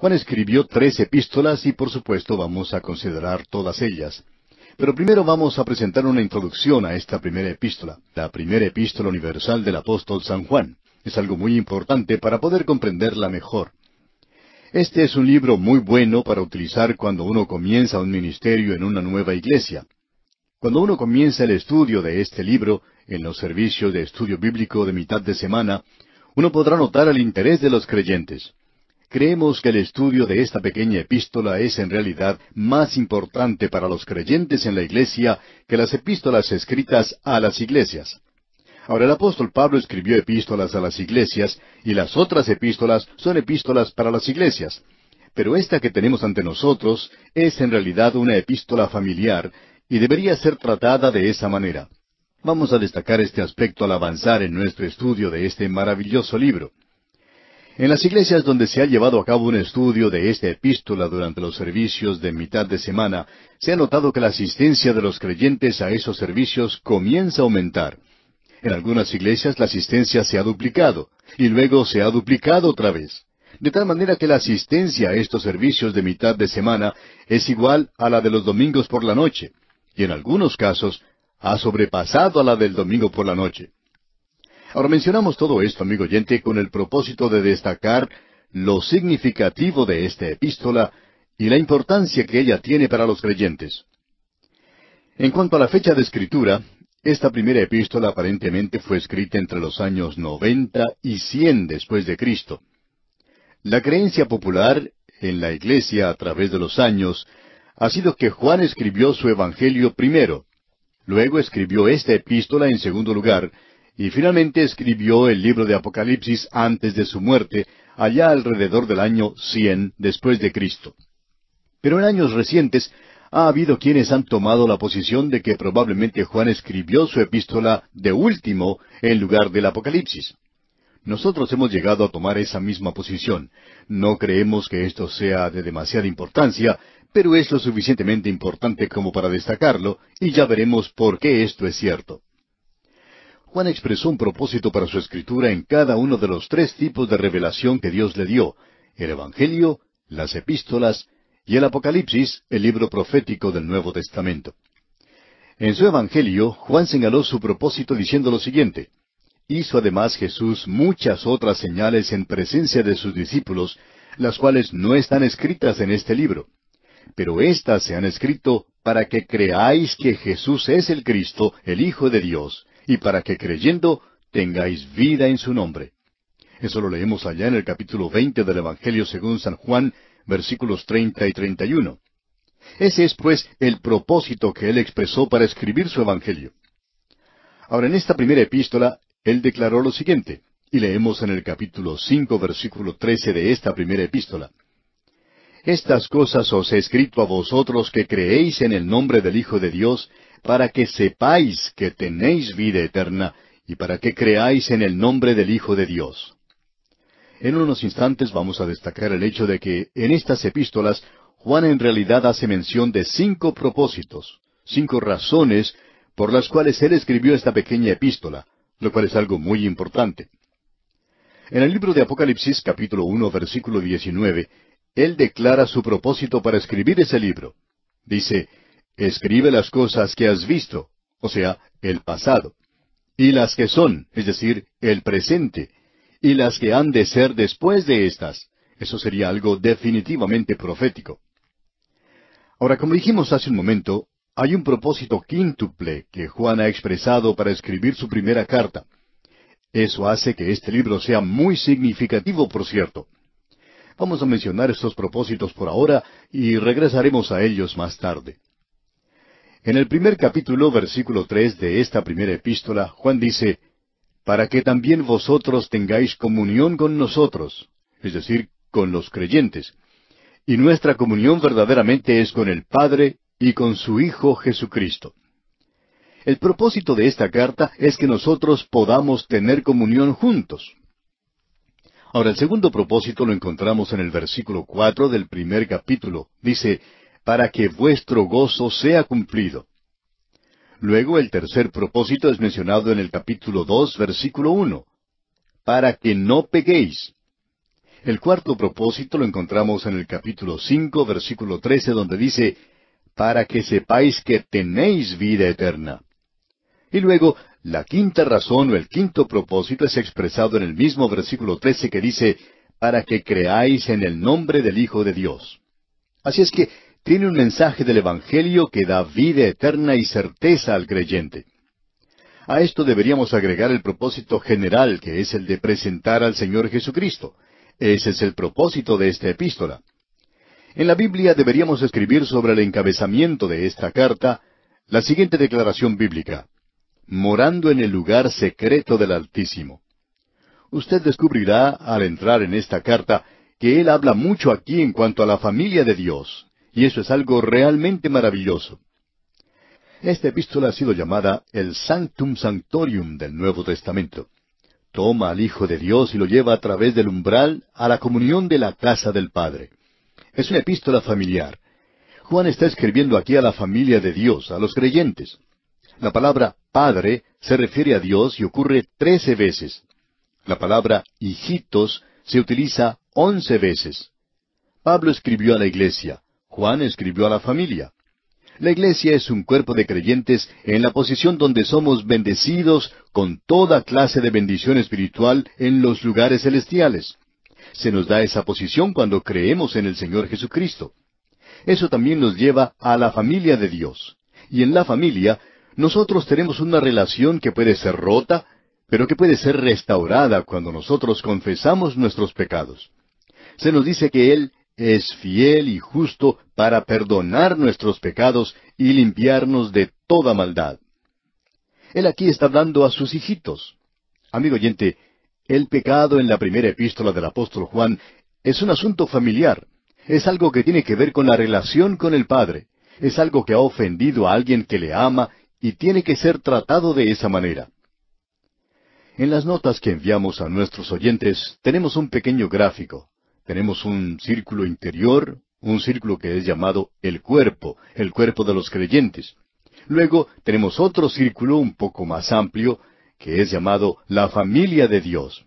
Juan escribió tres epístolas y por supuesto vamos a considerar todas ellas. Pero primero vamos a presentar una introducción a esta primera epístola, la primera epístola universal del apóstol San Juan. Es algo muy importante para poder comprenderla mejor. Este es un libro muy bueno para utilizar cuando uno comienza un ministerio en una nueva iglesia. Cuando uno comienza el estudio de este libro en los servicios de estudio bíblico de mitad de semana, uno podrá notar el interés de los creyentes. Creemos que el estudio de esta pequeña epístola es en realidad más importante para los creyentes en la iglesia que las epístolas escritas a las iglesias. Ahora el apóstol Pablo escribió epístolas a las iglesias y las otras epístolas son epístolas para las iglesias. Pero esta que tenemos ante nosotros es en realidad una epístola familiar y debería ser tratada de esa manera. Vamos a destacar este aspecto al avanzar en nuestro estudio de este maravilloso libro. En las iglesias donde se ha llevado a cabo un estudio de esta epístola durante los servicios de mitad de semana, se ha notado que la asistencia de los creyentes a esos servicios comienza a aumentar. En algunas iglesias la asistencia se ha duplicado y luego se ha duplicado otra vez. De tal manera que la asistencia a estos servicios de mitad de semana es igual a la de los domingos por la noche, y en algunos casos ha sobrepasado a la del domingo por la noche. Ahora mencionamos todo esto, amigo oyente, con el propósito de destacar lo significativo de esta epístola y la importancia que ella tiene para los creyentes. En cuanto a la fecha de escritura, esta primera epístola aparentemente fue escrita entre los años noventa y cien después de Cristo. La creencia popular en la Iglesia a través de los años ha sido que Juan escribió su Evangelio primero, luego escribió esta epístola en segundo lugar, y finalmente escribió el libro de Apocalipsis antes de su muerte, allá alrededor del año cien después de Cristo. Pero en años recientes ha habido quienes han tomado la posición de que probablemente Juan escribió su epístola de último en lugar del Apocalipsis. Nosotros hemos llegado a tomar esa misma posición. No creemos que esto sea de demasiada importancia, pero es lo suficientemente importante como para destacarlo, y ya veremos por qué esto es cierto. Juan expresó un propósito para su escritura en cada uno de los tres tipos de revelación que Dios le dio, el Evangelio, las epístolas y el Apocalipsis, el libro profético del Nuevo Testamento. En su Evangelio, Juan señaló su propósito diciendo lo siguiente, Hizo además Jesús muchas otras señales en presencia de sus discípulos, las cuales no están escritas en este libro. Pero éstas se han escrito para que creáis que Jesús es el Cristo, el Hijo de Dios, y para que creyendo tengáis vida en su nombre. Eso lo leemos allá en el capítulo veinte del Evangelio según San Juan, versículos treinta y treinta y uno. Ese es, pues, el propósito que él expresó para escribir su Evangelio. Ahora, en esta primera epístola, él declaró lo siguiente, y leemos en el capítulo cinco, versículo trece de esta primera epístola. Estas cosas os he escrito a vosotros que creéis en el nombre del Hijo de Dios, para que sepáis que tenéis vida eterna y para que creáis en el nombre del Hijo de Dios. En unos instantes vamos a destacar el hecho de que en estas epístolas Juan en realidad hace mención de cinco propósitos, cinco razones por las cuales él escribió esta pequeña epístola, lo cual es algo muy importante. En el libro de Apocalipsis capítulo uno versículo 19, él declara su propósito para escribir ese libro. Dice, Escribe las cosas que has visto, o sea, el pasado, y las que son, es decir, el presente, y las que han de ser después de estas. Eso sería algo definitivamente profético. Ahora, como dijimos hace un momento, hay un propósito quíntuple que Juan ha expresado para escribir su primera carta. Eso hace que este libro sea muy significativo, por cierto. Vamos a mencionar estos propósitos por ahora y regresaremos a ellos más tarde. En el primer capítulo, versículo tres de esta primera epístola, Juan dice, para que también vosotros tengáis comunión con nosotros, es decir, con los creyentes. Y nuestra comunión verdaderamente es con el Padre y con su Hijo Jesucristo. El propósito de esta carta es que nosotros podamos tener comunión juntos. Ahora, el segundo propósito lo encontramos en el versículo cuatro del primer capítulo. Dice, para que vuestro gozo sea cumplido. Luego el tercer propósito es mencionado en el capítulo dos, versículo uno, para que no peguéis. El cuarto propósito lo encontramos en el capítulo cinco, versículo trece, donde dice, para que sepáis que tenéis vida eterna. Y luego, la quinta razón o el quinto propósito es expresado en el mismo versículo trece que dice, para que creáis en el nombre del Hijo de Dios. Así es que tiene un mensaje del Evangelio que da vida eterna y certeza al creyente. A esto deberíamos agregar el propósito general, que es el de presentar al Señor Jesucristo. Ese es el propósito de esta epístola. En la Biblia deberíamos escribir sobre el encabezamiento de esta carta la siguiente declaración bíblica. Morando en el lugar secreto del Altísimo. Usted descubrirá, al entrar en esta carta, que él habla mucho aquí en cuanto a la familia de Dios, y eso es algo realmente maravilloso. Esta epístola ha sido llamada el Sanctum Sanctorium del Nuevo Testamento. Toma al Hijo de Dios y lo lleva a través del umbral a la comunión de la casa del Padre. Es una epístola familiar. Juan está escribiendo aquí a la familia de Dios, a los creyentes. La palabra Padre se refiere a Dios y ocurre trece veces. La palabra hijitos se utiliza once veces. Pablo escribió a la iglesia, Juan escribió a la familia. La iglesia es un cuerpo de creyentes en la posición donde somos bendecidos con toda clase de bendición espiritual en los lugares celestiales. Se nos da esa posición cuando creemos en el Señor Jesucristo. Eso también nos lleva a la familia de Dios. Y en la familia, nosotros tenemos una relación que puede ser rota, pero que puede ser restaurada cuando nosotros confesamos nuestros pecados. Se nos dice que Él es fiel y justo para perdonar nuestros pecados y limpiarnos de toda maldad. Él aquí está hablando a sus hijitos. Amigo oyente, el pecado en la primera epístola del apóstol Juan es un asunto familiar. Es algo que tiene que ver con la relación con el Padre. Es algo que ha ofendido a alguien que le ama y tiene que ser tratado de esa manera. En las notas que enviamos a nuestros oyentes tenemos un pequeño gráfico tenemos un círculo interior, un círculo que es llamado el cuerpo, el cuerpo de los creyentes. Luego tenemos otro círculo un poco más amplio, que es llamado la familia de Dios.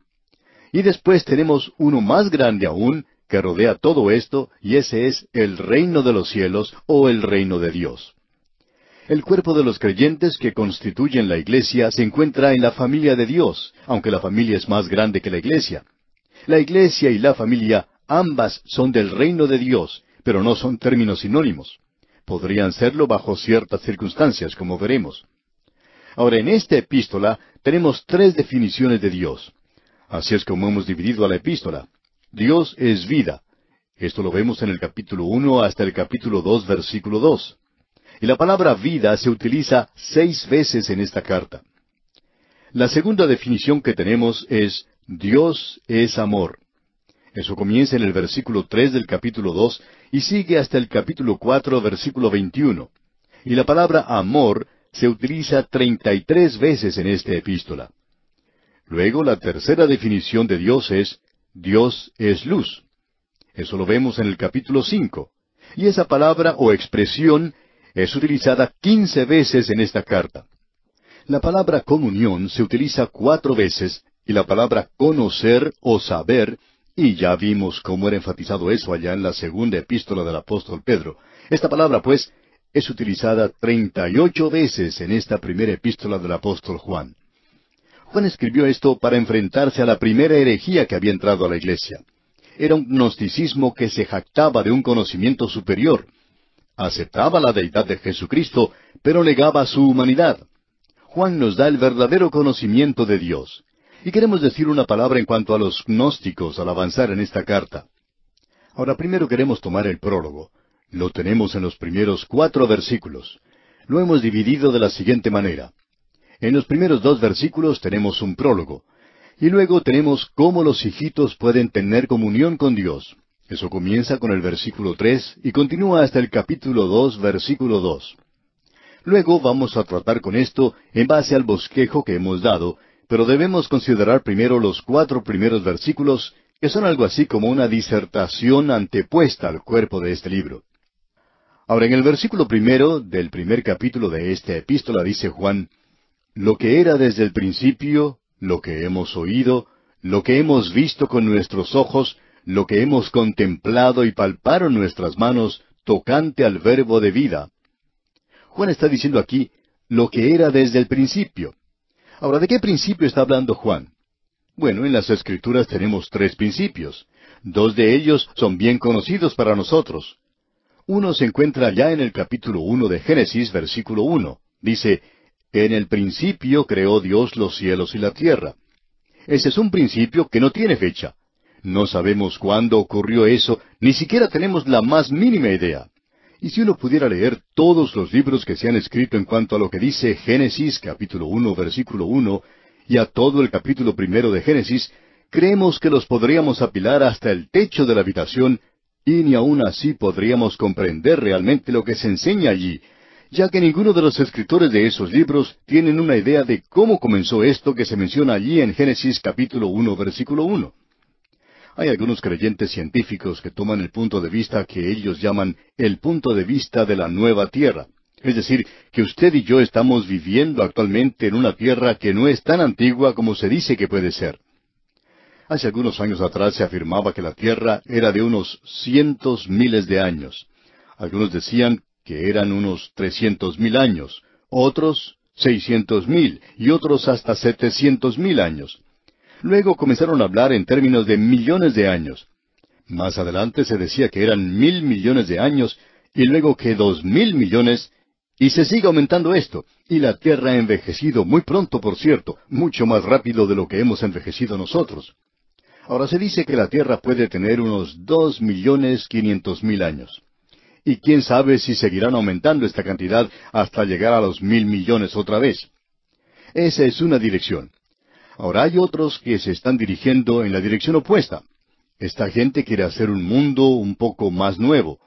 Y después tenemos uno más grande aún, que rodea todo esto, y ese es el reino de los cielos o el reino de Dios. El cuerpo de los creyentes que constituyen la iglesia se encuentra en la familia de Dios, aunque la familia es más grande que la iglesia. La iglesia y la familia Ambas son del reino de Dios, pero no son términos sinónimos. Podrían serlo bajo ciertas circunstancias, como veremos. Ahora, en esta epístola tenemos tres definiciones de Dios. Así es como hemos dividido a la epístola. Dios es vida. Esto lo vemos en el capítulo uno hasta el capítulo dos, versículo dos. Y la palabra vida se utiliza seis veces en esta carta. La segunda definición que tenemos es Dios es amor. Eso comienza en el versículo tres del capítulo dos y sigue hasta el capítulo cuatro, versículo veintiuno. Y la palabra amor se utiliza treinta y tres veces en esta epístola. Luego la tercera definición de Dios es Dios es luz. Eso lo vemos en el capítulo cinco. Y esa palabra o expresión es utilizada quince veces en esta carta. La palabra comunión se utiliza cuatro veces y la palabra conocer o saber y ya vimos cómo era enfatizado eso allá en la segunda epístola del apóstol Pedro. Esta palabra, pues, es utilizada treinta y ocho veces en esta primera epístola del apóstol Juan. Juan escribió esto para enfrentarse a la primera herejía que había entrado a la iglesia. Era un gnosticismo que se jactaba de un conocimiento superior. Aceptaba la deidad de Jesucristo, pero negaba su humanidad. Juan nos da el verdadero conocimiento de Dios. Y queremos decir una palabra en cuanto a los gnósticos al avanzar en esta carta. Ahora primero queremos tomar el prólogo. Lo tenemos en los primeros cuatro versículos. Lo hemos dividido de la siguiente manera. En los primeros dos versículos tenemos un prólogo. Y luego tenemos cómo los hijitos pueden tener comunión con Dios. Eso comienza con el versículo tres y continúa hasta el capítulo dos, versículo dos. Luego vamos a tratar con esto en base al bosquejo que hemos dado pero debemos considerar primero los cuatro primeros versículos, que son algo así como una disertación antepuesta al cuerpo de este libro. Ahora, en el versículo primero del primer capítulo de esta epístola dice Juan, Lo que era desde el principio, lo que hemos oído, lo que hemos visto con nuestros ojos, lo que hemos contemplado y palparon nuestras manos tocante al verbo de vida. Juan está diciendo aquí lo que era desde el principio. Ahora, ¿de qué principio está hablando Juan? Bueno, en las Escrituras tenemos tres principios. Dos de ellos son bien conocidos para nosotros. Uno se encuentra ya en el capítulo uno de Génesis, versículo uno. Dice, En el principio creó Dios los cielos y la tierra. Ese es un principio que no tiene fecha. No sabemos cuándo ocurrió eso, ni siquiera tenemos la más mínima idea. Y si uno pudiera leer todos los libros que se han escrito en cuanto a lo que dice Génesis capítulo uno versículo uno y a todo el capítulo primero de Génesis, creemos que los podríamos apilar hasta el techo de la habitación y ni aun así podríamos comprender realmente lo que se enseña allí, ya que ninguno de los escritores de esos libros tienen una idea de cómo comenzó esto que se menciona allí en Génesis capítulo uno versículo uno. Hay algunos creyentes científicos que toman el punto de vista que ellos llaman el punto de vista de la nueva tierra. Es decir, que usted y yo estamos viviendo actualmente en una tierra que no es tan antigua como se dice que puede ser. Hace algunos años atrás se afirmaba que la tierra era de unos cientos miles de años. Algunos decían que eran unos trescientos mil años, otros seiscientos mil y otros hasta setecientos mil años. Luego comenzaron a hablar en términos de millones de años. Más adelante se decía que eran mil millones de años y luego que dos mil millones, y se sigue aumentando esto, y la Tierra ha envejecido muy pronto, por cierto, mucho más rápido de lo que hemos envejecido nosotros. Ahora se dice que la Tierra puede tener unos dos millones quinientos mil años. Y quién sabe si seguirán aumentando esta cantidad hasta llegar a los mil millones otra vez. Esa es una dirección. Ahora hay otros que se están dirigiendo en la dirección opuesta. Esta gente quiere hacer un mundo un poco más nuevo.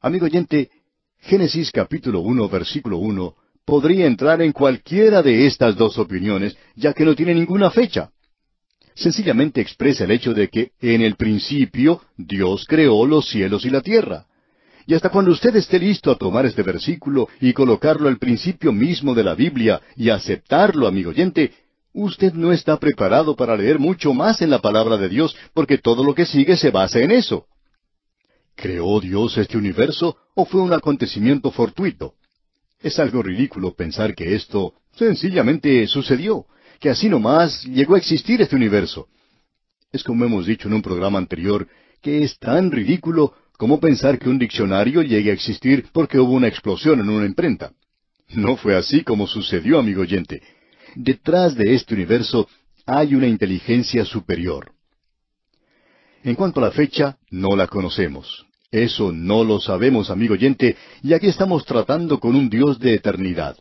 Amigo oyente, Génesis capítulo uno, versículo uno, podría entrar en cualquiera de estas dos opiniones, ya que no tiene ninguna fecha. Sencillamente expresa el hecho de que en el principio Dios creó los cielos y la tierra. Y hasta cuando usted esté listo a tomar este versículo y colocarlo al principio mismo de la Biblia y aceptarlo, amigo oyente, Usted no está preparado para leer mucho más en la palabra de Dios porque todo lo que sigue se basa en eso. ¿Creó Dios este universo o fue un acontecimiento fortuito? Es algo ridículo pensar que esto sencillamente sucedió, que así nomás llegó a existir este universo. Es como hemos dicho en un programa anterior, que es tan ridículo como pensar que un diccionario llegue a existir porque hubo una explosión en una imprenta. No fue así como sucedió, amigo oyente. Detrás de este universo hay una inteligencia superior. En cuanto a la fecha, no la conocemos. Eso no lo sabemos, amigo oyente, y aquí estamos tratando con un Dios de eternidad.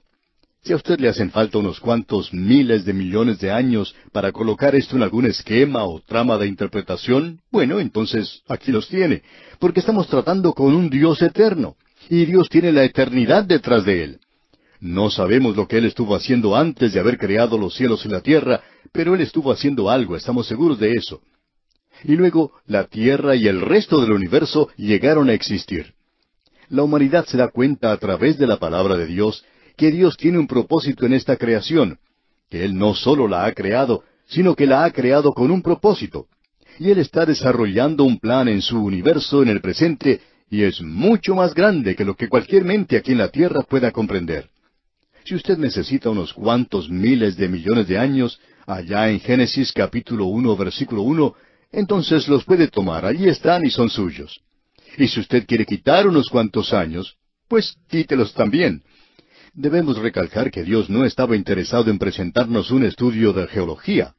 Si a usted le hacen falta unos cuantos miles de millones de años para colocar esto en algún esquema o trama de interpretación, bueno, entonces aquí los tiene, porque estamos tratando con un Dios eterno, y Dios tiene la eternidad detrás de él. No sabemos lo que Él estuvo haciendo antes de haber creado los cielos y la tierra, pero Él estuvo haciendo algo, estamos seguros de eso. Y luego la tierra y el resto del universo llegaron a existir. La humanidad se da cuenta a través de la palabra de Dios que Dios tiene un propósito en esta creación, que Él no solo la ha creado, sino que la ha creado con un propósito. Y Él está desarrollando un plan en su universo en el presente, y es mucho más grande que lo que cualquier mente aquí en la tierra pueda comprender. Si usted necesita unos cuantos miles de millones de años, allá en Génesis capítulo uno, versículo uno, entonces los puede tomar, allí están y son suyos. Y si usted quiere quitar unos cuantos años, pues quítelos también. Debemos recalcar que Dios no estaba interesado en presentarnos un estudio de geología.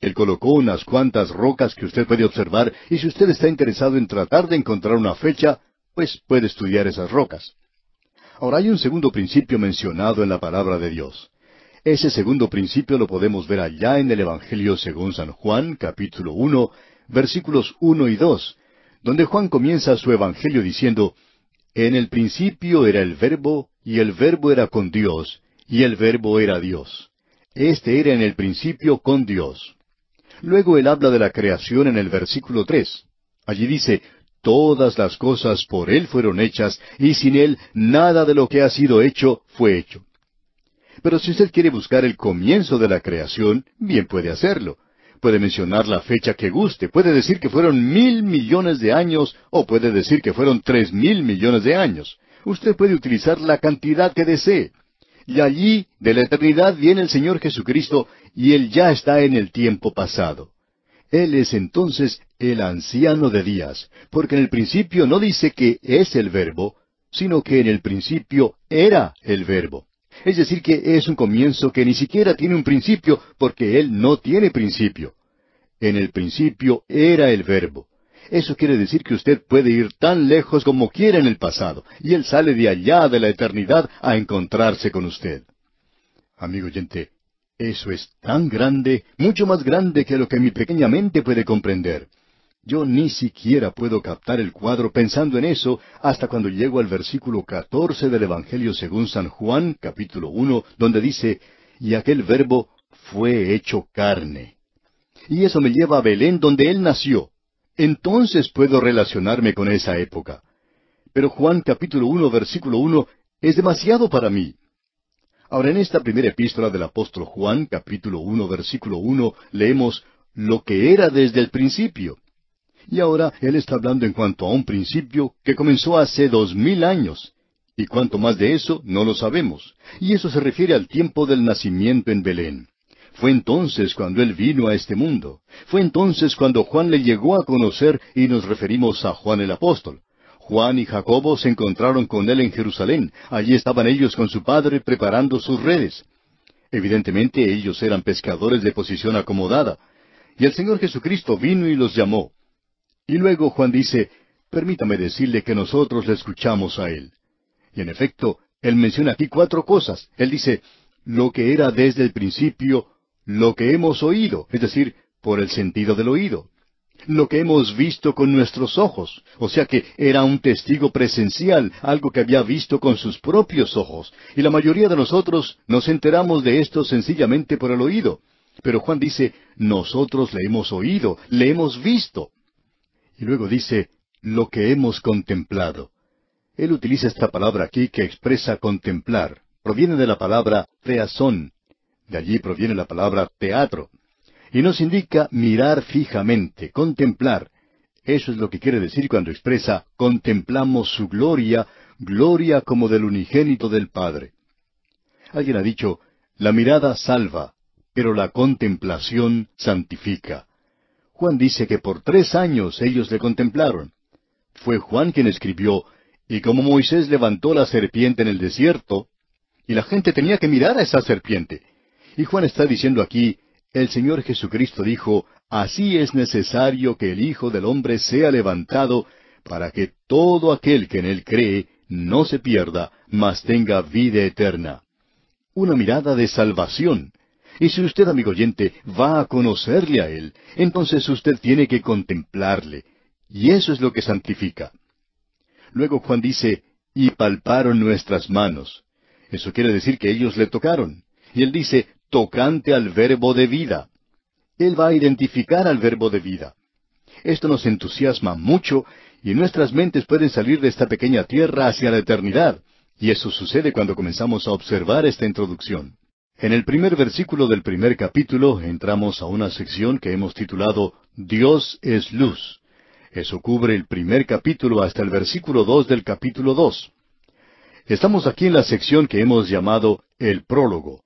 Él colocó unas cuantas rocas que usted puede observar y si usted está interesado en tratar de encontrar una fecha, pues puede estudiar esas rocas. Ahora hay un segundo principio mencionado en la palabra de Dios. Ese segundo principio lo podemos ver allá en el Evangelio según San Juan, capítulo uno, versículos uno y dos, donde Juan comienza su Evangelio diciendo, En el principio era el Verbo, y el Verbo era con Dios, y el Verbo era Dios. Este era en el principio con Dios. Luego él habla de la creación en el versículo tres. Allí dice, Todas las cosas por Él fueron hechas, y sin Él nada de lo que ha sido hecho fue hecho. Pero si usted quiere buscar el comienzo de la creación, bien puede hacerlo, Puede mencionar la fecha que guste, puede decir que fueron mil millones de años o puede decir que fueron tres mil millones de años. Usted puede utilizar la cantidad que desee. Y allí, de la eternidad, viene el Señor Jesucristo y Él ya está en el tiempo pasado. Él es entonces el anciano de días, porque en el principio no dice que es el verbo, sino que en el principio era el verbo. Es decir, que es un comienzo que ni siquiera tiene un principio, porque Él no tiene principio. En el principio era el verbo. Eso quiere decir que usted puede ir tan lejos como quiera en el pasado, y Él sale de allá de la eternidad a encontrarse con usted. Amigo oyente, eso es tan grande, mucho más grande que lo que mi pequeña mente puede comprender. Yo ni siquiera puedo captar el cuadro pensando en eso hasta cuando llego al versículo catorce del Evangelio según San Juan, capítulo uno, donde dice, y aquel verbo fue hecho carne. Y eso me lleva a Belén donde él nació. Entonces puedo relacionarme con esa época. Pero Juan capítulo uno, versículo uno, es demasiado para mí. Ahora en esta primera epístola del apóstol Juan, capítulo uno, versículo uno, leemos lo que era desde el principio. Y ahora él está hablando en cuanto a un principio que comenzó hace dos mil años. Y cuanto más de eso, no lo sabemos. Y eso se refiere al tiempo del nacimiento en Belén. Fue entonces cuando Él vino a este mundo. Fue entonces cuando Juan le llegó a conocer y nos referimos a Juan el apóstol. Juan y Jacobo se encontraron con Él en Jerusalén. Allí estaban ellos con su padre preparando sus redes. Evidentemente ellos eran pescadores de posición acomodada. Y el Señor Jesucristo vino y los llamó. Y luego Juan dice, permítame decirle que nosotros le escuchamos a Él. Y en efecto, Él menciona aquí cuatro cosas. Él dice, lo que era desde el principio, lo que hemos oído, es decir, por el sentido del oído. Lo que hemos visto con nuestros ojos, o sea que era un testigo presencial, algo que había visto con sus propios ojos, y la mayoría de nosotros nos enteramos de esto sencillamente por el oído. Pero Juan dice, nosotros le hemos oído, le hemos visto. Y luego dice, lo que hemos contemplado. Él utiliza esta palabra aquí que expresa contemplar. Proviene de la palabra teazón. De allí proviene la palabra teatro. Y nos indica mirar fijamente, contemplar. Eso es lo que quiere decir cuando expresa contemplamos su gloria, gloria como del unigénito del Padre. Alguien ha dicho, la mirada salva, pero la contemplación santifica. Juan dice que por tres años ellos le contemplaron. Fue Juan quien escribió, y como Moisés levantó la serpiente en el desierto, y la gente tenía que mirar a esa serpiente. Y Juan está diciendo aquí, el Señor Jesucristo dijo, así es necesario que el Hijo del Hombre sea levantado, para que todo aquel que en él cree no se pierda, mas tenga vida eterna. Una mirada de salvación, y si usted, amigo oyente, va a conocerle a Él, entonces usted tiene que contemplarle. Y eso es lo que santifica. Luego Juan dice, y palparon nuestras manos. Eso quiere decir que ellos le tocaron. Y él dice, tocante al verbo de vida. Él va a identificar al verbo de vida. Esto nos entusiasma mucho y nuestras mentes pueden salir de esta pequeña tierra hacia la eternidad. Y eso sucede cuando comenzamos a observar esta introducción. En el primer versículo del primer capítulo entramos a una sección que hemos titulado Dios es luz. Eso cubre el primer capítulo hasta el versículo dos del capítulo dos. Estamos aquí en la sección que hemos llamado el prólogo.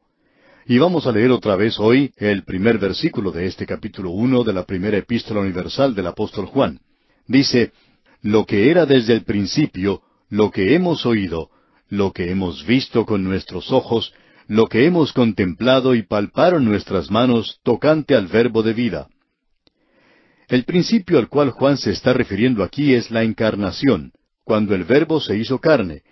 Y vamos a leer otra vez hoy el primer versículo de este capítulo uno de la primera epístola universal del apóstol Juan. Dice, Lo que era desde el principio, lo que hemos oído, lo que hemos visto con nuestros ojos, lo que hemos contemplado y palparon nuestras manos tocante al verbo de vida. El principio al cual Juan se está refiriendo aquí es la encarnación, cuando el verbo se hizo carne.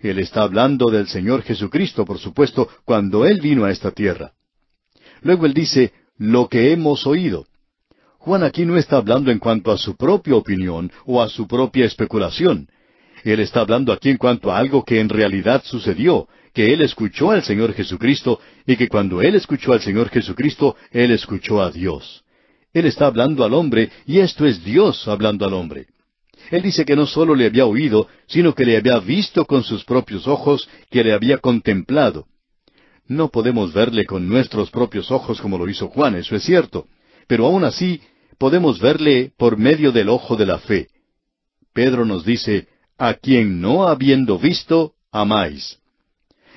Él está hablando del Señor Jesucristo, por supuesto, cuando Él vino a esta tierra. Luego Él dice, lo que hemos oído. Juan aquí no está hablando en cuanto a su propia opinión o a su propia especulación. Él está hablando aquí en cuanto a algo que en realidad sucedió, que él escuchó al Señor Jesucristo y que cuando él escuchó al Señor Jesucristo, él escuchó a Dios. Él está hablando al hombre y esto es Dios hablando al hombre. Él dice que no solo le había oído, sino que le había visto con sus propios ojos, que le había contemplado. No podemos verle con nuestros propios ojos como lo hizo Juan, eso es cierto, pero aún así podemos verle por medio del ojo de la fe. Pedro nos dice, a quien no habiendo visto, amáis.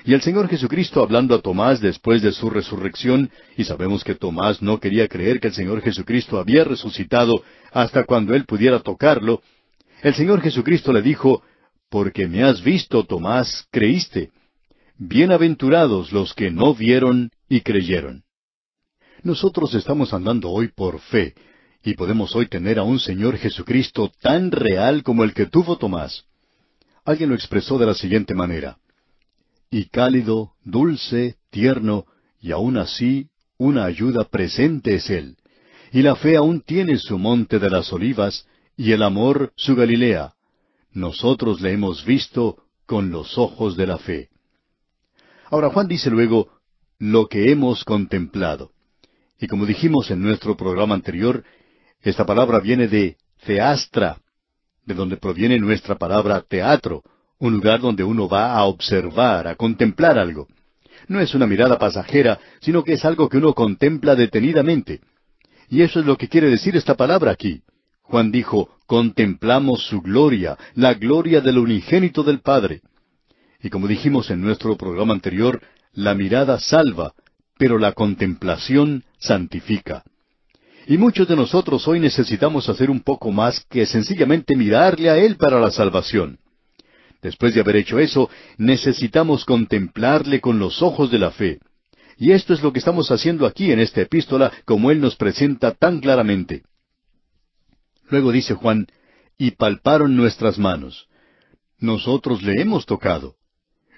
Y el Señor Jesucristo hablando a Tomás después de su resurrección, y sabemos que Tomás no quería creer que el Señor Jesucristo había resucitado hasta cuando él pudiera tocarlo, el Señor Jesucristo le dijo, Porque me has visto, Tomás, creíste. Bienaventurados los que no vieron y creyeron. Nosotros estamos andando hoy por fe, y podemos hoy tener a un Señor Jesucristo tan real como el que tuvo Tomás. Alguien lo expresó de la siguiente manera y cálido, dulce, tierno, y aún así una ayuda presente es Él. Y la fe aún tiene su monte de las olivas, y el amor su Galilea. Nosotros le hemos visto con los ojos de la fe. Ahora Juan dice luego, lo que hemos contemplado. Y como dijimos en nuestro programa anterior, esta palabra viene de theastra, de donde proviene nuestra palabra teatro, un lugar donde uno va a observar, a contemplar algo. No es una mirada pasajera, sino que es algo que uno contempla detenidamente. Y eso es lo que quiere decir esta palabra aquí. Juan dijo, contemplamos su gloria, la gloria del unigénito del Padre. Y como dijimos en nuestro programa anterior, la mirada salva, pero la contemplación santifica. Y muchos de nosotros hoy necesitamos hacer un poco más que sencillamente mirarle a Él para la salvación. Después de haber hecho eso, necesitamos contemplarle con los ojos de la fe. Y esto es lo que estamos haciendo aquí en esta epístola, como Él nos presenta tan claramente. Luego dice Juan, y palparon nuestras manos. Nosotros le hemos tocado.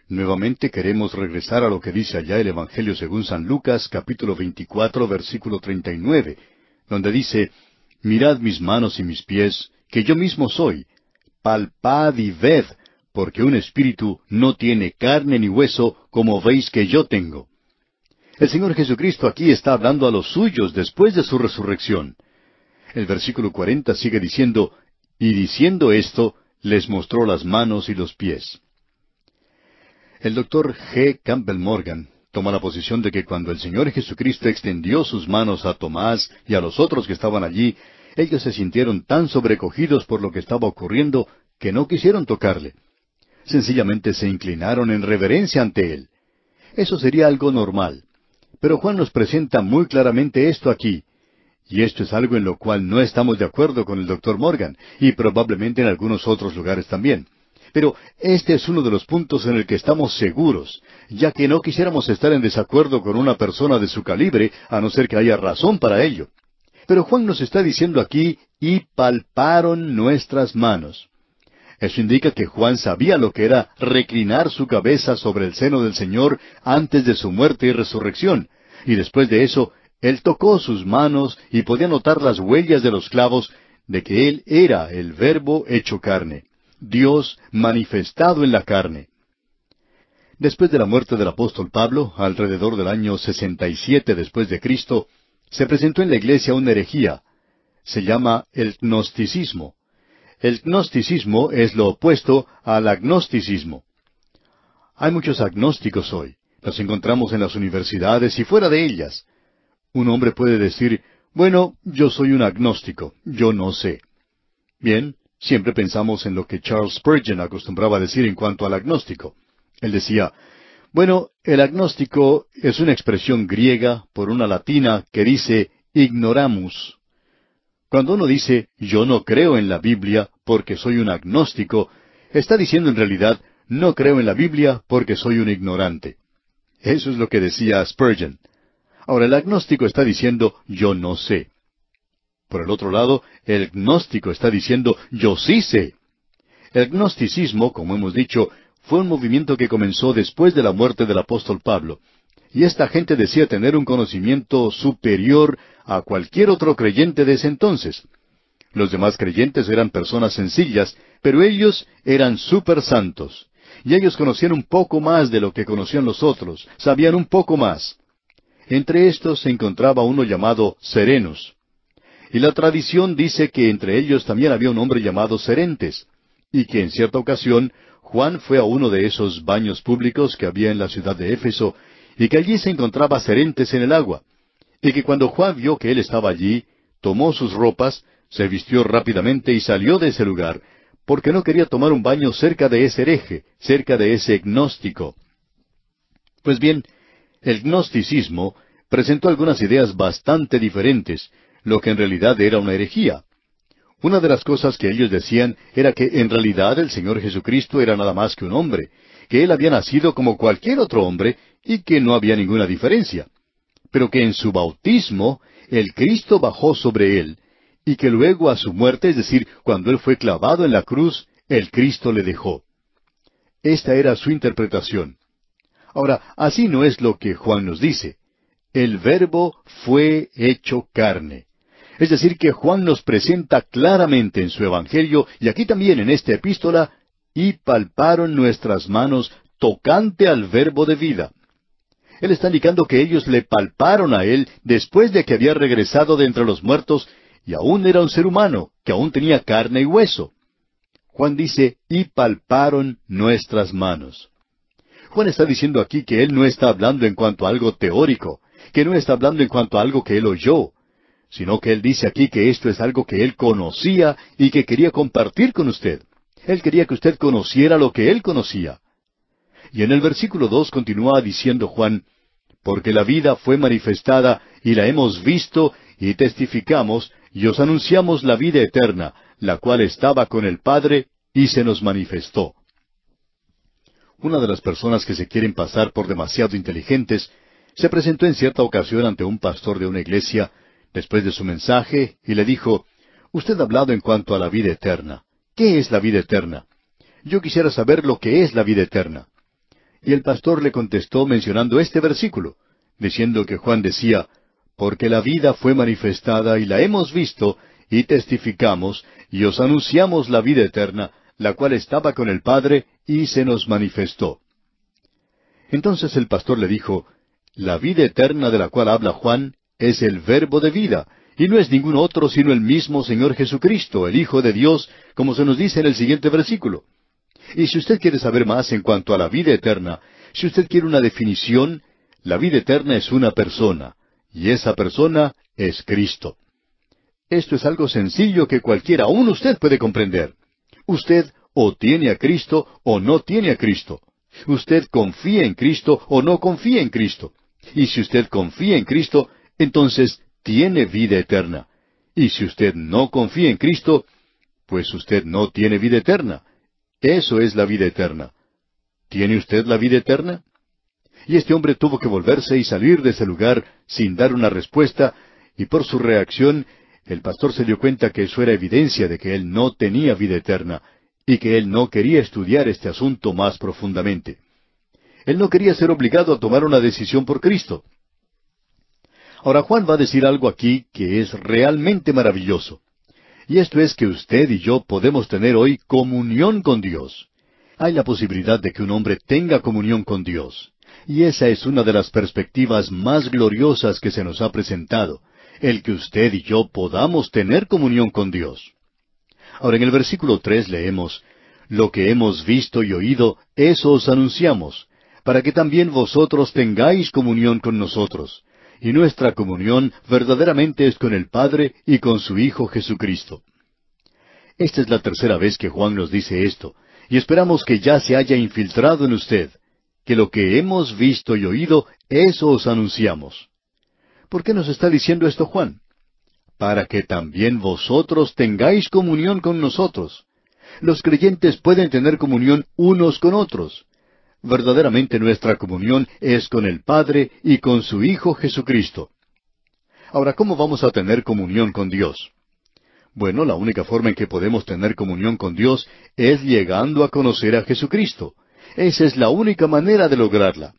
Nuevamente queremos regresar a lo que dice allá el Evangelio según San Lucas, capítulo 24, versículo 39, donde dice, Mirad mis manos y mis pies, que yo mismo soy. Palpad y ved, porque un espíritu no tiene carne ni hueso, como veis que yo tengo. El Señor Jesucristo aquí está hablando a los suyos después de su resurrección. El versículo cuarenta sigue diciendo, y diciendo esto, les mostró las manos y los pies. El doctor G. Campbell Morgan toma la posición de que cuando el Señor Jesucristo extendió sus manos a Tomás y a los otros que estaban allí, ellos se sintieron tan sobrecogidos por lo que estaba ocurriendo que no quisieron tocarle sencillamente se inclinaron en reverencia ante Él. Eso sería algo normal. Pero Juan nos presenta muy claramente esto aquí. Y esto es algo en lo cual no estamos de acuerdo con el doctor Morgan, y probablemente en algunos otros lugares también. Pero este es uno de los puntos en el que estamos seguros, ya que no quisiéramos estar en desacuerdo con una persona de su calibre, a no ser que haya razón para ello. Pero Juan nos está diciendo aquí, y palparon nuestras manos. Eso indica que Juan sabía lo que era reclinar su cabeza sobre el seno del Señor antes de su muerte y resurrección, y después de eso, él tocó sus manos y podía notar las huellas de los clavos de que él era el Verbo hecho carne, Dios manifestado en la carne. Después de la muerte del apóstol Pablo, alrededor del año 67 después de Cristo, se presentó en la iglesia una herejía. Se llama el gnosticismo. El gnosticismo es lo opuesto al agnosticismo. Hay muchos agnósticos hoy. Los encontramos en las universidades y fuera de ellas. Un hombre puede decir, bueno, yo soy un agnóstico, yo no sé. Bien, siempre pensamos en lo que Charles Spurgeon acostumbraba a decir en cuanto al agnóstico. Él decía, bueno, el agnóstico es una expresión griega por una latina que dice ignoramus. Cuando uno dice yo no creo en la Biblia porque soy un agnóstico, está diciendo en realidad no creo en la Biblia porque soy un ignorante. Eso es lo que decía Spurgeon. Ahora el agnóstico está diciendo yo no sé. Por el otro lado, el gnóstico está diciendo yo sí sé. El gnosticismo, como hemos dicho, fue un movimiento que comenzó después de la muerte del apóstol Pablo, y esta gente decía tener un conocimiento superior a cualquier otro creyente de ese entonces. Los demás creyentes eran personas sencillas, pero ellos eran super santos. Y ellos conocían un poco más de lo que conocían los otros, sabían un poco más. Entre estos se encontraba uno llamado Serenos. Y la tradición dice que entre ellos también había un hombre llamado Serentes, y que en cierta ocasión Juan fue a uno de esos baños públicos que había en la ciudad de Éfeso y que allí se encontraba serentes en el agua, y que cuando Juan vio que él estaba allí, tomó sus ropas, se vistió rápidamente y salió de ese lugar, porque no quería tomar un baño cerca de ese hereje, cerca de ese gnóstico. Pues bien, el gnosticismo presentó algunas ideas bastante diferentes, lo que en realidad era una herejía. Una de las cosas que ellos decían era que en realidad el Señor Jesucristo era nada más que un hombre, que él había nacido como cualquier otro hombre y que no había ninguna diferencia, pero que en su bautismo el Cristo bajó sobre él, y que luego a su muerte, es decir, cuando él fue clavado en la cruz, el Cristo le dejó. Esta era su interpretación. Ahora, así no es lo que Juan nos dice. El verbo fue hecho carne. Es decir, que Juan nos presenta claramente en su Evangelio y aquí también en esta epístola, y palparon nuestras manos tocante al verbo de vida. Él está indicando que ellos le palparon a él después de que había regresado de entre los muertos y aún era un ser humano, que aún tenía carne y hueso. Juan dice, y palparon nuestras manos. Juan está diciendo aquí que él no está hablando en cuanto a algo teórico, que no está hablando en cuanto a algo que él oyó, sino que él dice aquí que esto es algo que él conocía y que quería compartir con usted. Él quería que usted conociera lo que él conocía. Y en el versículo dos continúa diciendo Juan, porque la vida fue manifestada y la hemos visto y testificamos y os anunciamos la vida eterna, la cual estaba con el Padre y se nos manifestó. Una de las personas que se quieren pasar por demasiado inteligentes se presentó en cierta ocasión ante un pastor de una iglesia después de su mensaje y le dijo, Usted ha hablado en cuanto a la vida eterna. ¿Qué es la vida eterna? Yo quisiera saber lo que es la vida eterna. Y el pastor le contestó mencionando este versículo, diciendo que Juan decía, Porque la vida fue manifestada y la hemos visto, y testificamos, y os anunciamos la vida eterna, la cual estaba con el Padre y se nos manifestó. Entonces el pastor le dijo, La vida eterna de la cual habla Juan es el verbo de vida, y no es ningún otro sino el mismo Señor Jesucristo, el Hijo de Dios, como se nos dice en el siguiente versículo. Y si usted quiere saber más en cuanto a la vida eterna, si usted quiere una definición, la vida eterna es una persona, y esa persona es Cristo. Esto es algo sencillo que cualquiera, aún usted puede comprender. Usted o tiene a Cristo o no tiene a Cristo. Usted confía en Cristo o no confía en Cristo. Y si usted confía en Cristo, entonces tiene vida eterna. Y si usted no confía en Cristo, pues usted no tiene vida eterna. Eso es la vida eterna. ¿Tiene usted la vida eterna? Y este hombre tuvo que volverse y salir de ese lugar sin dar una respuesta, y por su reacción el pastor se dio cuenta que eso era evidencia de que él no tenía vida eterna y que él no quería estudiar este asunto más profundamente. Él no quería ser obligado a tomar una decisión por Cristo. Ahora Juan va a decir algo aquí que es realmente maravilloso. Y esto es que usted y yo podemos tener hoy comunión con Dios. Hay la posibilidad de que un hombre tenga comunión con Dios. Y esa es una de las perspectivas más gloriosas que se nos ha presentado, el que usted y yo podamos tener comunión con Dios. Ahora en el versículo tres leemos, Lo que hemos visto y oído, eso os anunciamos, para que también vosotros tengáis comunión con nosotros. Y nuestra comunión verdaderamente es con el Padre y con su Hijo Jesucristo. Esta es la tercera vez que Juan nos dice esto, y esperamos que ya se haya infiltrado en usted, que lo que hemos visto y oído, eso os anunciamos. ¿Por qué nos está diciendo esto Juan? Para que también vosotros tengáis comunión con nosotros. Los creyentes pueden tener comunión unos con otros. Verdaderamente nuestra comunión es con el Padre y con su Hijo Jesucristo. Ahora, ¿cómo vamos a tener comunión con Dios? Bueno, la única forma en que podemos tener comunión con Dios es llegando a conocer a Jesucristo. Esa es la única manera de lograrla.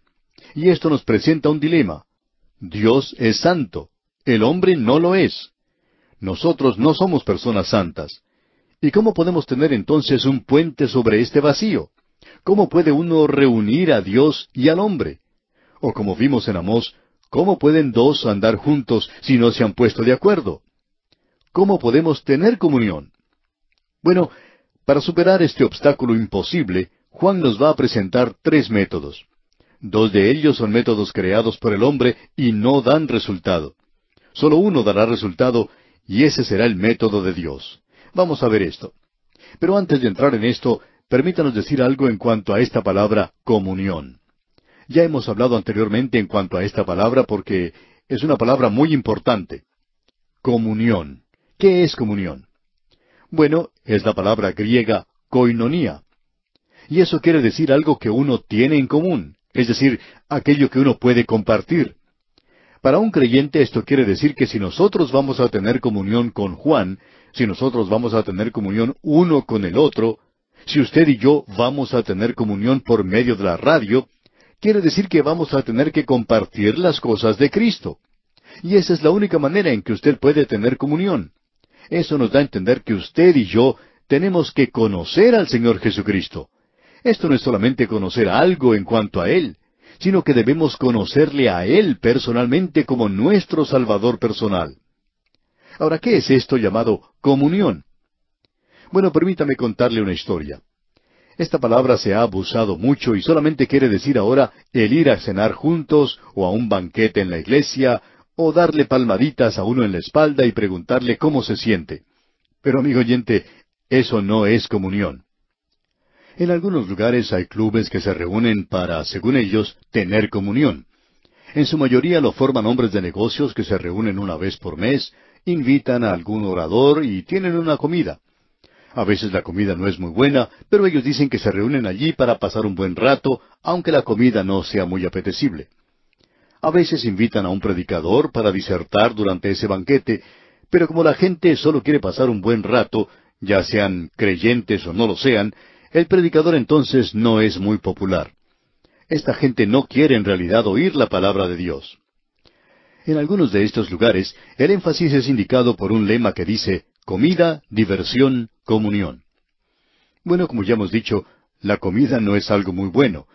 Y esto nos presenta un dilema. Dios es santo. El hombre no lo es. Nosotros no somos personas santas. ¿Y cómo podemos tener entonces un puente sobre este vacío? ¿Cómo puede uno reunir a Dios y al hombre? O como vimos en Amós, ¿cómo pueden dos andar juntos si no se han puesto de acuerdo? ¿Cómo podemos tener comunión? Bueno, para superar este obstáculo imposible, Juan nos va a presentar tres métodos. Dos de ellos son métodos creados por el hombre y no dan resultado. Solo uno dará resultado y ese será el método de Dios. Vamos a ver esto. Pero antes de entrar en esto, permítanos decir algo en cuanto a esta palabra comunión. Ya hemos hablado anteriormente en cuanto a esta palabra porque es una palabra muy importante. Comunión. ¿Qué es comunión? Bueno, es la palabra griega koinonía. Y eso quiere decir algo que uno tiene en común, es decir, aquello que uno puede compartir. Para un creyente esto quiere decir que si nosotros vamos a tener comunión con Juan, si nosotros vamos a tener comunión uno con el otro, si usted y yo vamos a tener comunión por medio de la radio, quiere decir que vamos a tener que compartir las cosas de Cristo. Y esa es la única manera en que usted puede tener comunión. Eso nos da a entender que usted y yo tenemos que conocer al Señor Jesucristo. Esto no es solamente conocer algo en cuanto a Él, sino que debemos conocerle a Él personalmente como nuestro Salvador personal. Ahora, ¿qué es esto llamado comunión? Bueno, permítame contarle una historia. Esta palabra se ha abusado mucho y solamente quiere decir ahora el ir a cenar juntos o a un banquete en la iglesia o darle palmaditas a uno en la espalda y preguntarle cómo se siente. Pero amigo oyente, eso no es comunión. En algunos lugares hay clubes que se reúnen para, según ellos, tener comunión. En su mayoría lo forman hombres de negocios que se reúnen una vez por mes, invitan a algún orador y tienen una comida. A veces la comida no es muy buena, pero ellos dicen que se reúnen allí para pasar un buen rato, aunque la comida no sea muy apetecible. A veces invitan a un predicador para disertar durante ese banquete, pero como la gente solo quiere pasar un buen rato, ya sean creyentes o no lo sean, el predicador entonces no es muy popular. Esta gente no quiere en realidad oír la palabra de Dios. En algunos de estos lugares, el énfasis es indicado por un lema que dice comida, diversión, comunión. Bueno, como ya hemos dicho, la comida no es algo muy bueno.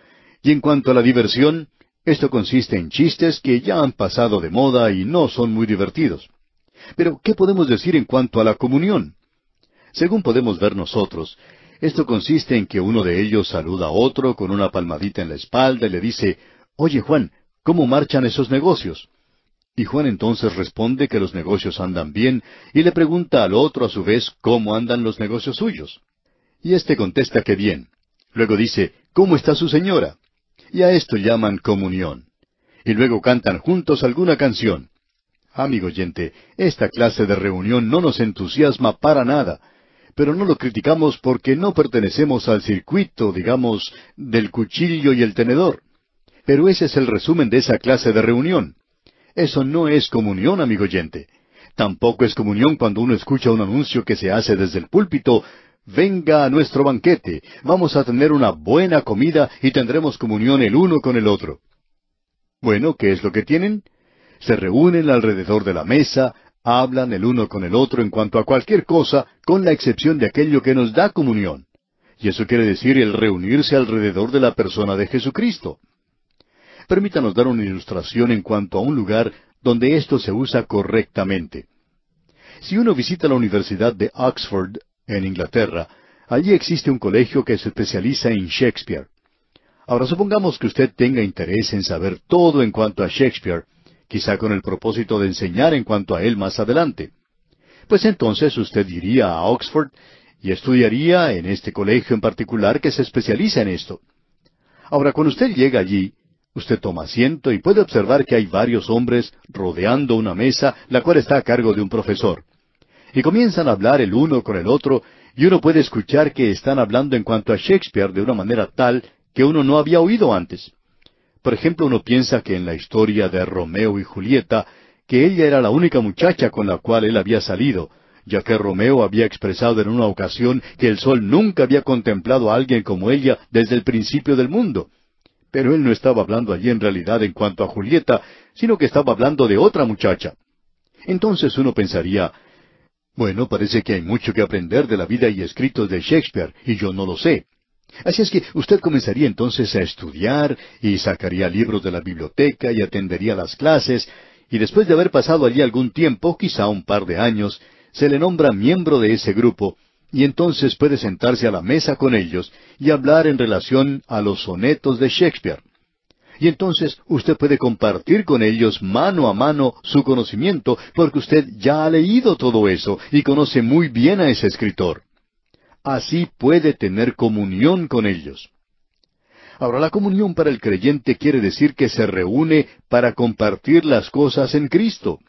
Y en cuanto a la diversión, esto consiste en chistes que ya han pasado de moda y no son muy divertidos. Pero, ¿qué podemos decir en cuanto a la comunión? Según podemos ver nosotros, esto consiste en que uno de ellos saluda a otro con una palmadita en la espalda y le dice, Oye Juan, ¿cómo marchan esos negocios? Y Juan entonces responde que los negocios andan bien y le pregunta al otro a su vez cómo andan los negocios suyos. Y éste contesta que bien. Luego dice, ¿cómo está su señora? Y a esto llaman comunión. Y luego cantan juntos alguna canción. Amigo oyente, esta clase de reunión no nos entusiasma para nada, pero no lo criticamos porque no pertenecemos al circuito, digamos, del cuchillo y el tenedor. Pero ese es el resumen de esa clase de reunión. Eso no es comunión, amigo oyente. Tampoco es comunión cuando uno escucha un anuncio que se hace desde el púlpito, venga a nuestro banquete, vamos a tener una buena comida y tendremos comunión el uno con el otro. Bueno, ¿qué es lo que tienen? Se reúnen alrededor de la mesa, hablan el uno con el otro en cuanto a cualquier cosa, con la excepción de aquello que nos da comunión. Y eso quiere decir el reunirse alrededor de la persona de Jesucristo. Permítanos dar una ilustración en cuanto a un lugar donde esto se usa correctamente. Si uno visita la Universidad de Oxford, en Inglaterra, allí existe un colegio que se especializa en Shakespeare. Ahora supongamos que usted tenga interés en saber todo en cuanto a Shakespeare, quizá con el propósito de enseñar en cuanto a él más adelante. Pues entonces usted iría a Oxford y estudiaría en este colegio en particular que se especializa en esto. Ahora, cuando usted llega allí, usted toma asiento y puede observar que hay varios hombres rodeando una mesa, la cual está a cargo de un profesor. Y comienzan a hablar el uno con el otro, y uno puede escuchar que están hablando en cuanto a Shakespeare de una manera tal que uno no había oído antes. Por ejemplo, uno piensa que en la historia de Romeo y Julieta, que ella era la única muchacha con la cual él había salido, ya que Romeo había expresado en una ocasión que el sol nunca había contemplado a alguien como ella desde el principio del mundo. Pero él no estaba hablando allí en realidad en cuanto a Julieta, sino que estaba hablando de otra muchacha. Entonces uno pensaría, bueno, parece que hay mucho que aprender de la vida y escritos de Shakespeare, y yo no lo sé. Así es que usted comenzaría entonces a estudiar y sacaría libros de la biblioteca y atendería las clases, y después de haber pasado allí algún tiempo, quizá un par de años, se le nombra miembro de ese grupo, y entonces puede sentarse a la mesa con ellos y hablar en relación a los sonetos de Shakespeare. Y entonces usted puede compartir con ellos mano a mano su conocimiento porque usted ya ha leído todo eso y conoce muy bien a ese escritor. Así puede tener comunión con ellos. Ahora, la comunión para el creyente quiere decir que se reúne para compartir las cosas en Cristo.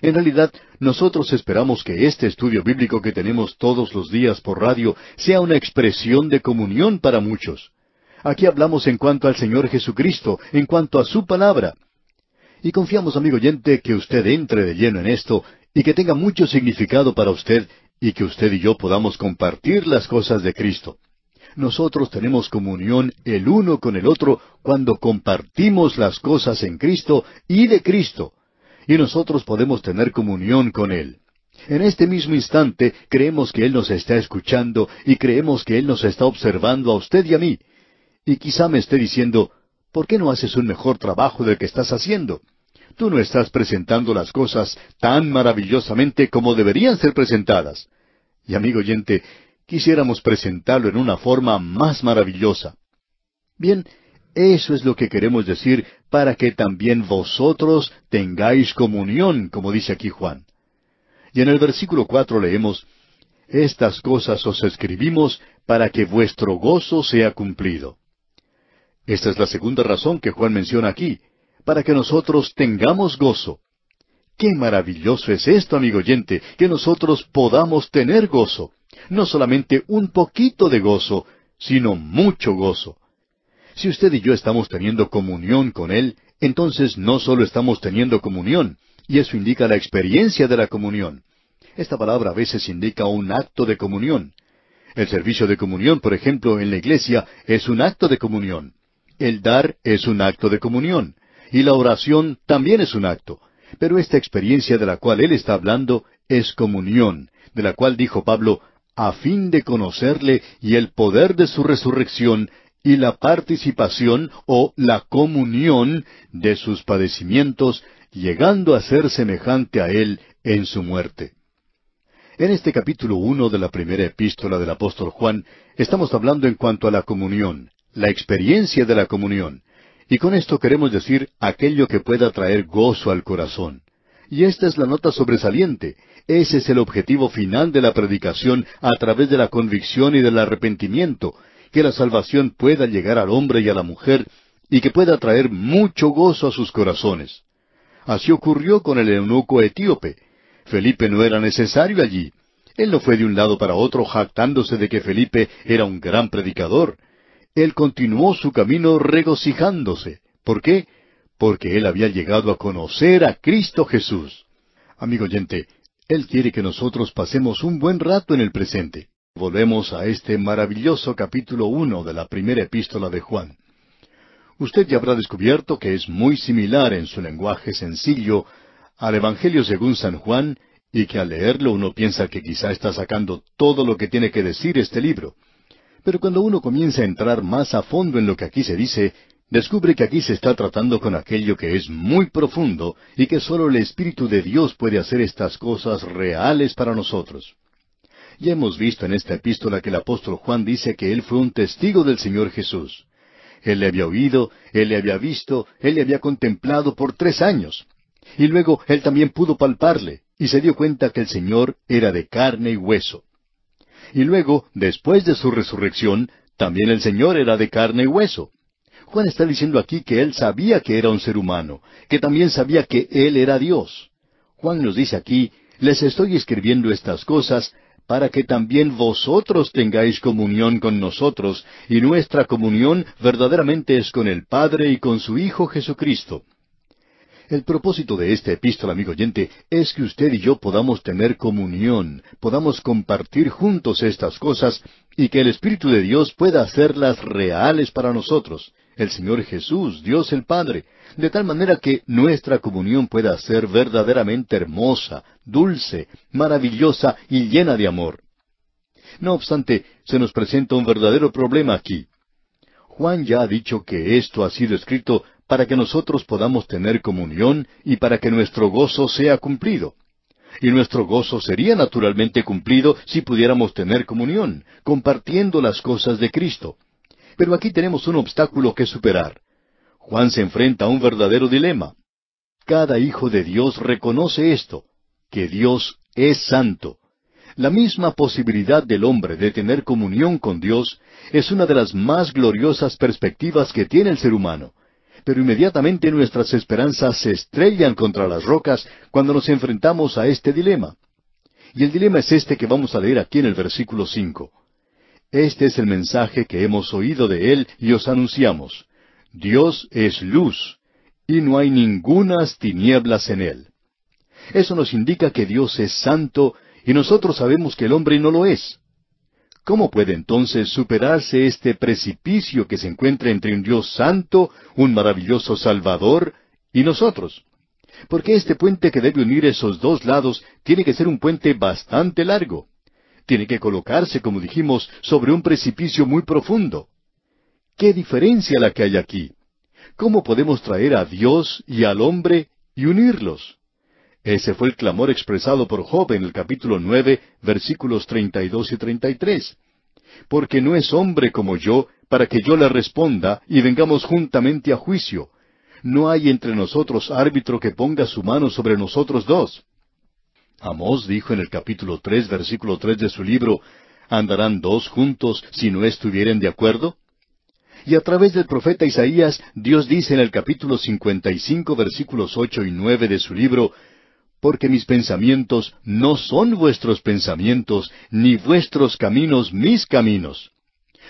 En realidad, nosotros esperamos que este estudio bíblico que tenemos todos los días por radio sea una expresión de comunión para muchos. Aquí hablamos en cuanto al Señor Jesucristo, en cuanto a su palabra. Y confiamos, amigo oyente, que usted entre de lleno en esto y que tenga mucho significado para usted y que usted y yo podamos compartir las cosas de Cristo. Nosotros tenemos comunión el uno con el otro cuando compartimos las cosas en Cristo y de Cristo. Y nosotros podemos tener comunión con Él. En este mismo instante creemos que Él nos está escuchando y creemos que Él nos está observando a usted y a mí. Y quizá me esté diciendo, ¿por qué no haces un mejor trabajo del que estás haciendo? Tú no estás presentando las cosas tan maravillosamente como deberían ser presentadas. Y amigo oyente, quisiéramos presentarlo en una forma más maravillosa. Bien, eso es lo que queremos decir para que también vosotros tengáis comunión, como dice aquí Juan. Y en el versículo cuatro leemos, Estas cosas os escribimos para que vuestro gozo sea cumplido. Esta es la segunda razón que Juan menciona aquí, para que nosotros tengamos gozo. Qué maravilloso es esto, amigo oyente, que nosotros podamos tener gozo. No solamente un poquito de gozo, sino mucho gozo. Si usted y yo estamos teniendo comunión con Él, entonces no solo estamos teniendo comunión, y eso indica la experiencia de la comunión. Esta palabra a veces indica un acto de comunión. El servicio de comunión, por ejemplo, en la iglesia, es un acto de comunión. El dar es un acto de comunión. Y la oración también es un acto. Pero esta experiencia de la cual él está hablando es comunión, de la cual dijo Pablo, a fin de conocerle y el poder de su resurrección y la participación o la comunión de sus padecimientos, llegando a ser semejante a él en su muerte. En este capítulo uno de la primera epístola del apóstol Juan, estamos hablando en cuanto a la comunión, la experiencia de la comunión. Y con esto queremos decir aquello que pueda traer gozo al corazón. Y esta es la nota sobresaliente. Ese es el objetivo final de la predicación a través de la convicción y del arrepentimiento, que la salvación pueda llegar al hombre y a la mujer y que pueda traer mucho gozo a sus corazones. Así ocurrió con el eunuco etíope. Felipe no era necesario allí. Él no fue de un lado para otro jactándose de que Felipe era un gran predicador él continuó su camino regocijándose. ¿Por qué? Porque él había llegado a conocer a Cristo Jesús. Amigo oyente, Él quiere que nosotros pasemos un buen rato en el presente. Volvemos a este maravilloso capítulo uno de la primera epístola de Juan. Usted ya habrá descubierto que es muy similar en su lenguaje sencillo al Evangelio según San Juan y que al leerlo uno piensa que quizá está sacando todo lo que tiene que decir este libro. Pero cuando uno comienza a entrar más a fondo en lo que aquí se dice, descubre que aquí se está tratando con aquello que es muy profundo y que sólo el Espíritu de Dios puede hacer estas cosas reales para nosotros. Ya hemos visto en esta epístola que el apóstol Juan dice que él fue un testigo del Señor Jesús. Él le había oído, él le había visto, él le había contemplado por tres años. Y luego él también pudo palparle, y se dio cuenta que el Señor era de carne y hueso. Y luego, después de su resurrección, también el Señor era de carne y hueso. Juan está diciendo aquí que él sabía que era un ser humano, que también sabía que él era Dios. Juan nos dice aquí, les estoy escribiendo estas cosas para que también vosotros tengáis comunión con nosotros, y nuestra comunión verdaderamente es con el Padre y con su Hijo Jesucristo. El propósito de esta epístola, amigo oyente, es que usted y yo podamos tener comunión, podamos compartir juntos estas cosas y que el Espíritu de Dios pueda hacerlas reales para nosotros, el Señor Jesús, Dios el Padre, de tal manera que nuestra comunión pueda ser verdaderamente hermosa, dulce, maravillosa y llena de amor. No obstante, se nos presenta un verdadero problema aquí. Juan ya ha dicho que esto ha sido escrito para que nosotros podamos tener comunión y para que nuestro gozo sea cumplido. Y nuestro gozo sería naturalmente cumplido si pudiéramos tener comunión, compartiendo las cosas de Cristo. Pero aquí tenemos un obstáculo que superar. Juan se enfrenta a un verdadero dilema. Cada hijo de Dios reconoce esto, que Dios es santo. La misma posibilidad del hombre de tener comunión con Dios es una de las más gloriosas perspectivas que tiene el ser humano. Pero inmediatamente nuestras esperanzas se estrellan contra las rocas cuando nos enfrentamos a este dilema. Y el dilema es este que vamos a leer aquí en el versículo cinco. Este es el mensaje que hemos oído de Él y os anunciamos. Dios es luz, y no hay ningunas tinieblas en Él. Eso nos indica que Dios es santo y nosotros sabemos que el hombre no lo es. ¿Cómo puede entonces superarse este precipicio que se encuentra entre un Dios santo, un maravilloso Salvador, y nosotros? Porque este puente que debe unir esos dos lados tiene que ser un puente bastante largo. Tiene que colocarse, como dijimos, sobre un precipicio muy profundo. ¿Qué diferencia la que hay aquí? ¿Cómo podemos traer a Dios y al hombre y unirlos? Ese fue el clamor expresado por Job en el capítulo nueve, versículos treinta y dos y treinta y tres. Porque no es hombre como yo, para que yo le responda y vengamos juntamente a juicio. No hay entre nosotros árbitro que ponga su mano sobre nosotros dos. Amós dijo en el capítulo tres, versículo tres de su libro, ¿Andarán dos juntos si no estuvieren de acuerdo? Y a través del profeta Isaías, Dios dice en el capítulo cincuenta y cinco, versículos ocho y nueve de su libro, porque mis pensamientos no son vuestros pensamientos, ni vuestros caminos mis caminos.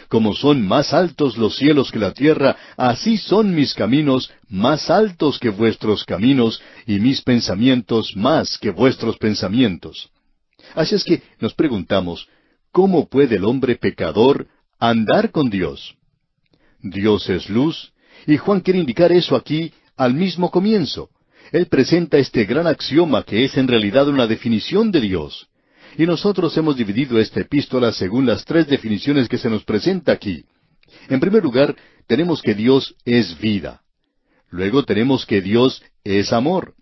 Como son más altos los cielos que la tierra, así son mis caminos más altos que vuestros caminos, y mis pensamientos más que vuestros pensamientos. Así es que nos preguntamos, ¿cómo puede el hombre pecador andar con Dios? Dios es luz, y Juan quiere indicar eso aquí al mismo comienzo. Él presenta este gran axioma que es en realidad una definición de Dios. Y nosotros hemos dividido esta epístola según las tres definiciones que se nos presenta aquí. En primer lugar, tenemos que Dios es vida. Luego tenemos que Dios es amor.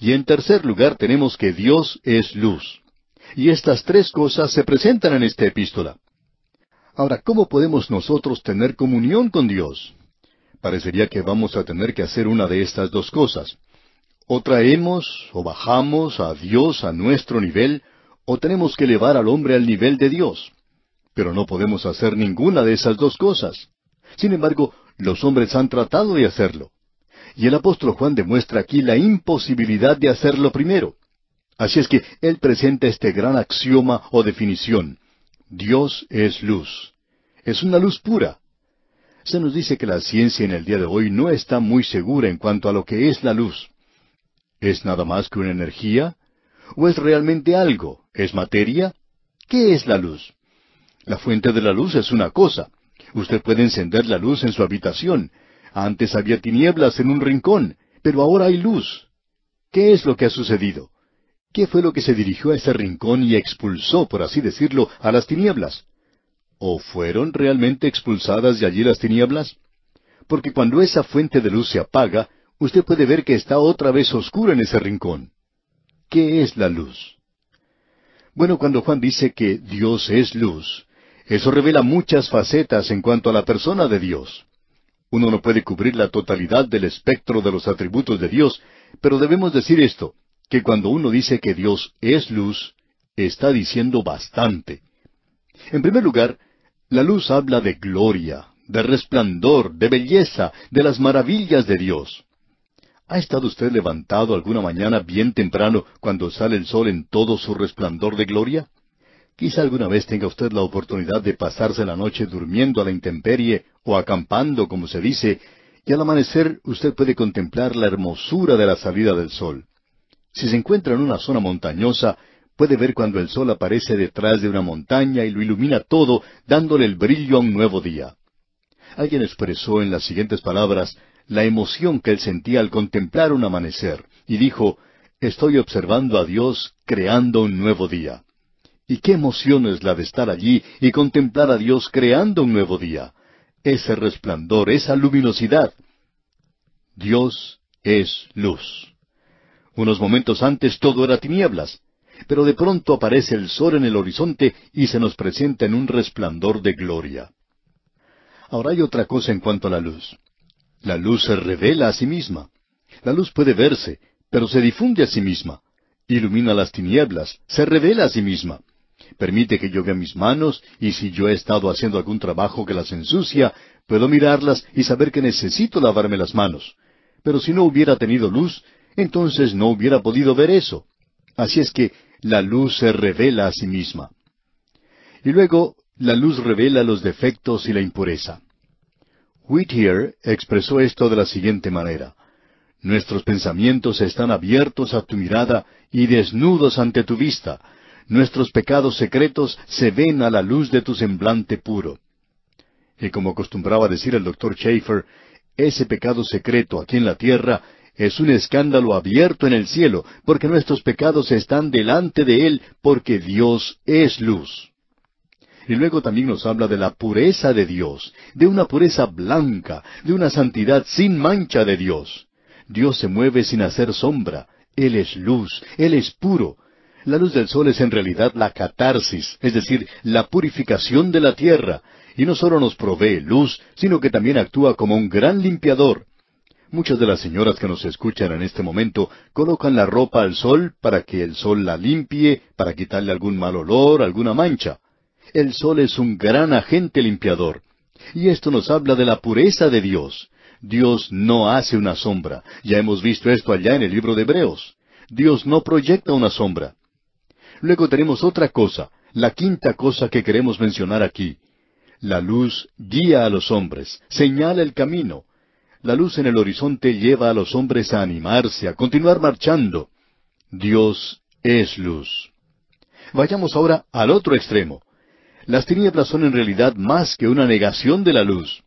Y en tercer lugar tenemos que Dios es luz. Y estas tres cosas se presentan en esta epístola. Ahora, ¿cómo podemos nosotros tener comunión con Dios? Parecería que vamos a tener que hacer una de estas dos cosas. O traemos o bajamos a Dios a nuestro nivel, o tenemos que elevar al hombre al nivel de Dios. Pero no podemos hacer ninguna de esas dos cosas. Sin embargo, los hombres han tratado de hacerlo. Y el apóstol Juan demuestra aquí la imposibilidad de hacerlo primero. Así es que él presenta este gran axioma o definición. Dios es luz. Es una luz pura. Se nos dice que la ciencia en el día de hoy no está muy segura en cuanto a lo que es la luz. ¿Es nada más que una energía? ¿O es realmente algo? ¿Es materia? ¿Qué es la luz? La fuente de la luz es una cosa. Usted puede encender la luz en su habitación. Antes había tinieblas en un rincón, pero ahora hay luz. ¿Qué es lo que ha sucedido? ¿Qué fue lo que se dirigió a ese rincón y expulsó, por así decirlo, a las tinieblas? ¿O fueron realmente expulsadas de allí las tinieblas? Porque cuando esa fuente de luz se apaga, usted puede ver que está otra vez oscuro en ese rincón. ¿Qué es la luz? Bueno, cuando Juan dice que Dios es luz, eso revela muchas facetas en cuanto a la persona de Dios. Uno no puede cubrir la totalidad del espectro de los atributos de Dios, pero debemos decir esto, que cuando uno dice que Dios es luz, está diciendo bastante. En primer lugar, la luz habla de gloria, de resplandor, de belleza, de las maravillas de Dios. ¿Ha estado usted levantado alguna mañana bien temprano cuando sale el sol en todo su resplandor de gloria? Quizá alguna vez tenga usted la oportunidad de pasarse la noche durmiendo a la intemperie o acampando, como se dice, y al amanecer usted puede contemplar la hermosura de la salida del sol. Si se encuentra en una zona montañosa, puede ver cuando el sol aparece detrás de una montaña y lo ilumina todo, dándole el brillo a un nuevo día. Alguien expresó en las siguientes palabras la emoción que él sentía al contemplar un amanecer, y dijo, Estoy observando a Dios creando un nuevo día. ¿Y qué emoción es la de estar allí y contemplar a Dios creando un nuevo día? Ese resplandor, esa luminosidad. Dios es luz. Unos momentos antes todo era tinieblas, pero de pronto aparece el sol en el horizonte y se nos presenta en un resplandor de gloria. Ahora hay otra cosa en cuanto a la luz. La luz se revela a sí misma. La luz puede verse, pero se difunde a sí misma. Ilumina las tinieblas, se revela a sí misma. Permite que yo vea mis manos y si yo he estado haciendo algún trabajo que las ensucia, puedo mirarlas y saber que necesito lavarme las manos. Pero si no hubiera tenido luz, entonces no hubiera podido ver eso. Así es que la luz se revela a sí misma. Y luego, la luz revela los defectos y la impureza. Whittier expresó esto de la siguiente manera. Nuestros pensamientos están abiertos a tu mirada y desnudos ante tu vista. Nuestros pecados secretos se ven a la luz de tu semblante puro. Y como acostumbraba decir el doctor Schaeffer, ese pecado secreto aquí en la tierra es un escándalo abierto en el cielo, porque nuestros pecados están delante de Él, porque Dios es luz. Y luego también nos habla de la pureza de Dios, de una pureza blanca, de una santidad sin mancha de Dios. Dios se mueve sin hacer sombra. Él es luz, Él es puro. La luz del sol es en realidad la catarsis, es decir, la purificación de la tierra, y no solo nos provee luz, sino que también actúa como un gran limpiador. Muchas de las señoras que nos escuchan en este momento colocan la ropa al sol para que el sol la limpie, para quitarle algún mal olor, alguna mancha. El sol es un gran agente limpiador. Y esto nos habla de la pureza de Dios. Dios no hace una sombra. Ya hemos visto esto allá en el libro de Hebreos. Dios no proyecta una sombra. Luego tenemos otra cosa, la quinta cosa que queremos mencionar aquí. La luz guía a los hombres, señala el camino. La luz en el horizonte lleva a los hombres a animarse, a continuar marchando. Dios es luz. Vayamos ahora al otro extremo. Las tinieblas son en realidad más que una negación de la luz.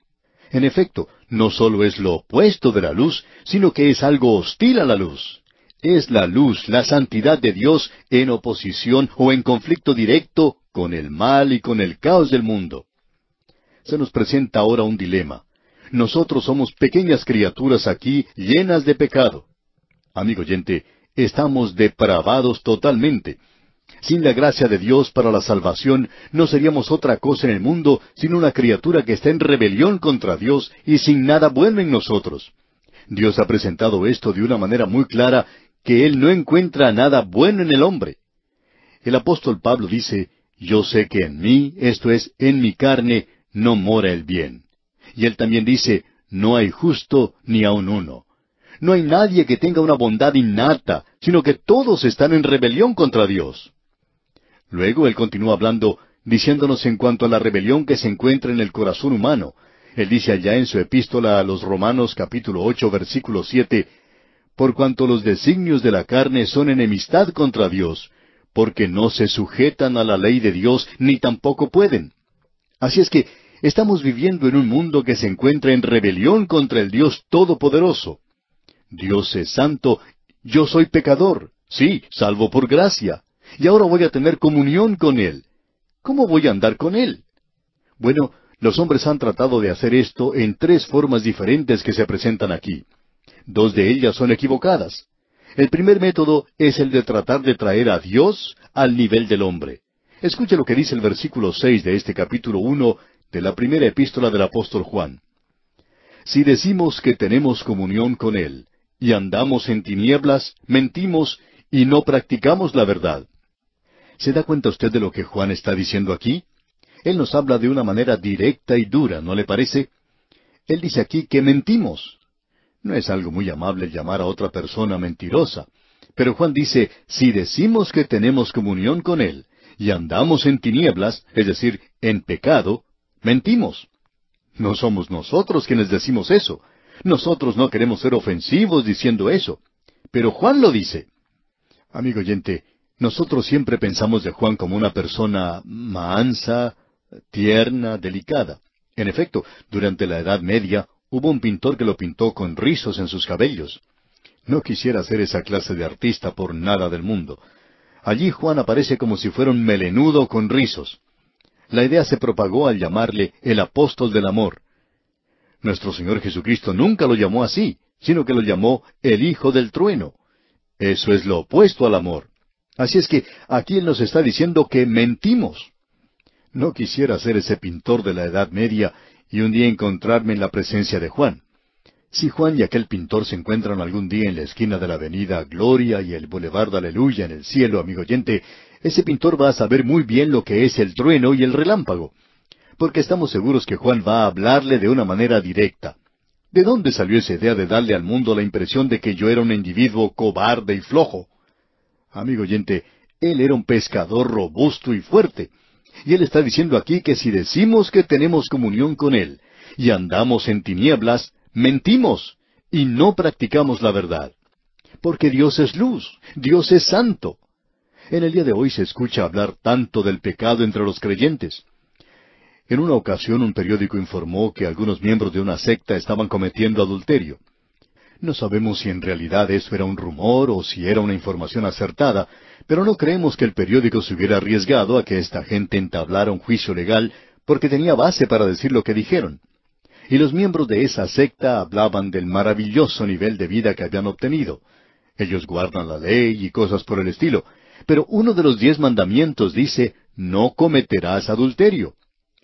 En efecto, no solo es lo opuesto de la luz, sino que es algo hostil a la luz. Es la luz, la santidad de Dios, en oposición o en conflicto directo con el mal y con el caos del mundo. Se nos presenta ahora un dilema. Nosotros somos pequeñas criaturas aquí llenas de pecado. Amigo oyente, estamos depravados totalmente. Sin la gracia de Dios para la salvación, no seríamos otra cosa en el mundo sino una criatura que está en rebelión contra Dios y sin nada bueno en nosotros. Dios ha presentado esto de una manera muy clara, que Él no encuentra nada bueno en el hombre. El apóstol Pablo dice, Yo sé que en mí, esto es, en mi carne, no mora el bien. Y él también dice, No hay justo ni aun uno. No hay nadie que tenga una bondad innata, sino que todos están en rebelión contra Dios. Luego él continúa hablando, diciéndonos en cuanto a la rebelión que se encuentra en el corazón humano. Él dice allá en su epístola a los Romanos capítulo ocho versículo siete, por cuanto los designios de la carne son enemistad contra Dios, porque no se sujetan a la ley de Dios ni tampoco pueden. Así es que estamos viviendo en un mundo que se encuentra en rebelión contra el Dios Todopoderoso. Dios es santo, yo soy pecador, sí, salvo por gracia y ahora voy a tener comunión con Él. ¿Cómo voy a andar con Él? Bueno, los hombres han tratado de hacer esto en tres formas diferentes que se presentan aquí. Dos de ellas son equivocadas. El primer método es el de tratar de traer a Dios al nivel del hombre. Escuche lo que dice el versículo seis de este capítulo uno de la primera epístola del apóstol Juan. Si decimos que tenemos comunión con Él y andamos en tinieblas, mentimos y no practicamos la verdad. ¿Se da cuenta usted de lo que Juan está diciendo aquí? Él nos habla de una manera directa y dura, ¿no le parece? Él dice aquí que mentimos. No es algo muy amable llamar a otra persona mentirosa. Pero Juan dice, si decimos que tenemos comunión con Él y andamos en tinieblas, es decir, en pecado, mentimos. No somos nosotros quienes decimos eso. Nosotros no queremos ser ofensivos diciendo eso. Pero Juan lo dice. Amigo oyente, nosotros siempre pensamos de Juan como una persona mansa, tierna, delicada. En efecto, durante la Edad Media hubo un pintor que lo pintó con rizos en sus cabellos. No quisiera ser esa clase de artista por nada del mundo. Allí Juan aparece como si fuera un melenudo con rizos. La idea se propagó al llamarle el apóstol del amor. Nuestro Señor Jesucristo nunca lo llamó así, sino que lo llamó el Hijo del Trueno. Eso es lo opuesto al amor. Así es que aquí Él nos está diciendo que mentimos. No quisiera ser ese pintor de la Edad Media y un día encontrarme en la presencia de Juan. Si Juan y aquel pintor se encuentran algún día en la esquina de la avenida Gloria y el Boulevard Aleluya en el cielo, amigo oyente, ese pintor va a saber muy bien lo que es el trueno y el relámpago, porque estamos seguros que Juan va a hablarle de una manera directa. ¿De dónde salió esa idea de darle al mundo la impresión de que yo era un individuo cobarde y flojo? Amigo oyente, él era un pescador robusto y fuerte. Y él está diciendo aquí que si decimos que tenemos comunión con él y andamos en tinieblas, mentimos y no practicamos la verdad. Porque Dios es luz, Dios es santo. En el día de hoy se escucha hablar tanto del pecado entre los creyentes. En una ocasión un periódico informó que algunos miembros de una secta estaban cometiendo adulterio. No sabemos si en realidad eso era un rumor o si era una información acertada, pero no creemos que el periódico se hubiera arriesgado a que esta gente entablara un juicio legal porque tenía base para decir lo que dijeron. Y los miembros de esa secta hablaban del maravilloso nivel de vida que habían obtenido. Ellos guardan la ley y cosas por el estilo, pero uno de los diez mandamientos dice, no cometerás adulterio.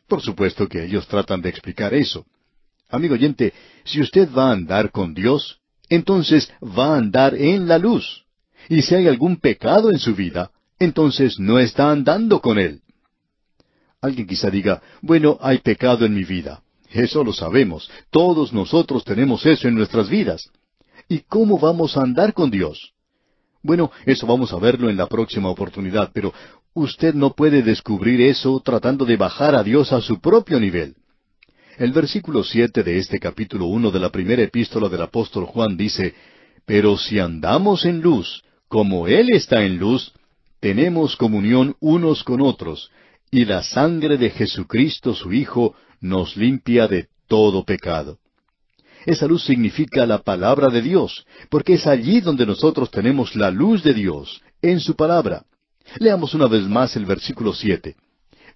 Por supuesto que ellos tratan de explicar eso. Amigo oyente, si usted va a andar con Dios, entonces va a andar en la luz. Y si hay algún pecado en su vida, entonces no está andando con Él. Alguien quizá diga, bueno, hay pecado en mi vida. Eso lo sabemos. Todos nosotros tenemos eso en nuestras vidas. ¿Y cómo vamos a andar con Dios? Bueno, eso vamos a verlo en la próxima oportunidad, pero usted no puede descubrir eso tratando de bajar a Dios a su propio nivel. El versículo siete de este capítulo uno de la primera epístola del apóstol Juan dice, Pero si andamos en luz, como Él está en luz, tenemos comunión unos con otros, y la sangre de Jesucristo su Hijo nos limpia de todo pecado. Esa luz significa la palabra de Dios, porque es allí donde nosotros tenemos la luz de Dios, en su palabra. Leamos una vez más el versículo siete.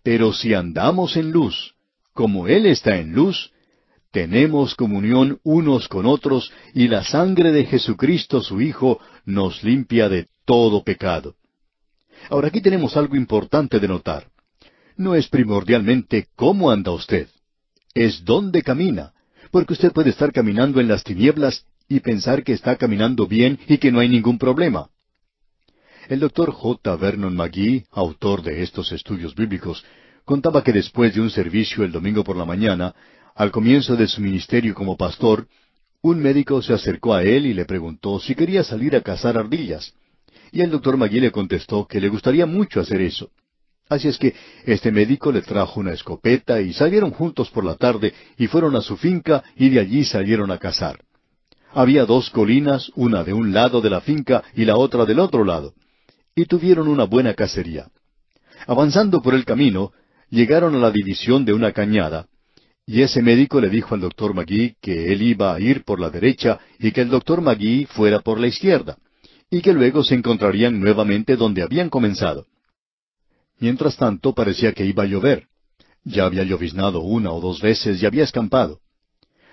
Pero si andamos en luz, como Él está en luz, tenemos comunión unos con otros, y la sangre de Jesucristo su Hijo nos limpia de todo pecado. Ahora aquí tenemos algo importante de notar. No es primordialmente cómo anda usted, es dónde camina, porque usted puede estar caminando en las tinieblas y pensar que está caminando bien y que no hay ningún problema. El doctor J. Vernon McGee, autor de estos estudios bíblicos, contaba que después de un servicio el domingo por la mañana, al comienzo de su ministerio como pastor, un médico se acercó a él y le preguntó si quería salir a cazar ardillas. Y el doctor McGee le contestó que le gustaría mucho hacer eso. Así es que este médico le trajo una escopeta y salieron juntos por la tarde y fueron a su finca y de allí salieron a cazar. Había dos colinas, una de un lado de la finca y la otra del otro lado, y tuvieron una buena cacería. Avanzando por el camino, llegaron a la división de una cañada, y ese médico le dijo al doctor Magui que él iba a ir por la derecha y que el doctor Magui fuera por la izquierda, y que luego se encontrarían nuevamente donde habían comenzado. Mientras tanto parecía que iba a llover. Ya había lloviznado una o dos veces y había escampado.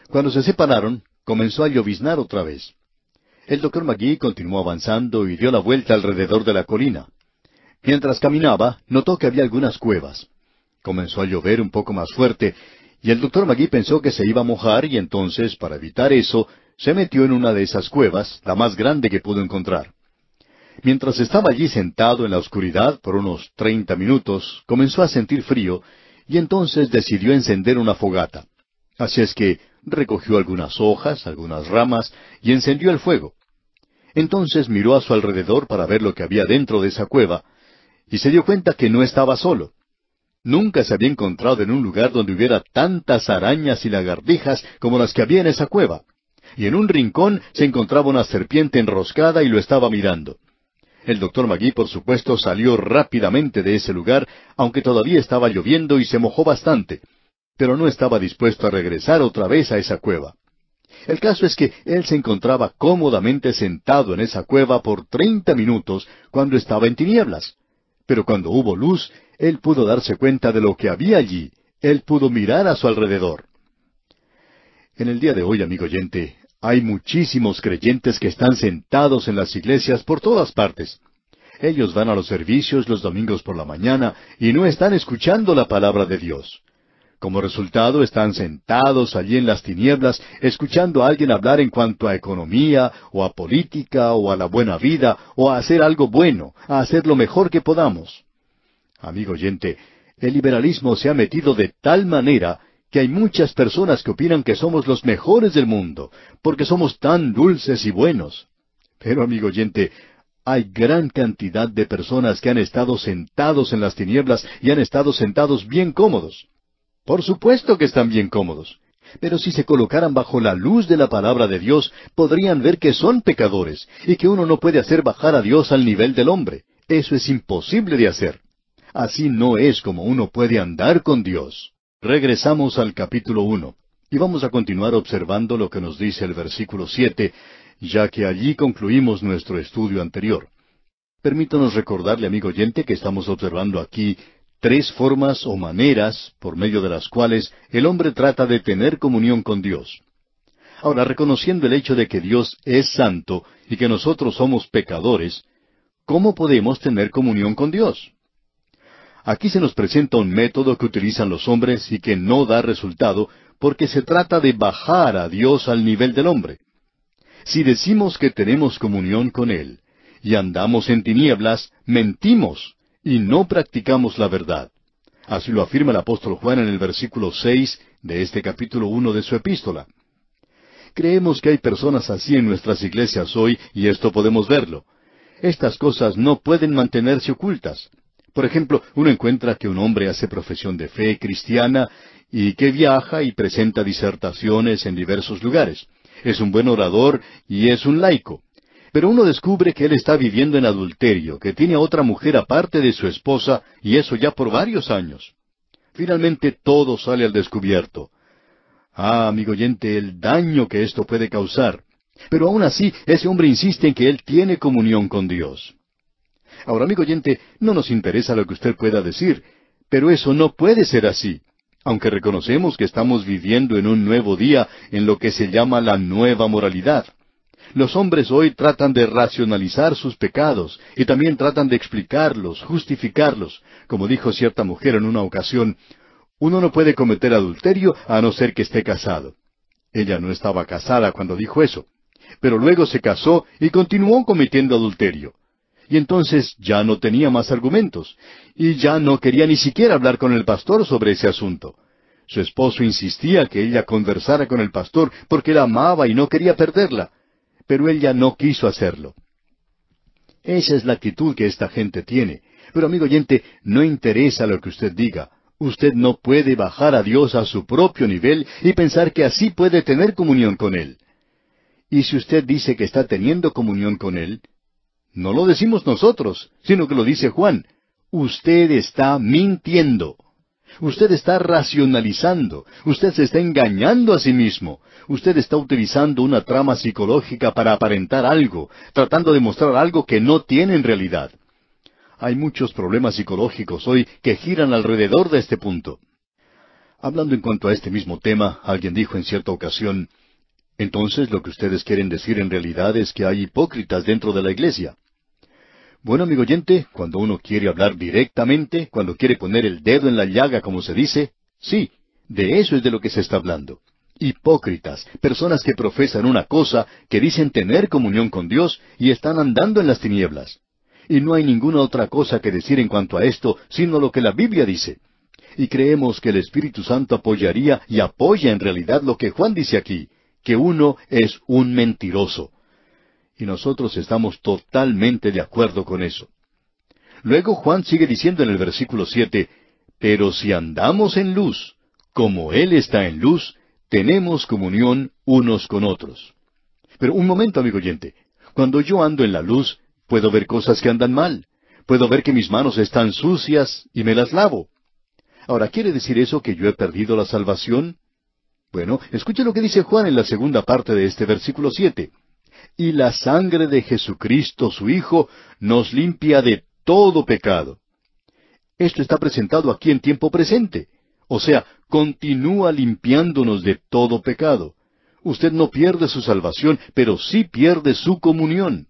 Cuando se separaron, comenzó a lloviznar otra vez. El doctor Magui continuó avanzando y dio la vuelta alrededor de la colina. Mientras caminaba, notó que había algunas cuevas. Comenzó a llover un poco más fuerte, y el doctor Magui pensó que se iba a mojar y entonces, para evitar eso, se metió en una de esas cuevas, la más grande que pudo encontrar. Mientras estaba allí sentado en la oscuridad por unos treinta minutos, comenzó a sentir frío y entonces decidió encender una fogata. Así es que recogió algunas hojas, algunas ramas y encendió el fuego. Entonces miró a su alrededor para ver lo que había dentro de esa cueva y se dio cuenta que no estaba solo. Nunca se había encontrado en un lugar donde hubiera tantas arañas y lagartijas como las que había en esa cueva. Y en un rincón se encontraba una serpiente enroscada y lo estaba mirando. El doctor Magui, por supuesto, salió rápidamente de ese lugar, aunque todavía estaba lloviendo y se mojó bastante, pero no estaba dispuesto a regresar otra vez a esa cueva. El caso es que él se encontraba cómodamente sentado en esa cueva por treinta minutos cuando estaba en tinieblas. Pero cuando hubo luz, él pudo darse cuenta de lo que había allí. Él pudo mirar a su alrededor. En el día de hoy, amigo oyente, hay muchísimos creyentes que están sentados en las iglesias por todas partes. Ellos van a los servicios los domingos por la mañana y no están escuchando la palabra de Dios. Como resultado, están sentados allí en las tinieblas, escuchando a alguien hablar en cuanto a economía, o a política, o a la buena vida, o a hacer algo bueno, a hacer lo mejor que podamos. Amigo oyente, el liberalismo se ha metido de tal manera que hay muchas personas que opinan que somos los mejores del mundo, porque somos tan dulces y buenos. Pero, amigo oyente, hay gran cantidad de personas que han estado sentados en las tinieblas y han estado sentados bien cómodos. Por supuesto que están bien cómodos. Pero si se colocaran bajo la luz de la palabra de Dios, podrían ver que son pecadores y que uno no puede hacer bajar a Dios al nivel del hombre. Eso es imposible de hacer. Así no es como uno puede andar con Dios. Regresamos al capítulo uno y vamos a continuar observando lo que nos dice el versículo siete, ya que allí concluimos nuestro estudio anterior. Permítanos recordarle, amigo oyente, que estamos observando aquí tres formas o maneras por medio de las cuales el hombre trata de tener comunión con Dios. Ahora, reconociendo el hecho de que Dios es santo y que nosotros somos pecadores, ¿cómo podemos tener comunión con Dios? Aquí se nos presenta un método que utilizan los hombres y que no da resultado porque se trata de bajar a Dios al nivel del hombre. Si decimos que tenemos comunión con Él y andamos en tinieblas, mentimos y no practicamos la verdad. Así lo afirma el apóstol Juan en el versículo seis de este capítulo uno de su epístola. Creemos que hay personas así en nuestras iglesias hoy, y esto podemos verlo. Estas cosas no pueden mantenerse ocultas. Por ejemplo, uno encuentra que un hombre hace profesión de fe cristiana y que viaja y presenta disertaciones en diversos lugares. Es un buen orador y es un laico. Pero uno descubre que él está viviendo en adulterio, que tiene a otra mujer aparte de su esposa, y eso ya por varios años. Finalmente todo sale al descubierto. Ah, amigo oyente, el daño que esto puede causar. Pero aún así, ese hombre insiste en que él tiene comunión con Dios. Ahora, amigo oyente, no nos interesa lo que usted pueda decir, pero eso no puede ser así. Aunque reconocemos que estamos viviendo en un nuevo día en lo que se llama la nueva moralidad. Los hombres hoy tratan de racionalizar sus pecados y también tratan de explicarlos, justificarlos. Como dijo cierta mujer en una ocasión, uno no puede cometer adulterio a no ser que esté casado. Ella no estaba casada cuando dijo eso, pero luego se casó y continuó cometiendo adulterio. Y entonces ya no tenía más argumentos, y ya no quería ni siquiera hablar con el pastor sobre ese asunto. Su esposo insistía que ella conversara con el pastor porque la amaba y no quería perderla pero ella no quiso hacerlo. Esa es la actitud que esta gente tiene. Pero amigo oyente, no interesa lo que usted diga. Usted no puede bajar a Dios a su propio nivel y pensar que así puede tener comunión con Él. Y si usted dice que está teniendo comunión con Él, no lo decimos nosotros, sino que lo dice Juan. Usted está mintiendo. Usted está racionalizando, usted se está engañando a sí mismo, usted está utilizando una trama psicológica para aparentar algo, tratando de mostrar algo que no tiene en realidad. Hay muchos problemas psicológicos hoy que giran alrededor de este punto. Hablando en cuanto a este mismo tema, alguien dijo en cierta ocasión, entonces lo que ustedes quieren decir en realidad es que hay hipócritas dentro de la iglesia. Bueno, amigo oyente, cuando uno quiere hablar directamente, cuando quiere poner el dedo en la llaga, como se dice, sí, de eso es de lo que se está hablando. Hipócritas, personas que profesan una cosa, que dicen tener comunión con Dios y están andando en las tinieblas. Y no hay ninguna otra cosa que decir en cuanto a esto, sino lo que la Biblia dice. Y creemos que el Espíritu Santo apoyaría y apoya en realidad lo que Juan dice aquí, que uno es un mentiroso. Y nosotros estamos totalmente de acuerdo con eso. Luego Juan sigue diciendo en el versículo siete, Pero si andamos en luz, como Él está en luz, tenemos comunión unos con otros. Pero un momento, amigo oyente, cuando yo ando en la luz, puedo ver cosas que andan mal, puedo ver que mis manos están sucias y me las lavo. Ahora, ¿quiere decir eso que yo he perdido la salvación? Bueno, escuche lo que dice Juan en la segunda parte de este versículo siete y la sangre de Jesucristo su Hijo nos limpia de todo pecado. Esto está presentado aquí en tiempo presente. O sea, continúa limpiándonos de todo pecado. Usted no pierde su salvación, pero sí pierde su comunión.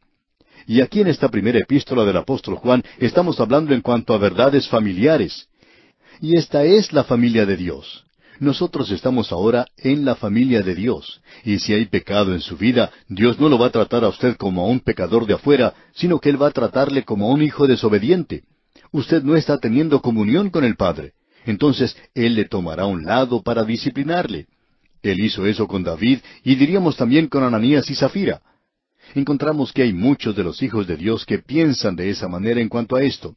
Y aquí en esta primera epístola del apóstol Juan estamos hablando en cuanto a verdades familiares. Y esta es la familia de Dios. Nosotros estamos ahora en la familia de Dios, y si hay pecado en su vida, Dios no lo va a tratar a usted como a un pecador de afuera, sino que Él va a tratarle como a un hijo desobediente. Usted no está teniendo comunión con el Padre. Entonces Él le tomará un lado para disciplinarle. Él hizo eso con David y diríamos también con Ananías y Zafira. Encontramos que hay muchos de los hijos de Dios que piensan de esa manera en cuanto a esto.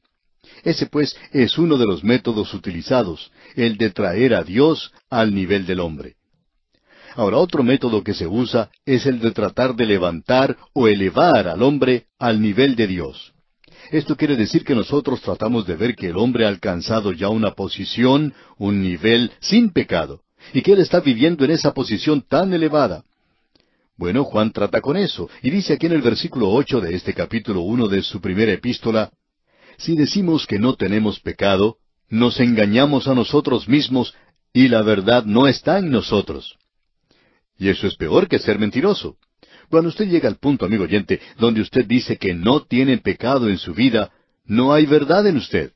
Ese pues es uno de los métodos utilizados, el de traer a Dios al nivel del hombre. Ahora otro método que se usa es el de tratar de levantar o elevar al hombre al nivel de Dios. Esto quiere decir que nosotros tratamos de ver que el hombre ha alcanzado ya una posición, un nivel sin pecado, y que él está viviendo en esa posición tan elevada. Bueno, Juan trata con eso, y dice aquí en el versículo ocho de este capítulo uno de su primera epístola, si decimos que no tenemos pecado, nos engañamos a nosotros mismos y la verdad no está en nosotros. Y eso es peor que ser mentiroso. Cuando usted llega al punto, amigo oyente, donde usted dice que no tiene pecado en su vida, no hay verdad en usted.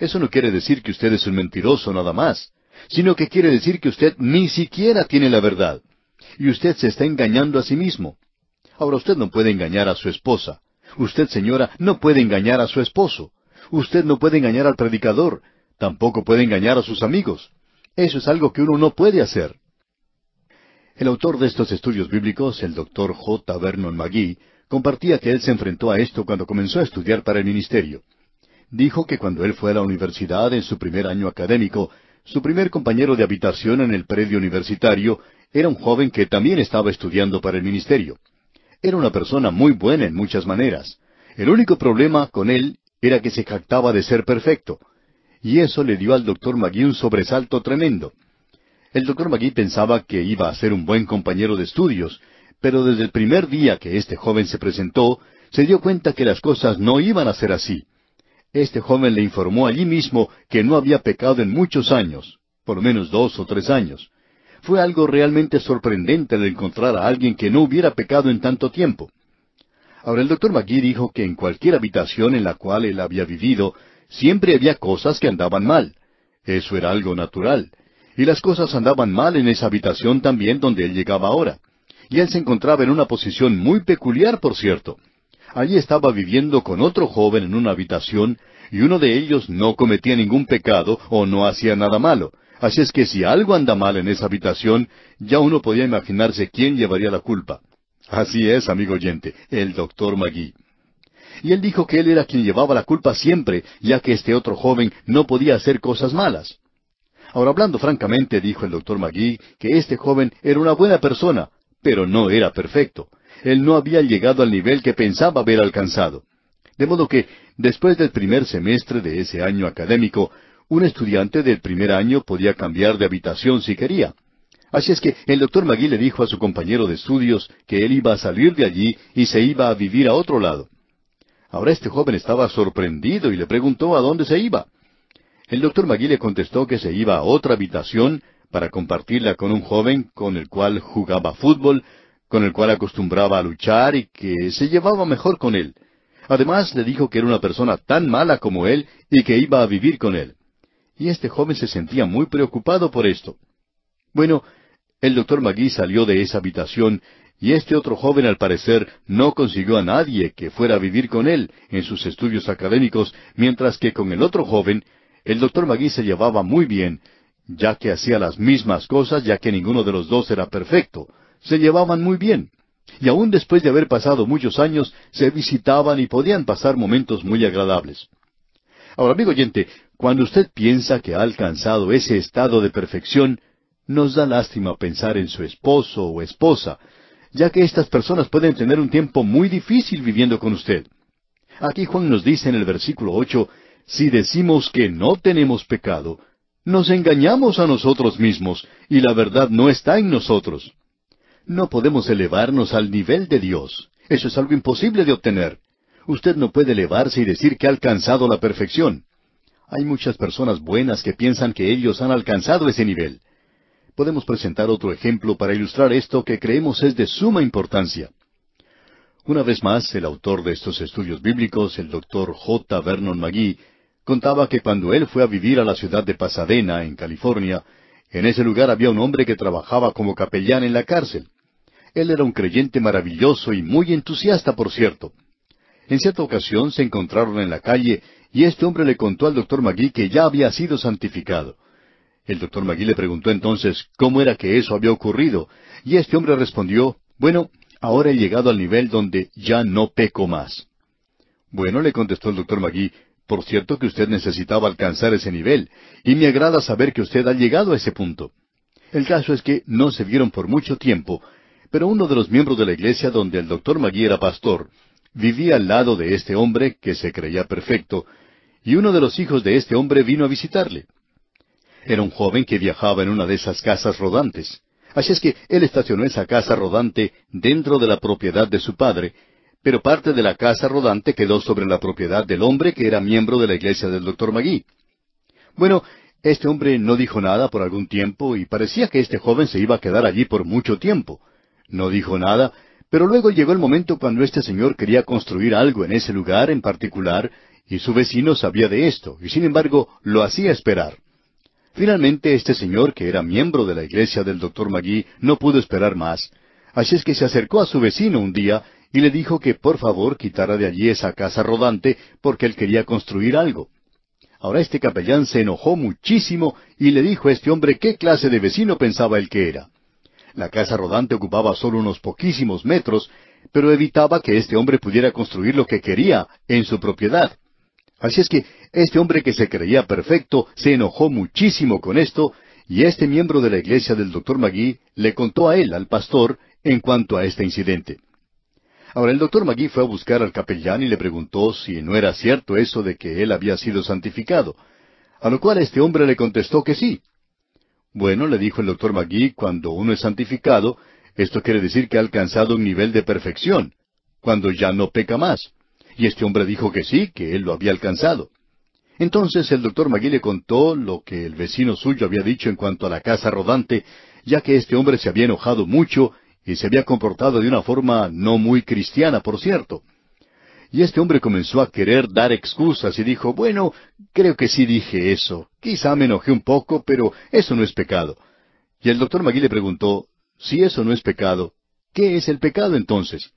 Eso no quiere decir que usted es un mentiroso nada más, sino que quiere decir que usted ni siquiera tiene la verdad. Y usted se está engañando a sí mismo. Ahora usted no puede engañar a su esposa. Usted, señora, no puede engañar a su esposo. Usted no puede engañar al predicador, tampoco puede engañar a sus amigos. Eso es algo que uno no puede hacer. El autor de estos estudios bíblicos, el doctor J. Vernon McGee, compartía que él se enfrentó a esto cuando comenzó a estudiar para el ministerio. Dijo que cuando él fue a la universidad en su primer año académico, su primer compañero de habitación en el predio universitario era un joven que también estaba estudiando para el ministerio. Era una persona muy buena en muchas maneras. El único problema con él era que se jactaba de ser perfecto. Y eso le dio al doctor Magui un sobresalto tremendo. El doctor Magui pensaba que iba a ser un buen compañero de estudios, pero desde el primer día que este joven se presentó, se dio cuenta que las cosas no iban a ser así. Este joven le informó allí mismo que no había pecado en muchos años, por lo menos dos o tres años. Fue algo realmente sorprendente el encontrar a alguien que no hubiera pecado en tanto tiempo. Ahora el doctor McGee dijo que en cualquier habitación en la cual él había vivido, siempre había cosas que andaban mal. Eso era algo natural. Y las cosas andaban mal en esa habitación también donde él llegaba ahora. Y él se encontraba en una posición muy peculiar, por cierto. Allí estaba viviendo con otro joven en una habitación, y uno de ellos no cometía ningún pecado o no hacía nada malo. Así es que si algo anda mal en esa habitación, ya uno podía imaginarse quién llevaría la culpa. Así es, amigo oyente, el doctor Magui. Y él dijo que él era quien llevaba la culpa siempre, ya que este otro joven no podía hacer cosas malas. Ahora, hablando francamente, dijo el doctor Magui, que este joven era una buena persona, pero no era perfecto. Él no había llegado al nivel que pensaba haber alcanzado. De modo que, después del primer semestre de ese año académico, un estudiante del primer año podía cambiar de habitación si quería. Así es que el doctor Magui le dijo a su compañero de estudios que él iba a salir de allí y se iba a vivir a otro lado. Ahora este joven estaba sorprendido y le preguntó a dónde se iba. El doctor Magui le contestó que se iba a otra habitación para compartirla con un joven con el cual jugaba fútbol, con el cual acostumbraba a luchar y que se llevaba mejor con él. Además le dijo que era una persona tan mala como él y que iba a vivir con él. Y este joven se sentía muy preocupado por esto. Bueno, el doctor Magui salió de esa habitación y este otro joven al parecer no consiguió a nadie que fuera a vivir con él en sus estudios académicos, mientras que con el otro joven el doctor Magui se llevaba muy bien, ya que hacía las mismas cosas, ya que ninguno de los dos era perfecto. Se llevaban muy bien. Y aún después de haber pasado muchos años, se visitaban y podían pasar momentos muy agradables. Ahora, amigo oyente, cuando usted piensa que ha alcanzado ese estado de perfección, nos da lástima pensar en su esposo o esposa, ya que estas personas pueden tener un tiempo muy difícil viviendo con usted. Aquí Juan nos dice en el versículo ocho, si decimos que no tenemos pecado, nos engañamos a nosotros mismos, y la verdad no está en nosotros. No podemos elevarnos al nivel de Dios. Eso es algo imposible de obtener. Usted no puede elevarse y decir que ha alcanzado la perfección. Hay muchas personas buenas que piensan que ellos han alcanzado ese nivel podemos presentar otro ejemplo para ilustrar esto que creemos es de suma importancia. Una vez más, el autor de estos estudios bíblicos, el doctor J. Vernon McGee, contaba que cuando él fue a vivir a la ciudad de Pasadena, en California, En ese lugar había un hombre que trabajaba como capellán en la cárcel. Él era un creyente maravilloso y muy entusiasta, por cierto. En cierta ocasión se encontraron en la calle y este hombre le contó al doctor Magui que ya había sido santificado. El doctor Magui le preguntó entonces cómo era que eso había ocurrido, y este hombre respondió, bueno, ahora he llegado al nivel donde ya no peco más. Bueno, le contestó el doctor Magui, por cierto que usted necesitaba alcanzar ese nivel, y me agrada saber que usted ha llegado a ese punto. El caso es que no se vieron por mucho tiempo, pero uno de los miembros de la iglesia donde el doctor Magui era pastor, vivía al lado de este hombre que se creía perfecto, y uno de los hijos de este hombre vino a visitarle. Era un joven que viajaba en una de esas casas rodantes. Así es que él estacionó esa casa rodante dentro de la propiedad de su padre, pero parte de la casa rodante quedó sobre la propiedad del hombre que era miembro de la iglesia del doctor Magui. Bueno, este hombre no dijo nada por algún tiempo y parecía que este joven se iba a quedar allí por mucho tiempo. No dijo nada, pero luego llegó el momento cuando este señor quería construir algo en ese lugar en particular y su vecino sabía de esto, y sin embargo lo hacía esperar. Finalmente este señor, que era miembro de la iglesia del doctor Magui, no pudo esperar más. Así es que se acercó a su vecino un día y le dijo que por favor quitara de allí esa casa rodante porque él quería construir algo. Ahora este capellán se enojó muchísimo y le dijo a este hombre qué clase de vecino pensaba él que era. La casa rodante ocupaba solo unos poquísimos metros, pero evitaba que este hombre pudiera construir lo que quería en su propiedad. Así es que este hombre que se creía perfecto se enojó muchísimo con esto, y este miembro de la iglesia del doctor Magui le contó a él, al pastor, en cuanto a este incidente. Ahora el doctor Magui fue a buscar al capellán y le preguntó si no era cierto eso de que él había sido santificado, a lo cual este hombre le contestó que sí. Bueno, le dijo el doctor Magui, cuando uno es santificado, esto quiere decir que ha alcanzado un nivel de perfección, cuando ya no peca más. Y este hombre dijo que sí, que él lo había alcanzado. Entonces el doctor Magui le contó lo que el vecino suyo había dicho en cuanto a la casa rodante, ya que este hombre se había enojado mucho y se había comportado de una forma no muy cristiana, por cierto. Y este hombre comenzó a querer dar excusas y dijo, bueno, creo que sí dije eso. Quizá me enojé un poco, pero eso no es pecado. Y el doctor Magui le preguntó, si eso no es pecado, ¿qué es el pecado entonces?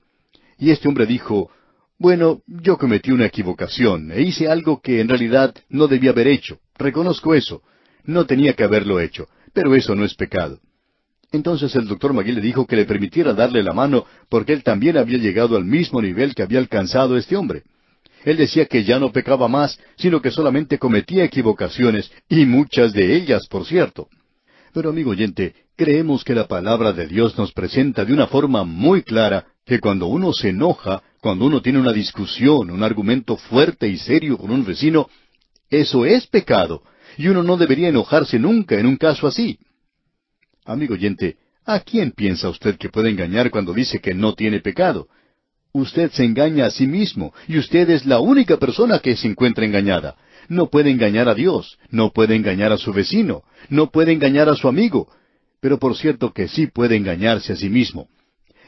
Y este hombre dijo, bueno, yo cometí una equivocación e hice algo que en realidad no debía haber hecho. Reconozco eso. No tenía que haberlo hecho, pero eso no es pecado. Entonces el doctor Magui le dijo que le permitiera darle la mano porque él también había llegado al mismo nivel que había alcanzado este hombre. Él decía que ya no pecaba más, sino que solamente cometía equivocaciones, y muchas de ellas, por cierto. Pero amigo oyente, creemos que la palabra de Dios nos presenta de una forma muy clara que cuando uno se enoja, cuando uno tiene una discusión, un argumento fuerte y serio con un vecino, eso es pecado, y uno no debería enojarse nunca en un caso así. Amigo oyente, ¿a quién piensa usted que puede engañar cuando dice que no tiene pecado? Usted se engaña a sí mismo, y usted es la única persona que se encuentra engañada. No puede engañar a Dios, no puede engañar a su vecino, no puede engañar a su amigo, pero por cierto que sí puede engañarse a sí mismo.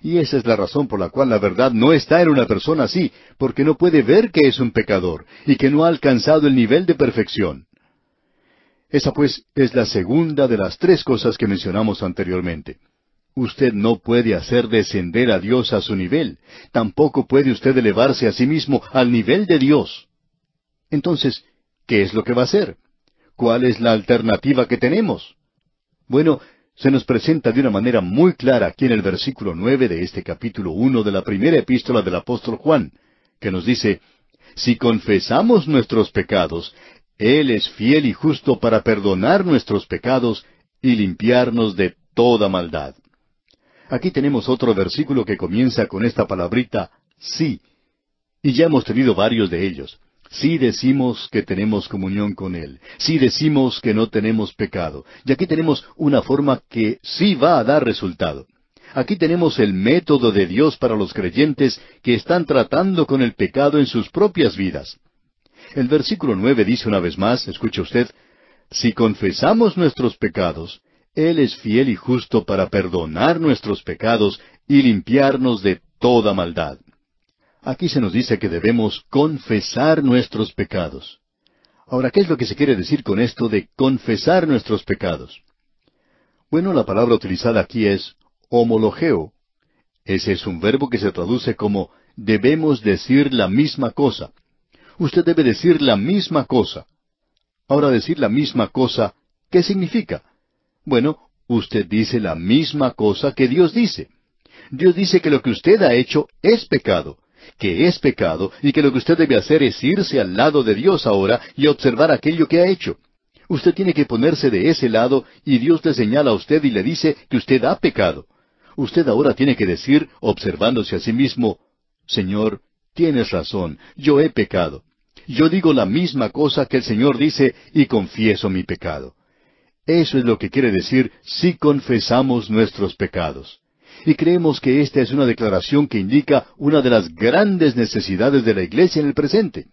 Y esa es la razón por la cual la verdad no está en una persona así, porque no puede ver que es un pecador y que no ha alcanzado el nivel de perfección. Esa pues es la segunda de las tres cosas que mencionamos anteriormente. Usted no puede hacer descender a Dios a su nivel, tampoco puede usted elevarse a sí mismo al nivel de Dios. Entonces, ¿qué es lo que va a hacer? ¿Cuál es la alternativa que tenemos? Bueno, se nos presenta de una manera muy clara aquí en el versículo nueve de este capítulo uno de la primera epístola del apóstol Juan, que nos dice, Si confesamos nuestros pecados, Él es fiel y justo para perdonar nuestros pecados y limpiarnos de toda maldad. Aquí tenemos otro versículo que comienza con esta palabrita, sí, y ya hemos tenido varios de ellos. Si decimos que tenemos comunión con Él, si decimos que no tenemos pecado. Y aquí tenemos una forma que sí va a dar resultado. Aquí tenemos el método de Dios para los creyentes que están tratando con el pecado en sus propias vidas. El versículo nueve dice una vez más, escuche usted, si confesamos nuestros pecados, Él es fiel y justo para perdonar nuestros pecados y limpiarnos de toda maldad. Aquí se nos dice que debemos confesar nuestros pecados. Ahora, ¿qué es lo que se quiere decir con esto de confesar nuestros pecados? Bueno, la palabra utilizada aquí es homologeo. Ese es un verbo que se traduce como debemos decir la misma cosa. Usted debe decir la misma cosa. Ahora decir la misma cosa, ¿qué significa? Bueno, usted dice la misma cosa que Dios dice. Dios dice que lo que usted ha hecho es pecado, que es pecado y que lo que usted debe hacer es irse al lado de Dios ahora y observar aquello que ha hecho. Usted tiene que ponerse de ese lado y Dios le señala a usted y le dice que usted ha pecado. Usted ahora tiene que decir, observándose a sí mismo, Señor, tienes razón, yo he pecado. Yo digo la misma cosa que el Señor dice y confieso mi pecado. Eso es lo que quiere decir si confesamos nuestros pecados. Y creemos que esta es una declaración que indica una de las grandes necesidades de la iglesia en el presente.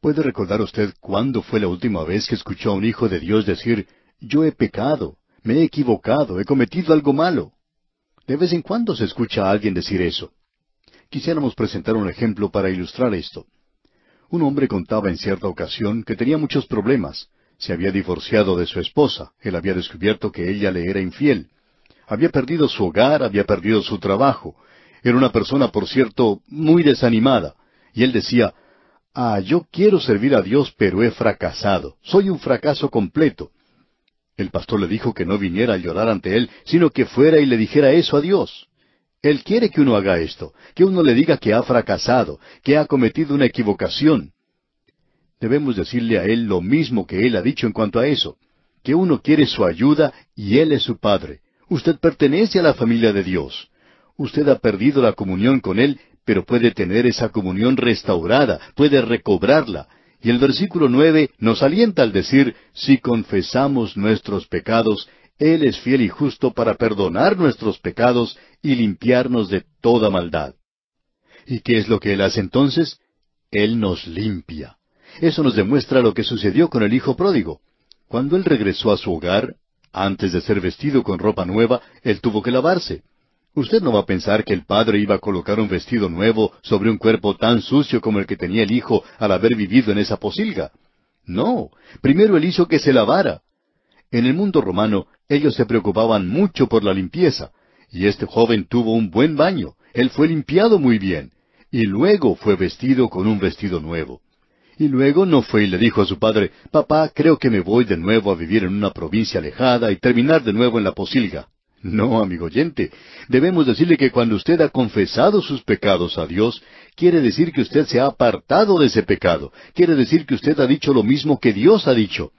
¿Puede recordar usted cuándo fue la última vez que escuchó a un hijo de Dios decir, yo he pecado, me he equivocado, he cometido algo malo? De vez en cuando se escucha a alguien decir eso. Quisiéramos presentar un ejemplo para ilustrar esto. Un hombre contaba en cierta ocasión que tenía muchos problemas. Se había divorciado de su esposa, él había descubierto que ella le era infiel. Había perdido su hogar, había perdido su trabajo. Era una persona, por cierto, muy desanimada. Y él decía, Ah, yo quiero servir a Dios, pero he fracasado. Soy un fracaso completo. El pastor le dijo que no viniera a llorar ante él, sino que fuera y le dijera eso a Dios. Él quiere que uno haga esto, que uno le diga que ha fracasado, que ha cometido una equivocación. Debemos decirle a Él lo mismo que Él ha dicho en cuanto a eso, que uno quiere su ayuda y Él es su Padre. Usted pertenece a la familia de Dios. Usted ha perdido la comunión con Él pero puede tener esa comunión restaurada, puede recobrarla. Y el versículo nueve nos alienta al decir, si confesamos nuestros pecados, Él es fiel y justo para perdonar nuestros pecados y limpiarnos de toda maldad. ¿Y qué es lo que Él hace entonces? Él nos limpia. Eso nos demuestra lo que sucedió con el Hijo pródigo. Cuando Él regresó a su hogar, antes de ser vestido con ropa nueva, Él tuvo que lavarse. Usted no va a pensar que el padre iba a colocar un vestido nuevo sobre un cuerpo tan sucio como el que tenía el hijo al haber vivido en esa posilga. No, primero él hizo que se lavara. En el mundo romano ellos se preocupaban mucho por la limpieza, y este joven tuvo un buen baño, él fue limpiado muy bien, y luego fue vestido con un vestido nuevo. Y luego no fue y le dijo a su padre, Papá, creo que me voy de nuevo a vivir en una provincia alejada y terminar de nuevo en la posilga. No, amigo oyente, debemos decirle que cuando usted ha confesado sus pecados a Dios, quiere decir que usted se ha apartado de ese pecado, quiere decir que usted ha dicho lo mismo que Dios ha dicho.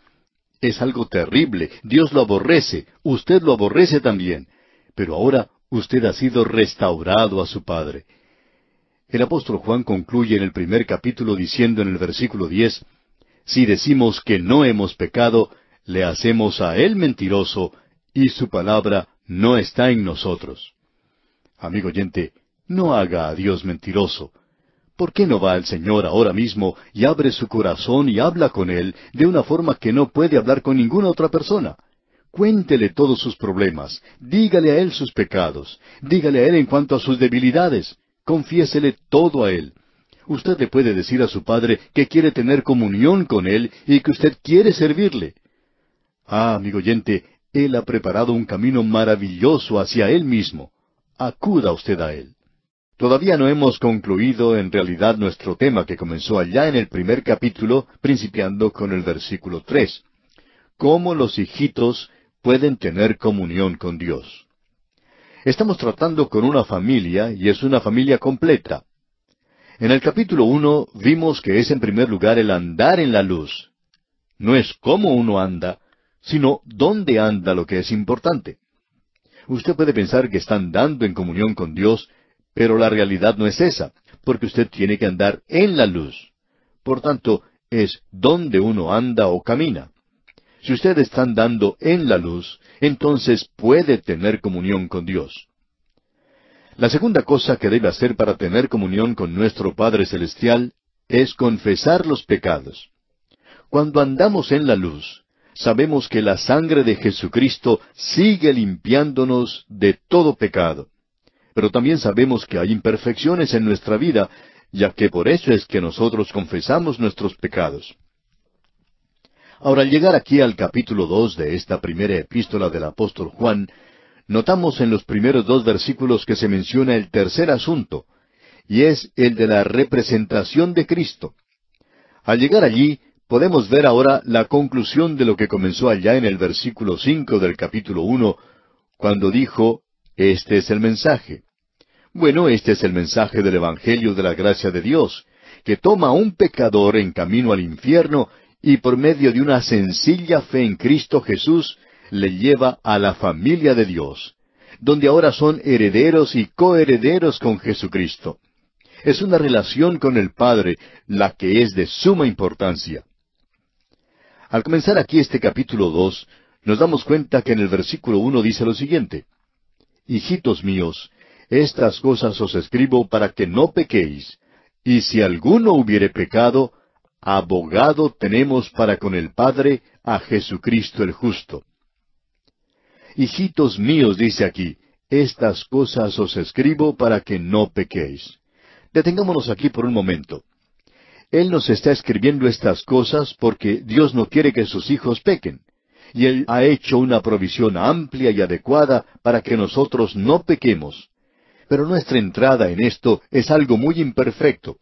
Es algo terrible, Dios lo aborrece, usted lo aborrece también, pero ahora usted ha sido restaurado a su Padre. El apóstol Juan concluye en el primer capítulo diciendo en el versículo diez, Si decimos que no hemos pecado, le hacemos a Él mentiroso, y su palabra no está en nosotros. Amigo oyente, no haga a Dios mentiroso. ¿Por qué no va al Señor ahora mismo y abre su corazón y habla con Él de una forma que no puede hablar con ninguna otra persona? Cuéntele todos sus problemas, dígale a Él sus pecados, dígale a Él en cuanto a sus debilidades, confiésele todo a Él. Usted le puede decir a su Padre que quiere tener comunión con Él y que usted quiere servirle. Ah, amigo oyente, él ha preparado un camino maravilloso hacia Él mismo. Acuda usted a Él. Todavía no hemos concluido en realidad nuestro tema que comenzó allá en el primer capítulo, principiando con el versículo tres. ¿Cómo los hijitos pueden tener comunión con Dios? Estamos tratando con una familia y es una familia completa. En el capítulo uno vimos que es en primer lugar el andar en la luz. No es cómo uno anda, sino dónde anda lo que es importante. Usted puede pensar que está andando en comunión con Dios, pero la realidad no es esa, porque usted tiene que andar en la luz. Por tanto, es dónde uno anda o camina. Si usted está andando en la luz, entonces puede tener comunión con Dios. La segunda cosa que debe hacer para tener comunión con nuestro Padre Celestial es confesar los pecados. Cuando andamos en la luz, sabemos que la sangre de Jesucristo sigue limpiándonos de todo pecado. Pero también sabemos que hay imperfecciones en nuestra vida, ya que por eso es que nosotros confesamos nuestros pecados. Ahora, al llegar aquí al capítulo dos de esta primera epístola del apóstol Juan, notamos en los primeros dos versículos que se menciona el tercer asunto, y es el de la representación de Cristo. Al llegar allí, podemos ver ahora la conclusión de lo que comenzó allá en el versículo cinco del capítulo uno, cuando dijo, Este es el mensaje. Bueno, este es el mensaje del Evangelio de la gracia de Dios, que toma a un pecador en camino al infierno y por medio de una sencilla fe en Cristo Jesús le lleva a la familia de Dios, donde ahora son herederos y coherederos con Jesucristo. Es una relación con el Padre la que es de suma importancia. Al comenzar aquí este capítulo dos, nos damos cuenta que en el versículo uno dice lo siguiente Hijitos míos, estas cosas os escribo para que no pequéis, y si alguno hubiere pecado, abogado tenemos para con el Padre a Jesucristo el justo. Hijitos míos, dice aquí, estas cosas os escribo para que no pequéis. Detengámonos aquí por un momento. Él nos está escribiendo estas cosas porque Dios no quiere que sus hijos pequen. Y Él ha hecho una provisión amplia y adecuada para que nosotros no pequemos. Pero nuestra entrada en esto es algo muy imperfecto.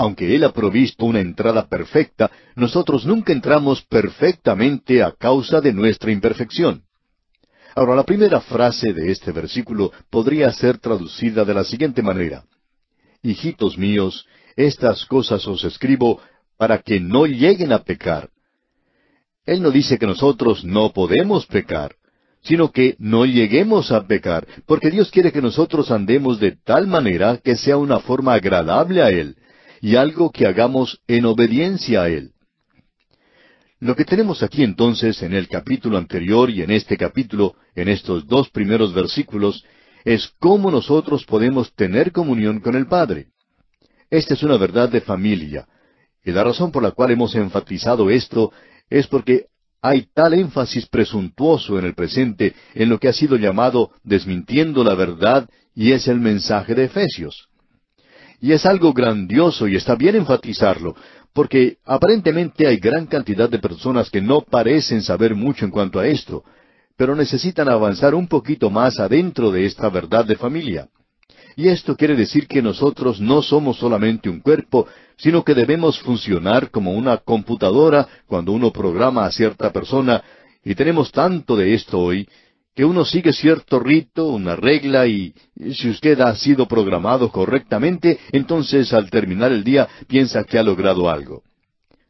Aunque Él ha provisto una entrada perfecta, nosotros nunca entramos perfectamente a causa de nuestra imperfección. Ahora, la primera frase de este versículo podría ser traducida de la siguiente manera. Hijitos míos, estas cosas os escribo para que no lleguen a pecar. Él no dice que nosotros no podemos pecar, sino que no lleguemos a pecar, porque Dios quiere que nosotros andemos de tal manera que sea una forma agradable a Él, y algo que hagamos en obediencia a Él. Lo que tenemos aquí entonces en el capítulo anterior y en este capítulo, en estos dos primeros versículos, es cómo nosotros podemos tener comunión con el Padre. Esta es una verdad de familia, y la razón por la cual hemos enfatizado esto es porque hay tal énfasis presuntuoso en el presente en lo que ha sido llamado desmintiendo la verdad y es el mensaje de Efesios. Y es algo grandioso y está bien enfatizarlo, porque aparentemente hay gran cantidad de personas que no parecen saber mucho en cuanto a esto, pero necesitan avanzar un poquito más adentro de esta verdad de familia. Y esto quiere decir que nosotros no somos solamente un cuerpo, sino que debemos funcionar como una computadora cuando uno programa a cierta persona, y tenemos tanto de esto hoy, que uno sigue cierto rito, una regla y si usted ha sido programado correctamente, entonces al terminar el día piensa que ha logrado algo.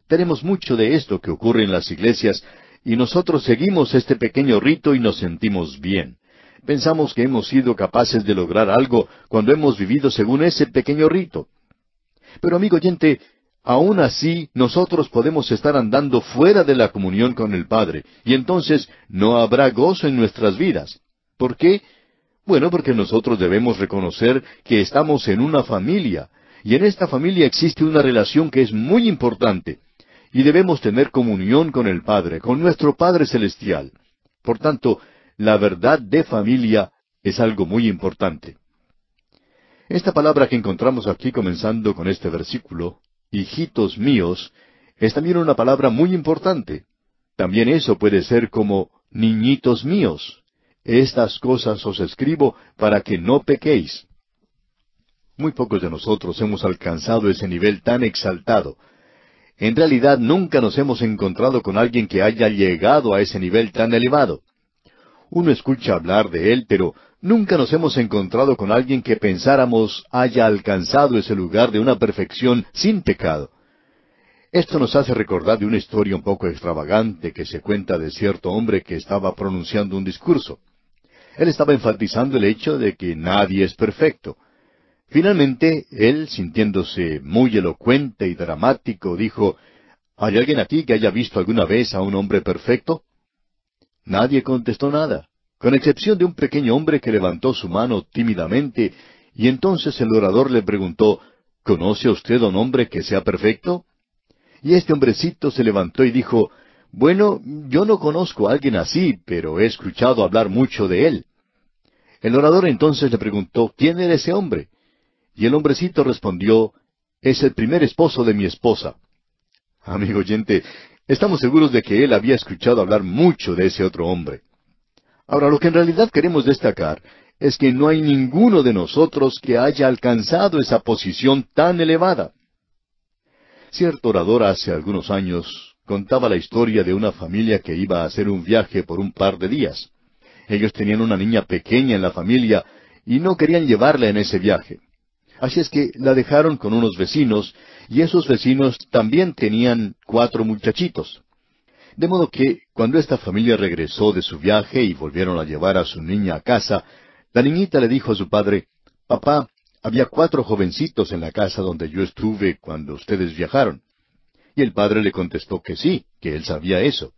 Tenemos mucho de esto que ocurre en las iglesias y nosotros seguimos este pequeño rito y nos sentimos bien. Pensamos que hemos sido capaces de lograr algo cuando hemos vivido según ese pequeño rito. Pero amigo oyente, Aún así, nosotros podemos estar andando fuera de la comunión con el Padre, y entonces no habrá gozo en nuestras vidas. ¿Por qué? Bueno, porque nosotros debemos reconocer que estamos en una familia, y en esta familia existe una relación que es muy importante, y debemos tener comunión con el Padre, con nuestro Padre Celestial. Por tanto, la verdad de familia es algo muy importante. Esta palabra que encontramos aquí comenzando con este versículo, hijitos míos, es también una palabra muy importante. También eso puede ser como niñitos míos. Estas cosas os escribo para que no pequéis. Muy pocos de nosotros hemos alcanzado ese nivel tan exaltado. En realidad nunca nos hemos encontrado con alguien que haya llegado a ese nivel tan elevado. Uno escucha hablar de él, pero Nunca nos hemos encontrado con alguien que pensáramos haya alcanzado ese lugar de una perfección sin pecado. Esto nos hace recordar de una historia un poco extravagante que se cuenta de cierto hombre que estaba pronunciando un discurso. Él estaba enfatizando el hecho de que nadie es perfecto. Finalmente, él, sintiéndose muy elocuente y dramático, dijo, ¿Hay alguien aquí que haya visto alguna vez a un hombre perfecto? Nadie contestó nada con excepción de un pequeño hombre que levantó su mano tímidamente, y entonces el orador le preguntó, ¿Conoce usted a un hombre que sea perfecto? Y este hombrecito se levantó y dijo, Bueno, yo no conozco a alguien así, pero he escuchado hablar mucho de él. El orador entonces le preguntó, ¿quién era ese hombre? Y el hombrecito respondió, Es el primer esposo de mi esposa. Amigo oyente, Estamos seguros de que él había escuchado hablar mucho de ese otro hombre. Ahora, lo que en realidad queremos destacar es que no hay ninguno de nosotros que haya alcanzado esa posición tan elevada. Cierto orador hace algunos años contaba la historia de una familia que iba a hacer un viaje por un par de días. Ellos tenían una niña pequeña en la familia y no querían llevarla en ese viaje. Así es que la dejaron con unos vecinos y esos vecinos también tenían cuatro muchachitos. De modo que, cuando esta familia regresó de su viaje y volvieron a llevar a su niña a casa, la niñita le dijo a su padre, Papá, había cuatro jovencitos en la casa donde yo estuve cuando ustedes viajaron. Y el padre le contestó que sí, que él sabía eso.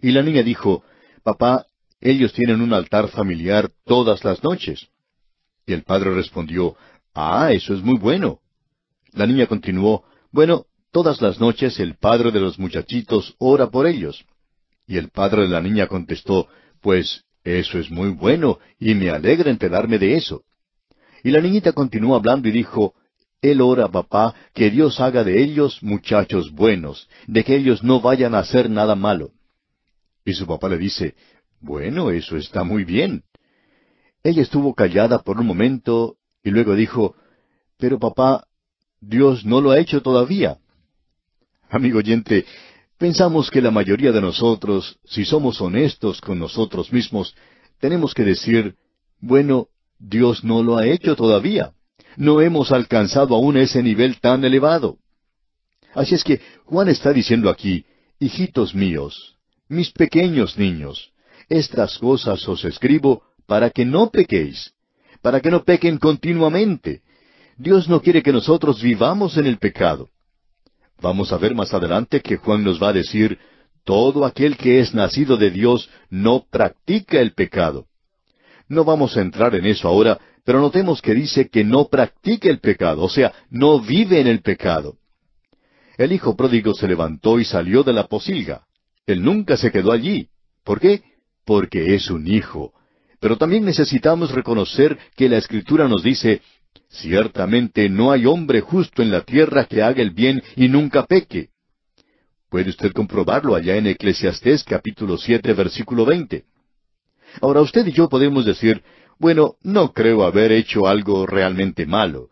Y la niña dijo, Papá, ellos tienen un altar familiar todas las noches. Y el padre respondió, Ah, eso es muy bueno. La niña continuó, Bueno, Todas las noches el padre de los muchachitos ora por ellos. Y el padre de la niña contestó, Pues eso es muy bueno, y me alegra enterarme de eso. Y la niñita continuó hablando y dijo, Él ora, papá, que Dios haga de ellos muchachos buenos, de que ellos no vayan a hacer nada malo. Y su papá le dice, Bueno, eso está muy bien. Ella estuvo callada por un momento y luego dijo, Pero papá, Dios no lo ha hecho todavía. Amigo oyente, pensamos que la mayoría de nosotros, si somos honestos con nosotros mismos, tenemos que decir, bueno, Dios no lo ha hecho todavía. No hemos alcanzado aún ese nivel tan elevado. Así es que Juan está diciendo aquí, hijitos míos, mis pequeños niños, estas cosas os escribo para que no pequéis, para que no pequen continuamente. Dios no quiere que nosotros vivamos en el pecado. Vamos a ver más adelante que Juan nos va a decir, todo aquel que es nacido de Dios no practica el pecado. No vamos a entrar en eso ahora, pero notemos que dice que no practica el pecado, o sea, no vive en el pecado. El hijo pródigo se levantó y salió de la posilga. Él nunca se quedó allí. ¿Por qué? Porque es un hijo. Pero también necesitamos reconocer que la Escritura nos dice, Ciertamente no hay hombre justo en la tierra que haga el bien y nunca peque. Puede usted comprobarlo allá en Eclesiastés capítulo siete versículo veinte. Ahora usted y yo podemos decir, bueno, no creo haber hecho algo realmente malo.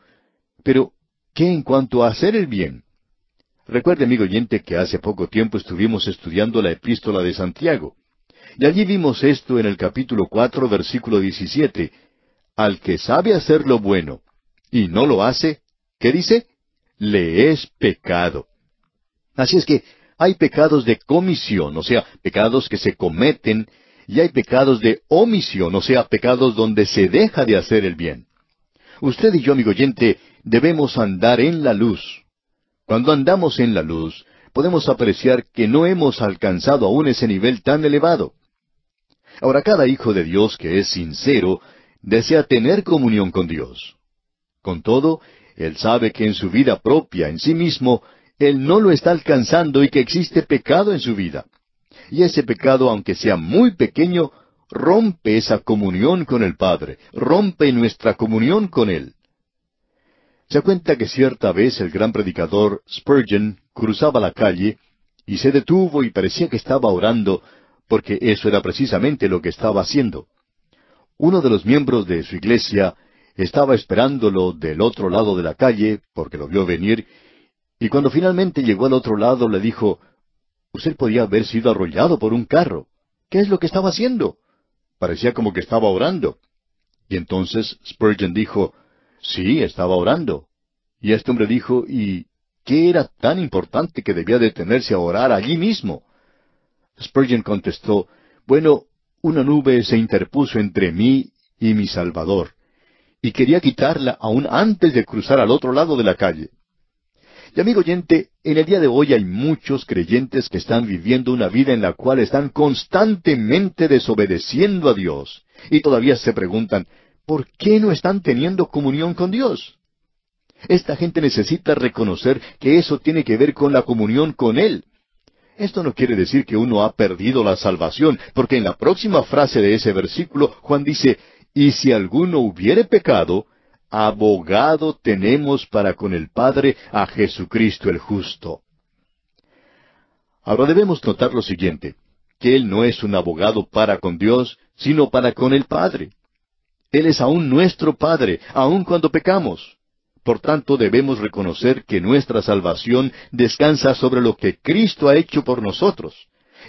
Pero, ¿qué en cuanto a hacer el bien? Recuerde, amigo oyente, que hace poco tiempo estuvimos estudiando la epístola de Santiago. Y allí vimos esto en el capítulo cuatro, versículo diecisiete. Al que sabe hacer lo bueno y no lo hace, ¿qué dice? Le es pecado. Así es que hay pecados de comisión, o sea, pecados que se cometen, y hay pecados de omisión, o sea, pecados donde se deja de hacer el bien. Usted y yo, amigo oyente, debemos andar en la luz. Cuando andamos en la luz, podemos apreciar que no hemos alcanzado aún ese nivel tan elevado. Ahora, cada hijo de Dios que es sincero desea tener comunión con Dios. Con todo, él sabe que en su vida propia, en sí mismo, él no lo está alcanzando y que existe pecado en su vida. Y ese pecado, aunque sea muy pequeño, rompe esa comunión con el Padre, rompe nuestra comunión con Él. Se cuenta que cierta vez el gran predicador Spurgeon cruzaba la calle y se detuvo y parecía que estaba orando, porque eso era precisamente lo que estaba haciendo. Uno de los miembros de su iglesia estaba esperándolo del otro lado de la calle, porque lo vio venir, y cuando finalmente llegó al otro lado le dijo, Usted podía haber sido arrollado por un carro. ¿Qué es lo que estaba haciendo? Parecía como que estaba orando. Y entonces Spurgeon dijo, Sí, estaba orando. Y este hombre dijo, ¿y qué era tan importante que debía detenerse a orar allí mismo? Spurgeon contestó, Bueno, una nube se interpuso entre mí y mi Salvador y quería quitarla aún antes de cruzar al otro lado de la calle. Y amigo oyente, en el día de hoy hay muchos creyentes que están viviendo una vida en la cual están constantemente desobedeciendo a Dios y todavía se preguntan, ¿por qué no están teniendo comunión con Dios? Esta gente necesita reconocer que eso tiene que ver con la comunión con Él. Esto no quiere decir que uno ha perdido la salvación, porque en la próxima frase de ese versículo Juan dice, y si alguno hubiere pecado, abogado tenemos para con el Padre a Jesucristo el justo. Ahora debemos notar lo siguiente, que Él no es un abogado para con Dios, sino para con el Padre. Él es aún nuestro Padre, aun cuando pecamos. Por tanto, debemos reconocer que nuestra salvación descansa sobre lo que Cristo ha hecho por nosotros.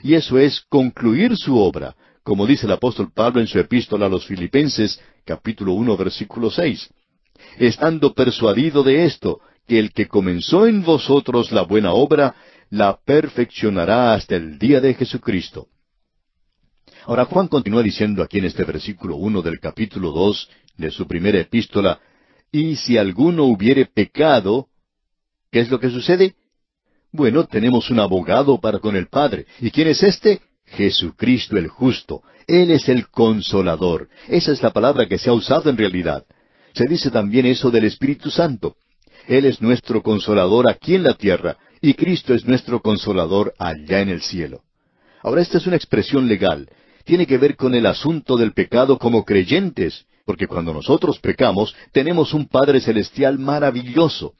Y eso es concluir su obra, como dice el apóstol Pablo en su epístola a los Filipenses, capítulo uno, versículo seis. Estando persuadido de esto, que el que comenzó en vosotros la buena obra, la perfeccionará hasta el día de Jesucristo. Ahora Juan continúa diciendo aquí en este versículo uno del capítulo dos de su primera epístola, y si alguno hubiere pecado, ¿qué es lo que sucede? Bueno, tenemos un abogado para con el Padre. ¿Y quién es este? Jesucristo el justo. Él es el consolador. Esa es la palabra que se ha usado en realidad. Se dice también eso del Espíritu Santo. Él es nuestro consolador aquí en la tierra y Cristo es nuestro consolador allá en el cielo. Ahora esta es una expresión legal. Tiene que ver con el asunto del pecado como creyentes, porque cuando nosotros pecamos tenemos un Padre Celestial maravilloso.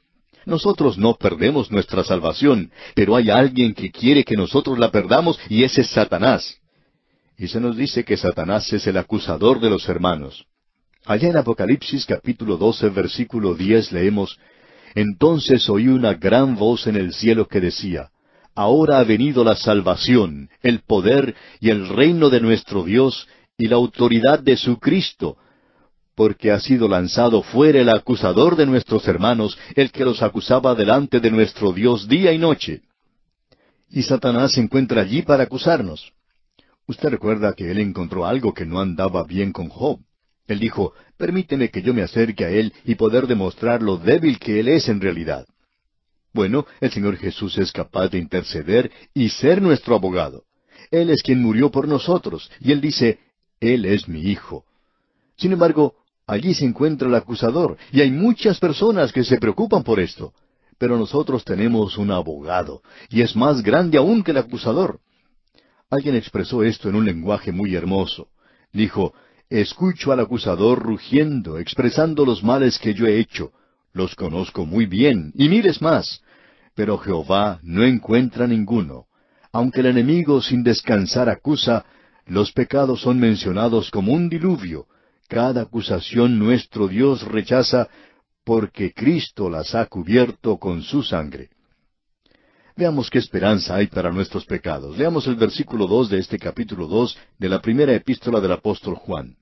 Nosotros no perdemos nuestra salvación, pero hay alguien que quiere que nosotros la perdamos y ese es Satanás. Y se nos dice que Satanás es el acusador de los hermanos. Allá en Apocalipsis capítulo 12 versículo 10 leemos, Entonces oí una gran voz en el cielo que decía, Ahora ha venido la salvación, el poder y el reino de nuestro Dios y la autoridad de su Cristo, porque ha sido lanzado fuera el acusador de nuestros hermanos, el que los acusaba delante de nuestro Dios día y noche. Y Satanás se encuentra allí para acusarnos. Usted recuerda que él encontró algo que no andaba bien con Job. Él dijo, permíteme que yo me acerque a él y poder demostrar lo débil que él es en realidad. Bueno, el Señor Jesús es capaz de interceder y ser nuestro abogado. Él es quien murió por nosotros, y Él dice, Él es mi Hijo. Sin embargo, Allí se encuentra el acusador, y hay muchas personas que se preocupan por esto. Pero nosotros tenemos un abogado, y es más grande aún que el acusador. Alguien expresó esto en un lenguaje muy hermoso. Dijo, Escucho al acusador rugiendo, expresando los males que yo he hecho. Los conozco muy bien, y miles más. Pero Jehová no encuentra ninguno. Aunque el enemigo sin descansar acusa, los pecados son mencionados como un diluvio, cada acusación nuestro Dios rechaza porque Cristo las ha cubierto con su sangre. Veamos qué esperanza hay para nuestros pecados. Leamos el versículo dos de este capítulo dos de la primera epístola del apóstol Juan.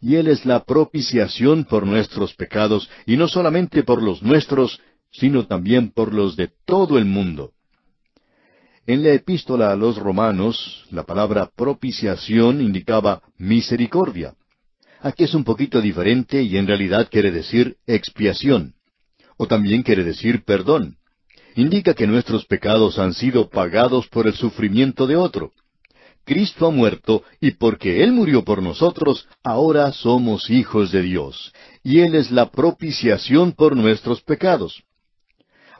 Y Él es la propiciación por nuestros pecados, y no solamente por los nuestros, sino también por los de todo el mundo. En la epístola a los romanos, la palabra propiciación indicaba misericordia. Aquí es un poquito diferente y en realidad quiere decir expiación. O también quiere decir perdón. Indica que nuestros pecados han sido pagados por el sufrimiento de otro. Cristo ha muerto y porque Él murió por nosotros, ahora somos hijos de Dios. Y Él es la propiciación por nuestros pecados.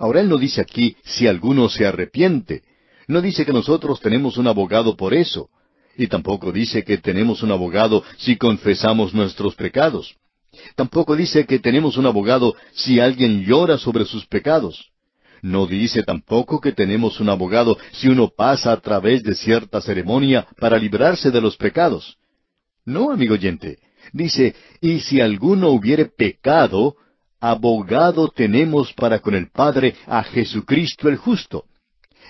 Ahora Él no dice aquí si alguno se arrepiente. No dice que nosotros tenemos un abogado por eso. Y tampoco dice que tenemos un abogado si confesamos nuestros pecados. Tampoco dice que tenemos un abogado si alguien llora sobre sus pecados. No dice tampoco que tenemos un abogado si uno pasa a través de cierta ceremonia para librarse de los pecados. No, amigo oyente. Dice, y si alguno hubiere pecado, abogado tenemos para con el Padre a Jesucristo el justo.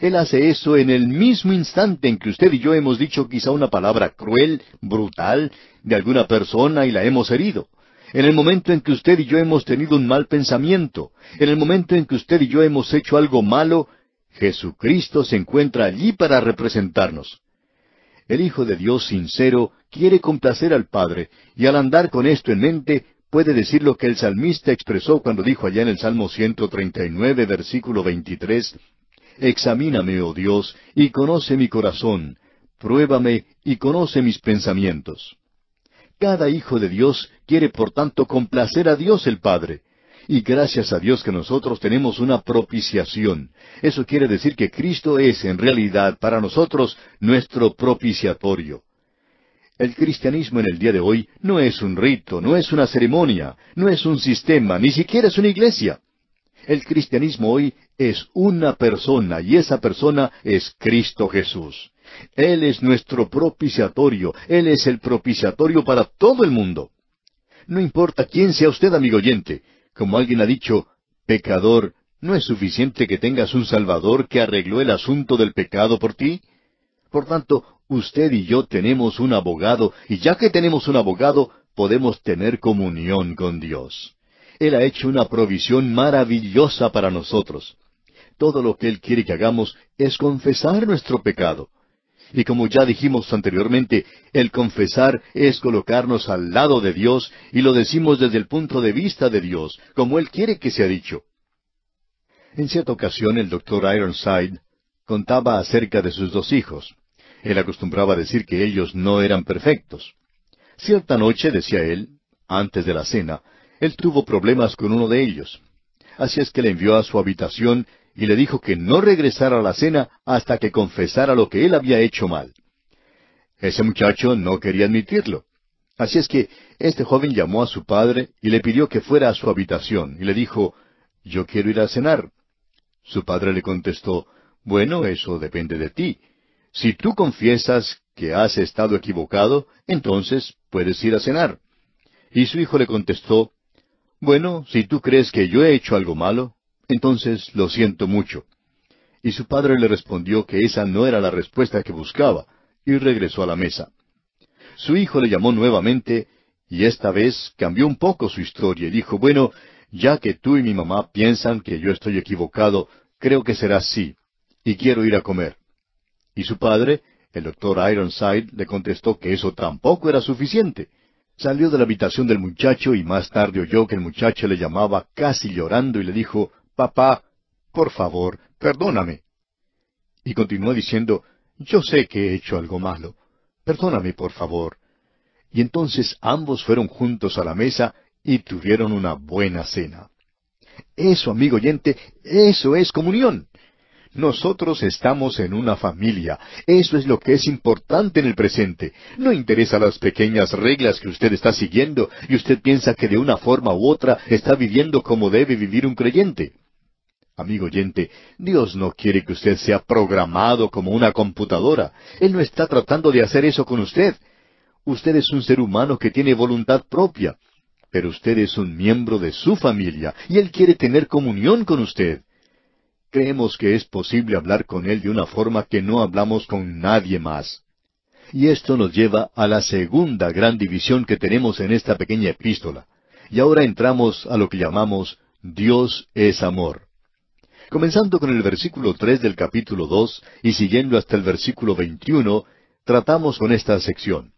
Él hace eso en el mismo instante en que usted y yo hemos dicho quizá una palabra cruel, brutal, de alguna persona y la hemos herido. En el momento en que usted y yo hemos tenido un mal pensamiento, en el momento en que usted y yo hemos hecho algo malo, Jesucristo se encuentra allí para representarnos. El Hijo de Dios sincero quiere complacer al Padre, y al andar con esto en mente, puede decir lo que el salmista expresó cuando dijo allá en el Salmo 139, versículo 23, Examíname, oh Dios, y conoce mi corazón, pruébame y conoce mis pensamientos. Cada hijo de Dios quiere por tanto complacer a Dios el Padre. Y gracias a Dios que nosotros tenemos una propiciación. Eso quiere decir que Cristo es en realidad para nosotros nuestro propiciatorio. El cristianismo en el día de hoy no es un rito, no es una ceremonia, no es un sistema, ni siquiera es una iglesia. El cristianismo hoy es una persona y esa persona es Cristo Jesús. Él es nuestro propiciatorio, Él es el propiciatorio para todo el mundo. No importa quién sea usted, amigo oyente, como alguien ha dicho, pecador, ¿no es suficiente que tengas un Salvador que arregló el asunto del pecado por ti? Por tanto, usted y yo tenemos un abogado, y ya que tenemos un abogado, podemos tener comunión con Dios. Él ha hecho una provisión maravillosa para nosotros. Todo lo que Él quiere que hagamos es confesar nuestro pecado. Y como ya dijimos anteriormente, el confesar es colocarnos al lado de Dios y lo decimos desde el punto de vista de Dios, como Él quiere que sea dicho. En cierta ocasión el doctor Ironside contaba acerca de sus dos hijos. Él acostumbraba decir que ellos no eran perfectos. Cierta noche, decía él, antes de la cena, él tuvo problemas con uno de ellos. Así es que le envió a su habitación y le dijo que no regresara a la cena hasta que confesara lo que él había hecho mal. Ese muchacho no quería admitirlo. Así es que este joven llamó a su padre y le pidió que fuera a su habitación y le dijo, Yo quiero ir a cenar. Su padre le contestó, Bueno, eso depende de ti. Si tú confiesas que has estado equivocado, entonces puedes ir a cenar. Y su hijo le contestó, Bueno, si tú crees que yo he hecho algo malo, entonces lo siento mucho. Y su padre le respondió que esa no era la respuesta que buscaba, y regresó a la mesa. Su hijo le llamó nuevamente, y esta vez cambió un poco su historia, y dijo, bueno, ya que tú y mi mamá piensan que yo estoy equivocado, creo que será así, y quiero ir a comer. Y su padre, el doctor Ironside, le contestó que eso tampoco era suficiente. Salió de la habitación del muchacho y más tarde oyó que el muchacho le llamaba casi llorando y le dijo, Papá, por favor, perdóname. Y continuó diciendo, Yo sé que he hecho algo malo. Perdóname, por favor. Y entonces ambos fueron juntos a la mesa y tuvieron una buena cena. Eso, amigo oyente, eso es comunión. Nosotros estamos en una familia. Eso es lo que es importante en el presente. No interesa las pequeñas reglas que usted está siguiendo y usted piensa que de una forma u otra está viviendo como debe vivir un creyente. Amigo oyente, Dios no quiere que usted sea programado como una computadora. Él no está tratando de hacer eso con usted. Usted es un ser humano que tiene voluntad propia, pero usted es un miembro de su familia y Él quiere tener comunión con usted. Creemos que es posible hablar con Él de una forma que no hablamos con nadie más. Y esto nos lleva a la segunda gran división que tenemos en esta pequeña epístola. Y ahora entramos a lo que llamamos Dios es amor. Comenzando con el versículo tres del capítulo dos y siguiendo hasta el versículo veintiuno, tratamos con esta sección.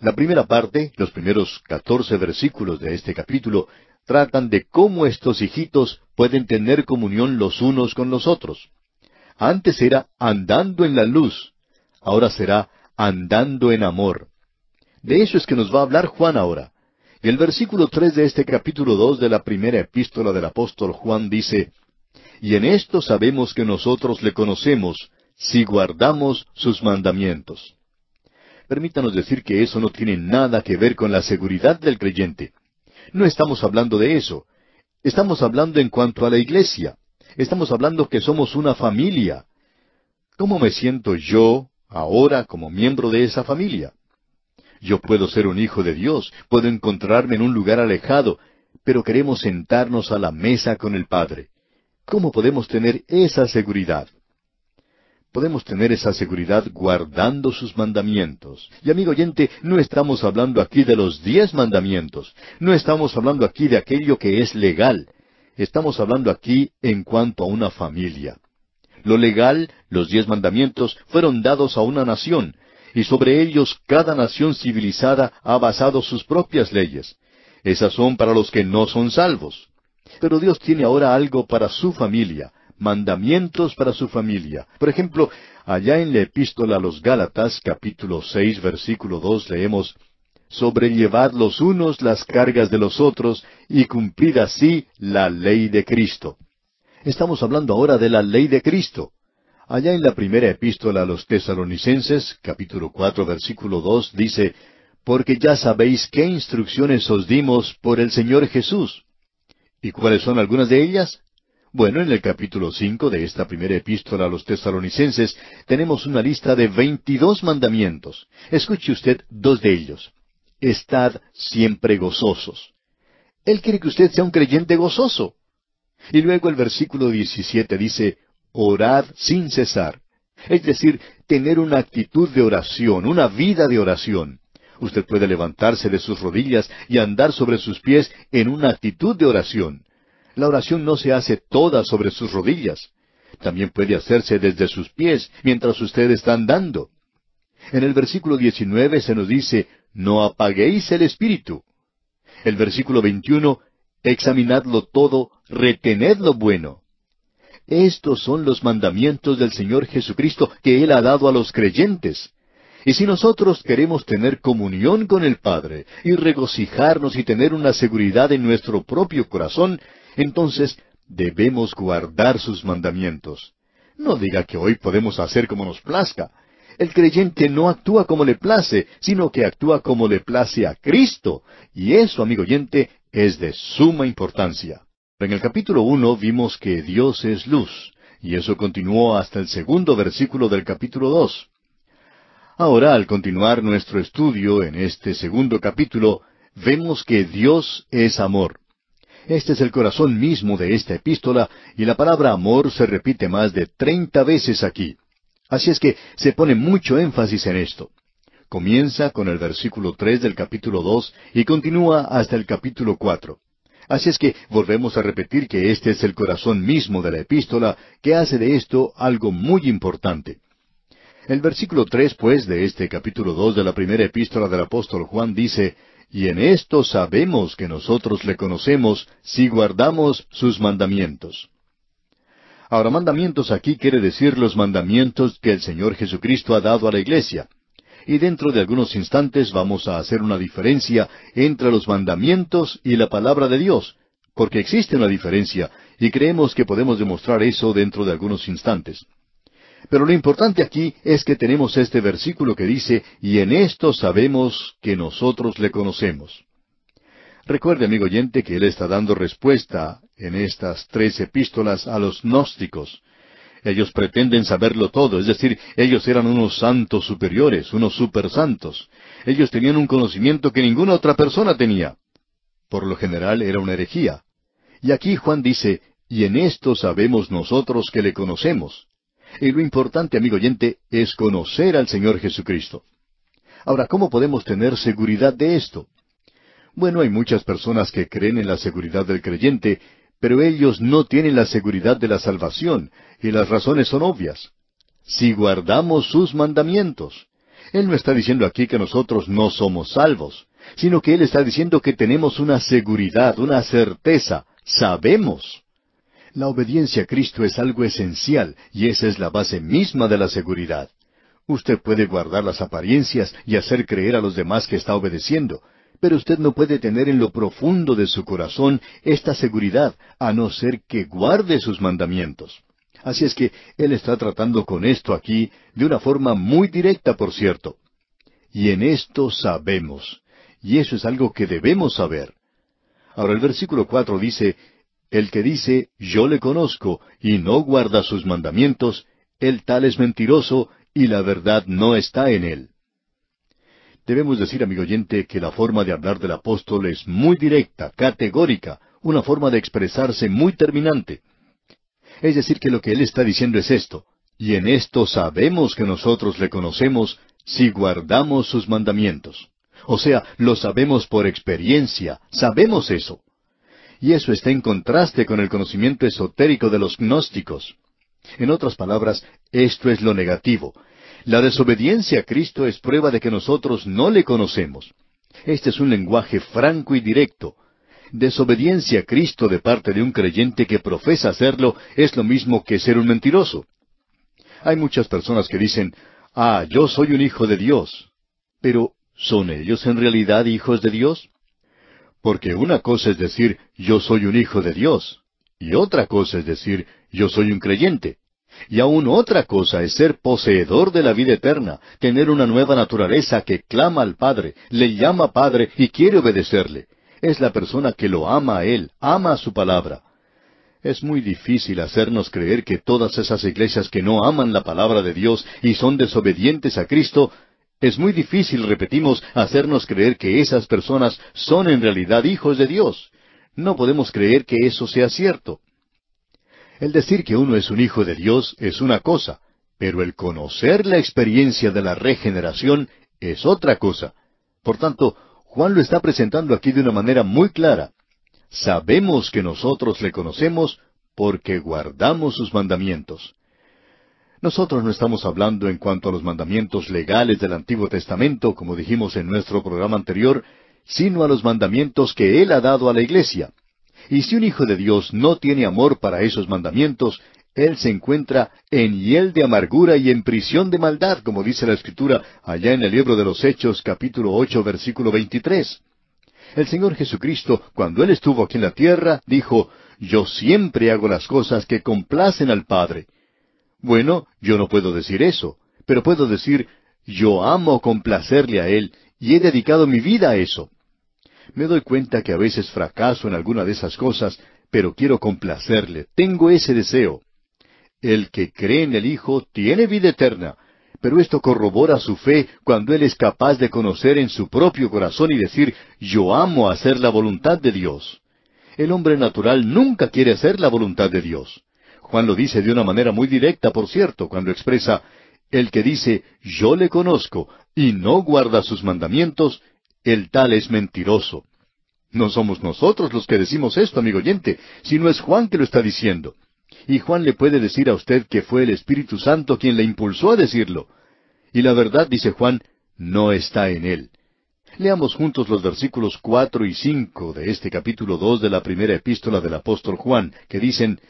La primera parte, los primeros catorce versículos de este capítulo, tratan de cómo estos hijitos pueden tener comunión los unos con los otros. Antes era andando en la luz, ahora será andando en amor. De eso es que nos va a hablar Juan ahora. Y el versículo tres de este capítulo dos de la primera epístola del apóstol Juan dice, y en esto sabemos que nosotros le conocemos, si guardamos sus mandamientos. Permítanos decir que eso no tiene nada que ver con la seguridad del creyente. No estamos hablando de eso. Estamos hablando en cuanto a la iglesia. Estamos hablando que somos una familia. ¿Cómo me siento yo ahora como miembro de esa familia? Yo puedo ser un hijo de Dios, puedo encontrarme en un lugar alejado, pero queremos sentarnos a la mesa con el Padre. ¿Cómo podemos tener esa seguridad? Podemos tener esa seguridad guardando sus mandamientos. Y amigo oyente, no estamos hablando aquí de los diez mandamientos, no estamos hablando aquí de aquello que es legal, estamos hablando aquí en cuanto a una familia. Lo legal, los diez mandamientos, fueron dados a una nación, y sobre ellos cada nación civilizada ha basado sus propias leyes. Esas son para los que no son salvos. Pero Dios tiene ahora algo para su familia, mandamientos para su familia. Por ejemplo, allá en la epístola a los Gálatas, capítulo seis, versículo dos, leemos sobrellevad los unos las cargas de los otros y cumplid así la ley de Cristo. Estamos hablando ahora de la ley de Cristo. Allá en la primera epístola a los tesalonicenses, capítulo cuatro, versículo dos, dice, Porque ya sabéis qué instrucciones os dimos por el Señor Jesús. ¿Y cuáles son algunas de ellas? Bueno, en el capítulo cinco de esta primera epístola a los tesalonicenses tenemos una lista de veintidós mandamientos. Escuche usted dos de ellos. Estad siempre gozosos. Él quiere que usted sea un creyente gozoso. Y luego el versículo 17 dice, orad sin cesar. Es decir, tener una actitud de oración, una vida de oración. Usted puede levantarse de sus rodillas y andar sobre sus pies en una actitud de oración. La oración no se hace toda sobre sus rodillas. También puede hacerse desde sus pies mientras usted está andando. En el versículo 19 se nos dice, no apaguéis el espíritu. El versículo 21, examinadlo todo, retened lo bueno. Estos son los mandamientos del Señor Jesucristo que Él ha dado a los creyentes. Y si nosotros queremos tener comunión con el Padre y regocijarnos y tener una seguridad en nuestro propio corazón, entonces debemos guardar sus mandamientos. No diga que hoy podemos hacer como nos plazca. El creyente no actúa como le place, sino que actúa como le place a Cristo. Y eso, amigo oyente, es de suma importancia. En el capítulo uno vimos que Dios es luz, y eso continuó hasta el segundo versículo del capítulo dos. Ahora, al continuar nuestro estudio en este segundo capítulo, vemos que Dios es amor. Este es el corazón mismo de esta epístola, y la palabra amor se repite más de treinta veces aquí. Así es que se pone mucho énfasis en esto. Comienza con el versículo tres del capítulo dos y continúa hasta el capítulo cuatro. Así es que volvemos a repetir que este es el corazón mismo de la epístola que hace de esto algo muy importante. El versículo tres, pues, de este capítulo dos de la primera epístola del apóstol Juan dice, y en esto sabemos que nosotros le conocemos si guardamos sus mandamientos. Ahora, mandamientos aquí quiere decir los mandamientos que el Señor Jesucristo ha dado a la iglesia. Y dentro de algunos instantes vamos a hacer una diferencia entre los mandamientos y la palabra de Dios, porque existe una diferencia, y creemos que podemos demostrar eso dentro de algunos instantes. Pero lo importante aquí es que tenemos este versículo que dice, y en esto sabemos que nosotros le conocemos. Recuerde, amigo oyente, que él está dando respuesta en estas tres epístolas a los gnósticos. Ellos pretenden saberlo todo, es decir, ellos eran unos santos superiores, unos supersantos. Ellos tenían un conocimiento que ninguna otra persona tenía. Por lo general era una herejía. Y aquí Juan dice, y en esto sabemos nosotros que le conocemos. Y lo importante, amigo oyente, es conocer al Señor Jesucristo. Ahora, ¿cómo podemos tener seguridad de esto? Bueno, hay muchas personas que creen en la seguridad del creyente, pero ellos no tienen la seguridad de la salvación, y las razones son obvias. Si guardamos sus mandamientos. Él no está diciendo aquí que nosotros no somos salvos, sino que Él está diciendo que tenemos una seguridad, una certeza, sabemos. La obediencia a Cristo es algo esencial y esa es la base misma de la seguridad. Usted puede guardar las apariencias y hacer creer a los demás que está obedeciendo, pero usted no puede tener en lo profundo de su corazón esta seguridad a no ser que guarde sus mandamientos. Así es que Él está tratando con esto aquí de una forma muy directa, por cierto. Y en esto sabemos. Y eso es algo que debemos saber. Ahora el versículo cuatro dice, el que dice, yo le conozco, y no guarda sus mandamientos, el tal es mentiroso, y la verdad no está en él. Debemos decir, amigo oyente, que la forma de hablar del apóstol es muy directa, categórica, una forma de expresarse muy terminante. Es decir, que lo que él está diciendo es esto, y en esto sabemos que nosotros le conocemos si guardamos sus mandamientos. O sea, lo sabemos por experiencia, sabemos eso y eso está en contraste con el conocimiento esotérico de los gnósticos. En otras palabras, esto es lo negativo. La desobediencia a Cristo es prueba de que nosotros no le conocemos. Este es un lenguaje franco y directo. Desobediencia a Cristo de parte de un creyente que profesa hacerlo es lo mismo que ser un mentiroso. Hay muchas personas que dicen, ah, yo soy un hijo de Dios. Pero, ¿son ellos en realidad hijos de Dios? Porque una cosa es decir, yo soy un hijo de Dios, y otra cosa es decir, yo soy un creyente. Y aún otra cosa es ser poseedor de la vida eterna, tener una nueva naturaleza que clama al Padre, le llama Padre y quiere obedecerle. Es la persona que lo ama a Él, ama a su palabra. Es muy difícil hacernos creer que todas esas iglesias que no aman la palabra de Dios y son desobedientes a Cristo, es muy difícil, repetimos, hacernos creer que esas personas son en realidad hijos de Dios. No podemos creer que eso sea cierto. El decir que uno es un hijo de Dios es una cosa, pero el conocer la experiencia de la regeneración es otra cosa. Por tanto, Juan lo está presentando aquí de una manera muy clara. Sabemos que nosotros le conocemos porque guardamos sus mandamientos. Nosotros no estamos hablando en cuanto a los mandamientos legales del Antiguo Testamento, como dijimos en nuestro programa anterior, sino a los mandamientos que Él ha dado a la iglesia. Y si un hijo de Dios no tiene amor para esos mandamientos, él se encuentra en hiel de amargura y en prisión de maldad, como dice la Escritura allá en el libro de los Hechos, capítulo ocho, versículo veintitrés. El Señor Jesucristo, cuando Él estuvo aquí en la tierra, dijo, Yo siempre hago las cosas que complacen al Padre. Bueno, yo no puedo decir eso, pero puedo decir, Yo amo complacerle a Él y he dedicado mi vida a eso. Me doy cuenta que a veces fracaso en alguna de esas cosas, pero quiero complacerle. Tengo ese deseo. El que cree en el Hijo tiene vida eterna, pero esto corrobora su fe cuando Él es capaz de conocer en su propio corazón y decir, yo amo hacer la voluntad de Dios. El hombre natural nunca quiere hacer la voluntad de Dios. Juan lo dice de una manera muy directa, por cierto, cuando expresa, el que dice, yo le conozco, y no guarda sus mandamientos, el tal es mentiroso. No somos nosotros los que decimos esto, amigo oyente, sino es Juan que lo está diciendo. Y Juan le puede decir a usted que fue el Espíritu Santo quien le impulsó a decirlo. Y la verdad, dice Juan, no está en él. Leamos juntos los versículos cuatro y cinco de este capítulo dos de la primera epístola del apóstol Juan, que dicen,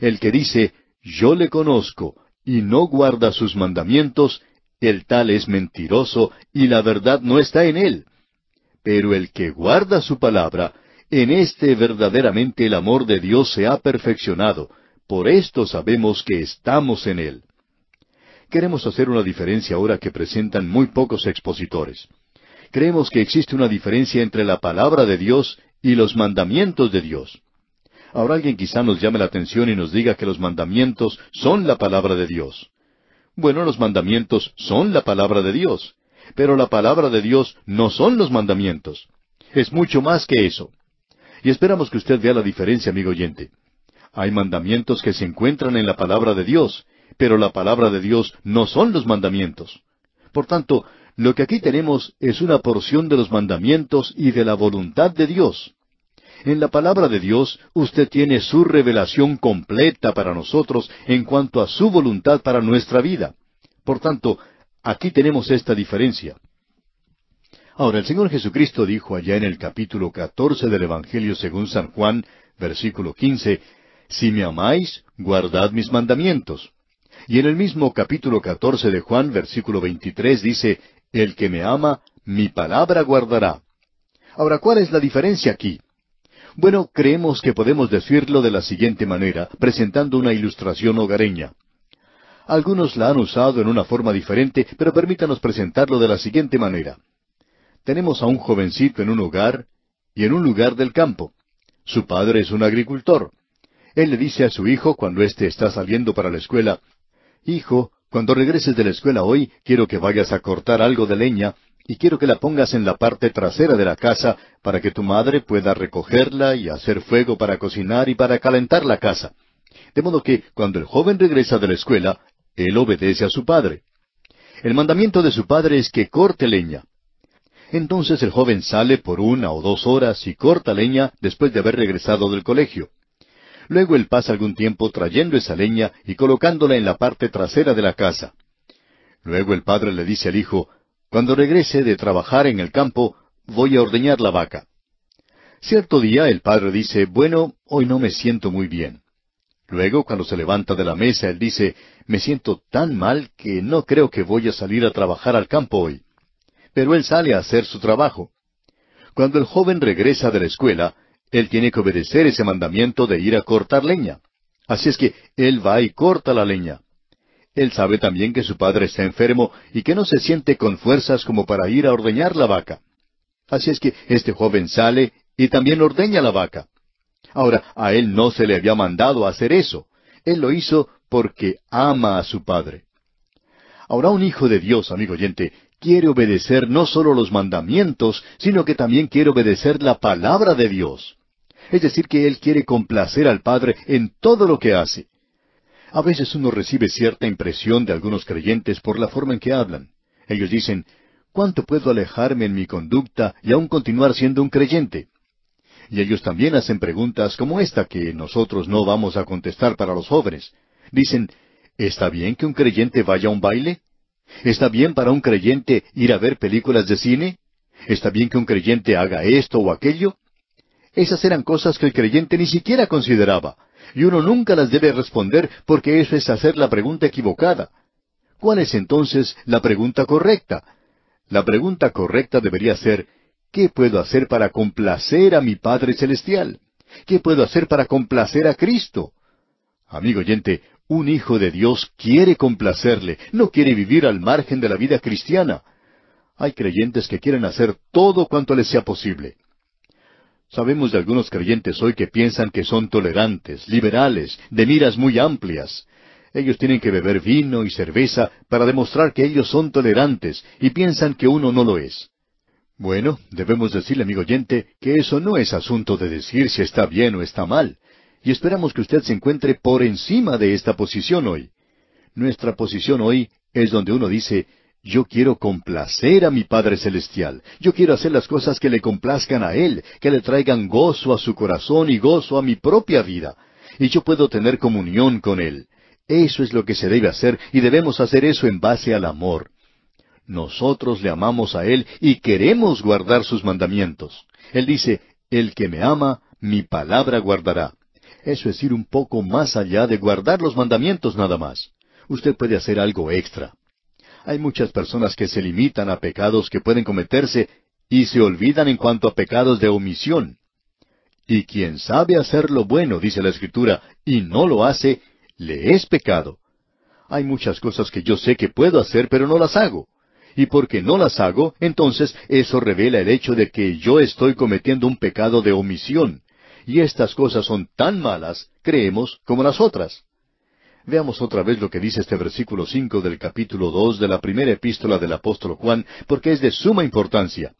El que dice, Yo le conozco, y no guarda sus mandamientos, el tal es mentiroso, y la verdad no está en él. Pero el que guarda su palabra, en éste verdaderamente el amor de Dios se ha perfeccionado. Por esto sabemos que estamos en él. Queremos hacer una diferencia ahora que presentan muy pocos expositores. Creemos que existe una diferencia entre la palabra de Dios y los mandamientos de Dios. Ahora alguien quizá nos llame la atención y nos diga que los mandamientos son la palabra de Dios. Bueno, los mandamientos son la palabra de Dios. Pero la palabra de Dios no son los mandamientos. Es mucho más que eso. Y esperamos que usted vea la diferencia, amigo oyente. Hay mandamientos que se encuentran en la palabra de Dios, pero la palabra de Dios no son los mandamientos. Por tanto, lo que aquí tenemos es una porción de los mandamientos y de la voluntad de Dios. En la palabra de Dios usted tiene su revelación completa para nosotros en cuanto a su voluntad para nuestra vida. Por tanto, Aquí tenemos esta diferencia. Ahora, el Señor Jesucristo dijo allá en el capítulo catorce del Evangelio según San Juan, versículo quince, Si me amáis, guardad mis mandamientos. Y en el mismo capítulo catorce de Juan, versículo veintitrés, dice, El que me ama, mi palabra guardará. Ahora, ¿cuál es la diferencia aquí? Bueno, creemos que podemos decirlo de la siguiente manera, presentando una ilustración hogareña. Algunos la han usado en una forma diferente, pero permítanos presentarlo de la siguiente manera. Tenemos a un jovencito en un hogar y en un lugar del campo. Su padre es un agricultor. Él le dice a su hijo cuando éste está saliendo para la escuela, Hijo, cuando regreses de la escuela hoy, quiero que vayas a cortar algo de leña y quiero que la pongas en la parte trasera de la casa para que tu madre pueda recogerla y hacer fuego para cocinar y para calentar la casa. De modo que cuando el joven regresa de la escuela, él obedece a su padre. El mandamiento de su padre es que corte leña. Entonces el joven sale por una o dos horas y corta leña después de haber regresado del colegio. Luego él pasa algún tiempo trayendo esa leña y colocándola en la parte trasera de la casa. Luego el padre le dice al hijo, Cuando regrese de trabajar en el campo, voy a ordeñar la vaca. Cierto día el padre dice, Bueno, hoy no me siento muy bien. Luego, cuando se levanta de la mesa, él dice, me siento tan mal que no creo que voy a salir a trabajar al campo hoy. Pero él sale a hacer su trabajo. Cuando el joven regresa de la escuela, él tiene que obedecer ese mandamiento de ir a cortar leña. Así es que él va y corta la leña. Él sabe también que su padre está enfermo y que no se siente con fuerzas como para ir a ordeñar la vaca. Así es que este joven sale y también ordeña la vaca. Ahora, a él no se le había mandado hacer eso. Él lo hizo porque ama a su Padre. Ahora un hijo de Dios, amigo oyente, quiere obedecer no solo los mandamientos, sino que también quiere obedecer la palabra de Dios. Es decir, que él quiere complacer al Padre en todo lo que hace. A veces uno recibe cierta impresión de algunos creyentes por la forma en que hablan. Ellos dicen, ¿cuánto puedo alejarme en mi conducta y aún continuar siendo un creyente? Y ellos también hacen preguntas como esta que nosotros no vamos a contestar para los jóvenes. Dicen, ¿está bien que un creyente vaya a un baile? ¿Está bien para un creyente ir a ver películas de cine? ¿Está bien que un creyente haga esto o aquello? Esas eran cosas que el creyente ni siquiera consideraba, y uno nunca las debe responder porque eso es hacer la pregunta equivocada. ¿Cuál es entonces la pregunta correcta? La pregunta correcta debería ser, ¿qué puedo hacer para complacer a mi Padre Celestial? ¿Qué puedo hacer para complacer a Cristo? Amigo oyente, un hijo de Dios quiere complacerle, no quiere vivir al margen de la vida cristiana. Hay creyentes que quieren hacer todo cuanto les sea posible. Sabemos de algunos creyentes hoy que piensan que son tolerantes, liberales, de miras muy amplias. Ellos tienen que beber vino y cerveza para demostrar que ellos son tolerantes y piensan que uno no lo es. Bueno, debemos decirle, amigo oyente, que eso no es asunto de decir si está bien o está mal, y esperamos que usted se encuentre por encima de esta posición hoy. Nuestra posición hoy es donde uno dice, yo quiero complacer a mi Padre Celestial. Yo quiero hacer las cosas que le complazcan a Él, que le traigan gozo a su corazón y gozo a mi propia vida. Y yo puedo tener comunión con Él. Eso es lo que se debe hacer y debemos hacer eso en base al amor. Nosotros le amamos a Él y queremos guardar sus mandamientos. Él dice, El que me ama, mi palabra guardará. Eso es ir un poco más allá de guardar los mandamientos nada más. Usted puede hacer algo extra. Hay muchas personas que se limitan a pecados que pueden cometerse y se olvidan en cuanto a pecados de omisión. Y quien sabe hacer lo bueno, dice la Escritura, y no lo hace, le es pecado. Hay muchas cosas que yo sé que puedo hacer, pero no las hago. Y porque no las hago, entonces eso revela el hecho de que yo estoy cometiendo un pecado de omisión. Y estas cosas son tan malas, creemos, como las otras. Veamos otra vez lo que dice este versículo cinco del capítulo dos de la primera epístola del apóstol Juan, porque es de suma importancia.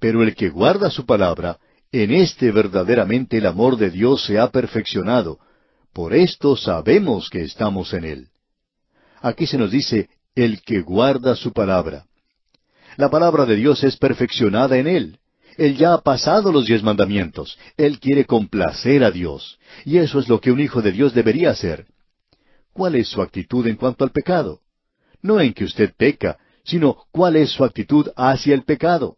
Pero el que guarda su palabra, en éste verdaderamente el amor de Dios se ha perfeccionado. Por esto sabemos que estamos en él. Aquí se nos dice, el que guarda su palabra. La palabra de Dios es perfeccionada en él. Él ya ha pasado los diez mandamientos. Él quiere complacer a Dios. Y eso es lo que un hijo de Dios debería hacer. ¿Cuál es su actitud en cuanto al pecado? No en que usted peca, sino cuál es su actitud hacia el pecado.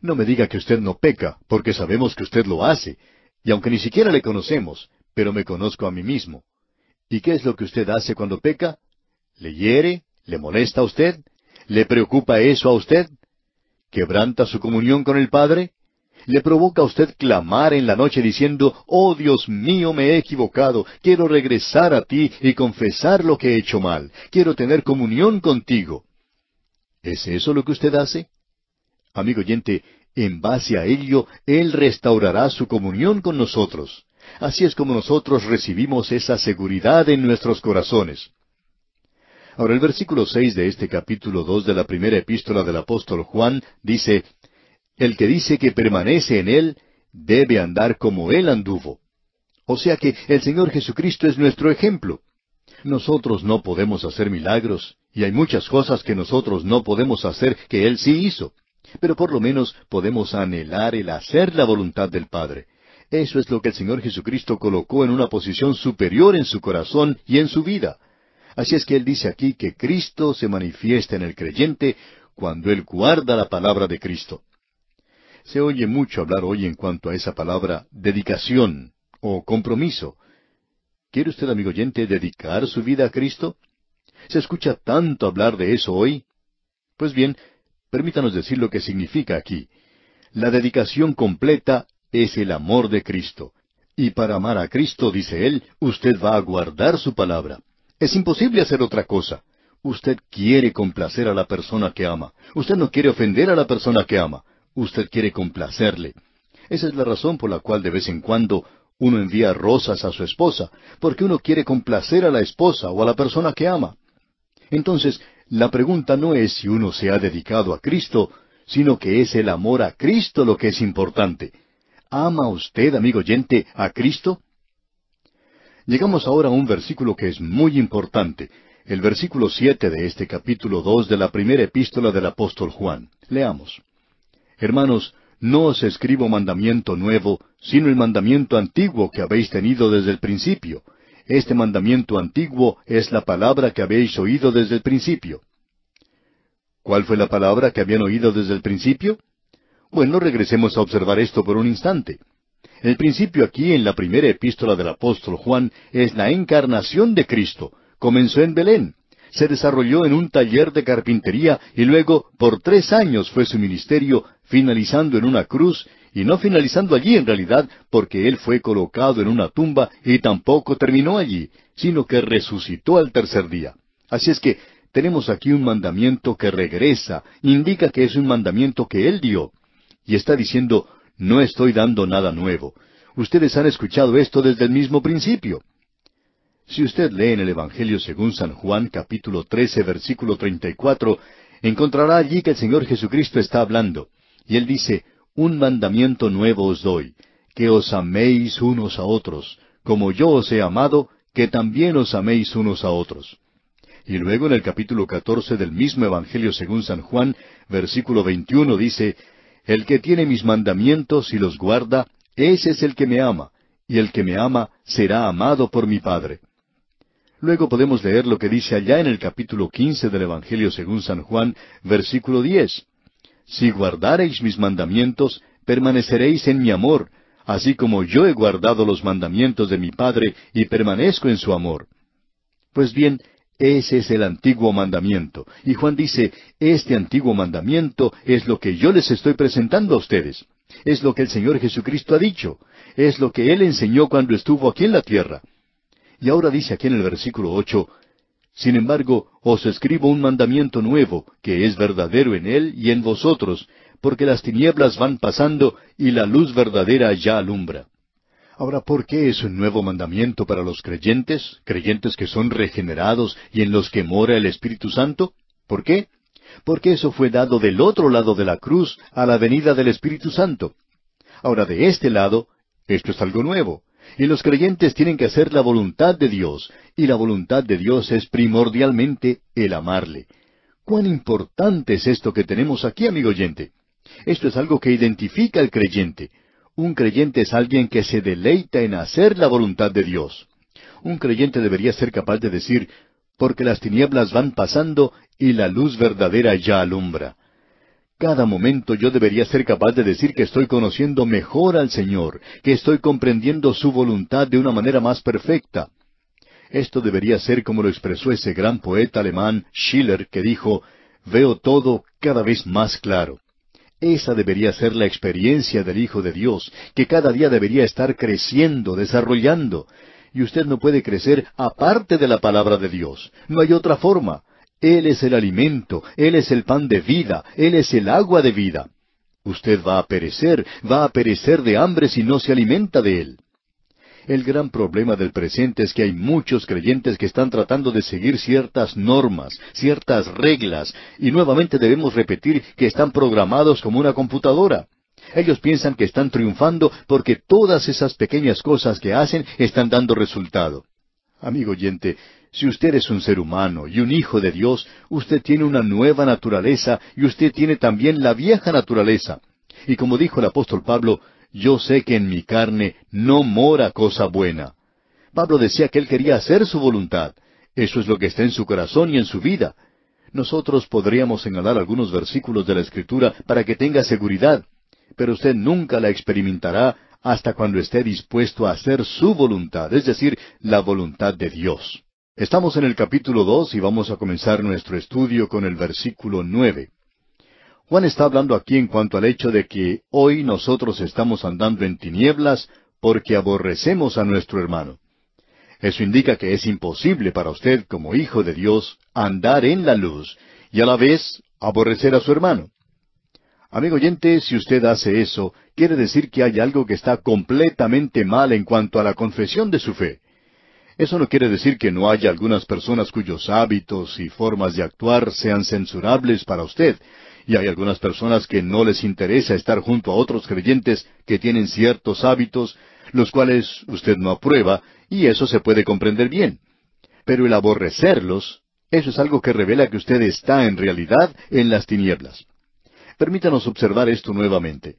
No me diga que usted no peca, porque sabemos que usted lo hace, y aunque ni siquiera le conocemos, pero me conozco a mí mismo. ¿Y qué es lo que usted hace cuando peca? ¿Le hiere? ¿Le molesta a usted? ¿Le preocupa eso a usted? ¿Quebranta su comunión con el Padre? Le provoca a usted clamar en la noche diciendo, Oh Dios mío, me he equivocado, quiero regresar a ti y confesar lo que he hecho mal, quiero tener comunión contigo. ¿Es eso lo que usted hace? Amigo oyente, en base a ello, Él restaurará su comunión con nosotros. Así es como nosotros recibimos esa seguridad en nuestros corazones. Ahora el versículo seis de este capítulo dos de la primera epístola del apóstol Juan dice el que dice que permanece en Él debe andar como Él anduvo. O sea que el Señor Jesucristo es nuestro ejemplo. Nosotros no podemos hacer milagros, y hay muchas cosas que nosotros no podemos hacer que Él sí hizo. Pero por lo menos podemos anhelar el hacer la voluntad del Padre. Eso es lo que el Señor Jesucristo colocó en una posición superior en su corazón y en su vida. Así es que Él dice aquí que Cristo se manifiesta en el creyente cuando Él guarda la palabra de Cristo. Se oye mucho hablar hoy en cuanto a esa palabra dedicación o compromiso. ¿Quiere usted, amigo oyente, dedicar su vida a Cristo? ¿Se escucha tanto hablar de eso hoy? Pues bien, permítanos decir lo que significa aquí. La dedicación completa es el amor de Cristo. Y para amar a Cristo, dice él, usted va a guardar su palabra. Es imposible hacer otra cosa. Usted quiere complacer a la persona que ama. Usted no quiere ofender a la persona que ama. Usted quiere complacerle. Esa es la razón por la cual de vez en cuando Uno envía rosas a su esposa, porque uno quiere complacer a la esposa o a la persona que ama. Entonces, la pregunta no es si uno se ha dedicado a Cristo, sino que es el amor a Cristo lo que es importante. ¿Ama usted, amigo oyente, a Cristo? Llegamos ahora a un versículo que es muy importante, el versículo siete de este capítulo dos de la primera epístola del apóstol Juan. Leamos. Hermanos, no os escribo mandamiento nuevo, sino el mandamiento antiguo que habéis tenido desde el principio. Este mandamiento antiguo es la palabra que habéis oído desde el principio. ¿Cuál fue la palabra que habían oído desde el principio? Bueno, regresemos a observar esto por un instante. El principio aquí en la primera epístola del apóstol Juan es la encarnación de Cristo. Comenzó en Belén, se desarrolló en un taller de carpintería y luego por tres años fue su ministerio finalizando en una cruz y no finalizando allí en realidad porque él fue colocado en una tumba y tampoco terminó allí, sino que resucitó al tercer día. Así es que tenemos aquí un mandamiento que regresa, indica que es un mandamiento que él dio. Y está diciendo, no estoy dando nada nuevo. Ustedes han escuchado esto desde el mismo principio. Si usted lee en el Evangelio según San Juan capítulo 13 versículo 34, encontrará allí que el Señor Jesucristo está hablando. Y él dice, Un mandamiento nuevo os doy, que os améis unos a otros, como yo os he amado, que también os améis unos a otros. Y luego en el capítulo 14 del mismo Evangelio según San Juan, versículo 21 dice, el que tiene mis mandamientos y los guarda, ese es el que me ama, y el que me ama será amado por mi Padre. Luego podemos leer lo que dice allá en el capítulo quince del Evangelio según San Juan, versículo diez. Si guardareis mis mandamientos, permaneceréis en mi amor, así como yo he guardado los mandamientos de mi Padre y permanezco en su amor. Pues bien, ese es el antiguo mandamiento. Y Juan dice, este antiguo mandamiento es lo que yo les estoy presentando a ustedes. Es lo que el Señor Jesucristo ha dicho. Es lo que Él enseñó cuando estuvo aquí en la tierra. Y ahora dice aquí en el versículo ocho, Sin embargo, os escribo un mandamiento nuevo, que es verdadero en Él y en vosotros, porque las tinieblas van pasando y la luz verdadera ya alumbra. Ahora, ¿por qué es un nuevo mandamiento para los creyentes, creyentes que son regenerados y en los que mora el Espíritu Santo? ¿Por qué? Porque eso fue dado del otro lado de la cruz a la venida del Espíritu Santo. Ahora, de este lado, esto es algo nuevo. Y los creyentes tienen que hacer la voluntad de Dios, y la voluntad de Dios es primordialmente el amarle. ¿Cuán importante es esto que tenemos aquí, amigo oyente? Esto es algo que identifica al creyente. Un creyente es alguien que se deleita en hacer la voluntad de Dios. Un creyente debería ser capaz de decir, porque las tinieblas van pasando y la luz verdadera ya alumbra. Cada momento yo debería ser capaz de decir que estoy conociendo mejor al Señor, que estoy comprendiendo su voluntad de una manera más perfecta. Esto debería ser como lo expresó ese gran poeta alemán Schiller, que dijo, Veo todo cada vez más claro. Esa debería ser la experiencia del Hijo de Dios, que cada día debería estar creciendo, desarrollando. Y usted no puede crecer aparte de la palabra de Dios. No hay otra forma. Él es el alimento, Él es el pan de vida, Él es el agua de vida. Usted va a perecer, va a perecer de hambre si no se alimenta de Él. El gran problema del presente es que hay muchos creyentes que están tratando de seguir ciertas normas, ciertas reglas, y nuevamente debemos repetir que están programados como una computadora. Ellos piensan que están triunfando porque todas esas pequeñas cosas que hacen están dando resultado. Amigo oyente, si usted es un ser humano y un hijo de Dios, usted tiene una nueva naturaleza y usted tiene también la vieja naturaleza. Y como dijo el apóstol Pablo, yo sé que en mi carne no mora cosa buena. Pablo decía que él quería hacer su voluntad. Eso es lo que está en su corazón y en su vida. Nosotros podríamos señalar algunos versículos de la Escritura para que tenga seguridad, pero usted nunca la experimentará hasta cuando esté dispuesto a hacer su voluntad, es decir, la voluntad de Dios. Estamos en el capítulo dos y vamos a comenzar nuestro estudio con el versículo nueve. Juan está hablando aquí en cuanto al hecho de que hoy nosotros estamos andando en tinieblas porque aborrecemos a nuestro hermano. Eso indica que es imposible para usted, como hijo de Dios, andar en la luz y a la vez aborrecer a su hermano. Amigo oyente, si usted hace eso, quiere decir que hay algo que está completamente mal en cuanto a la confesión de su fe. Eso no quiere decir que no haya algunas personas cuyos hábitos y formas de actuar sean censurables para usted, y hay algunas personas que no les interesa estar junto a otros creyentes que tienen ciertos hábitos, los cuales usted no aprueba, y eso se puede comprender bien. Pero el aborrecerlos, eso es algo que revela que usted está en realidad en las tinieblas. Permítanos observar esto nuevamente.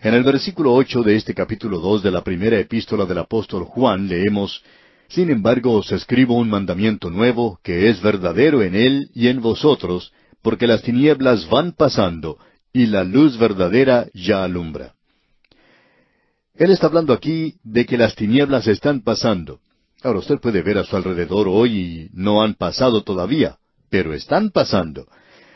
En el versículo ocho de este capítulo dos de la primera epístola del apóstol Juan leemos Sin embargo os escribo un mandamiento nuevo, que es verdadero en él y en vosotros, porque las tinieblas van pasando, y la luz verdadera ya alumbra. Él está hablando aquí de que las tinieblas están pasando. Ahora usted puede ver a su alrededor hoy y no han pasado todavía, pero están pasando.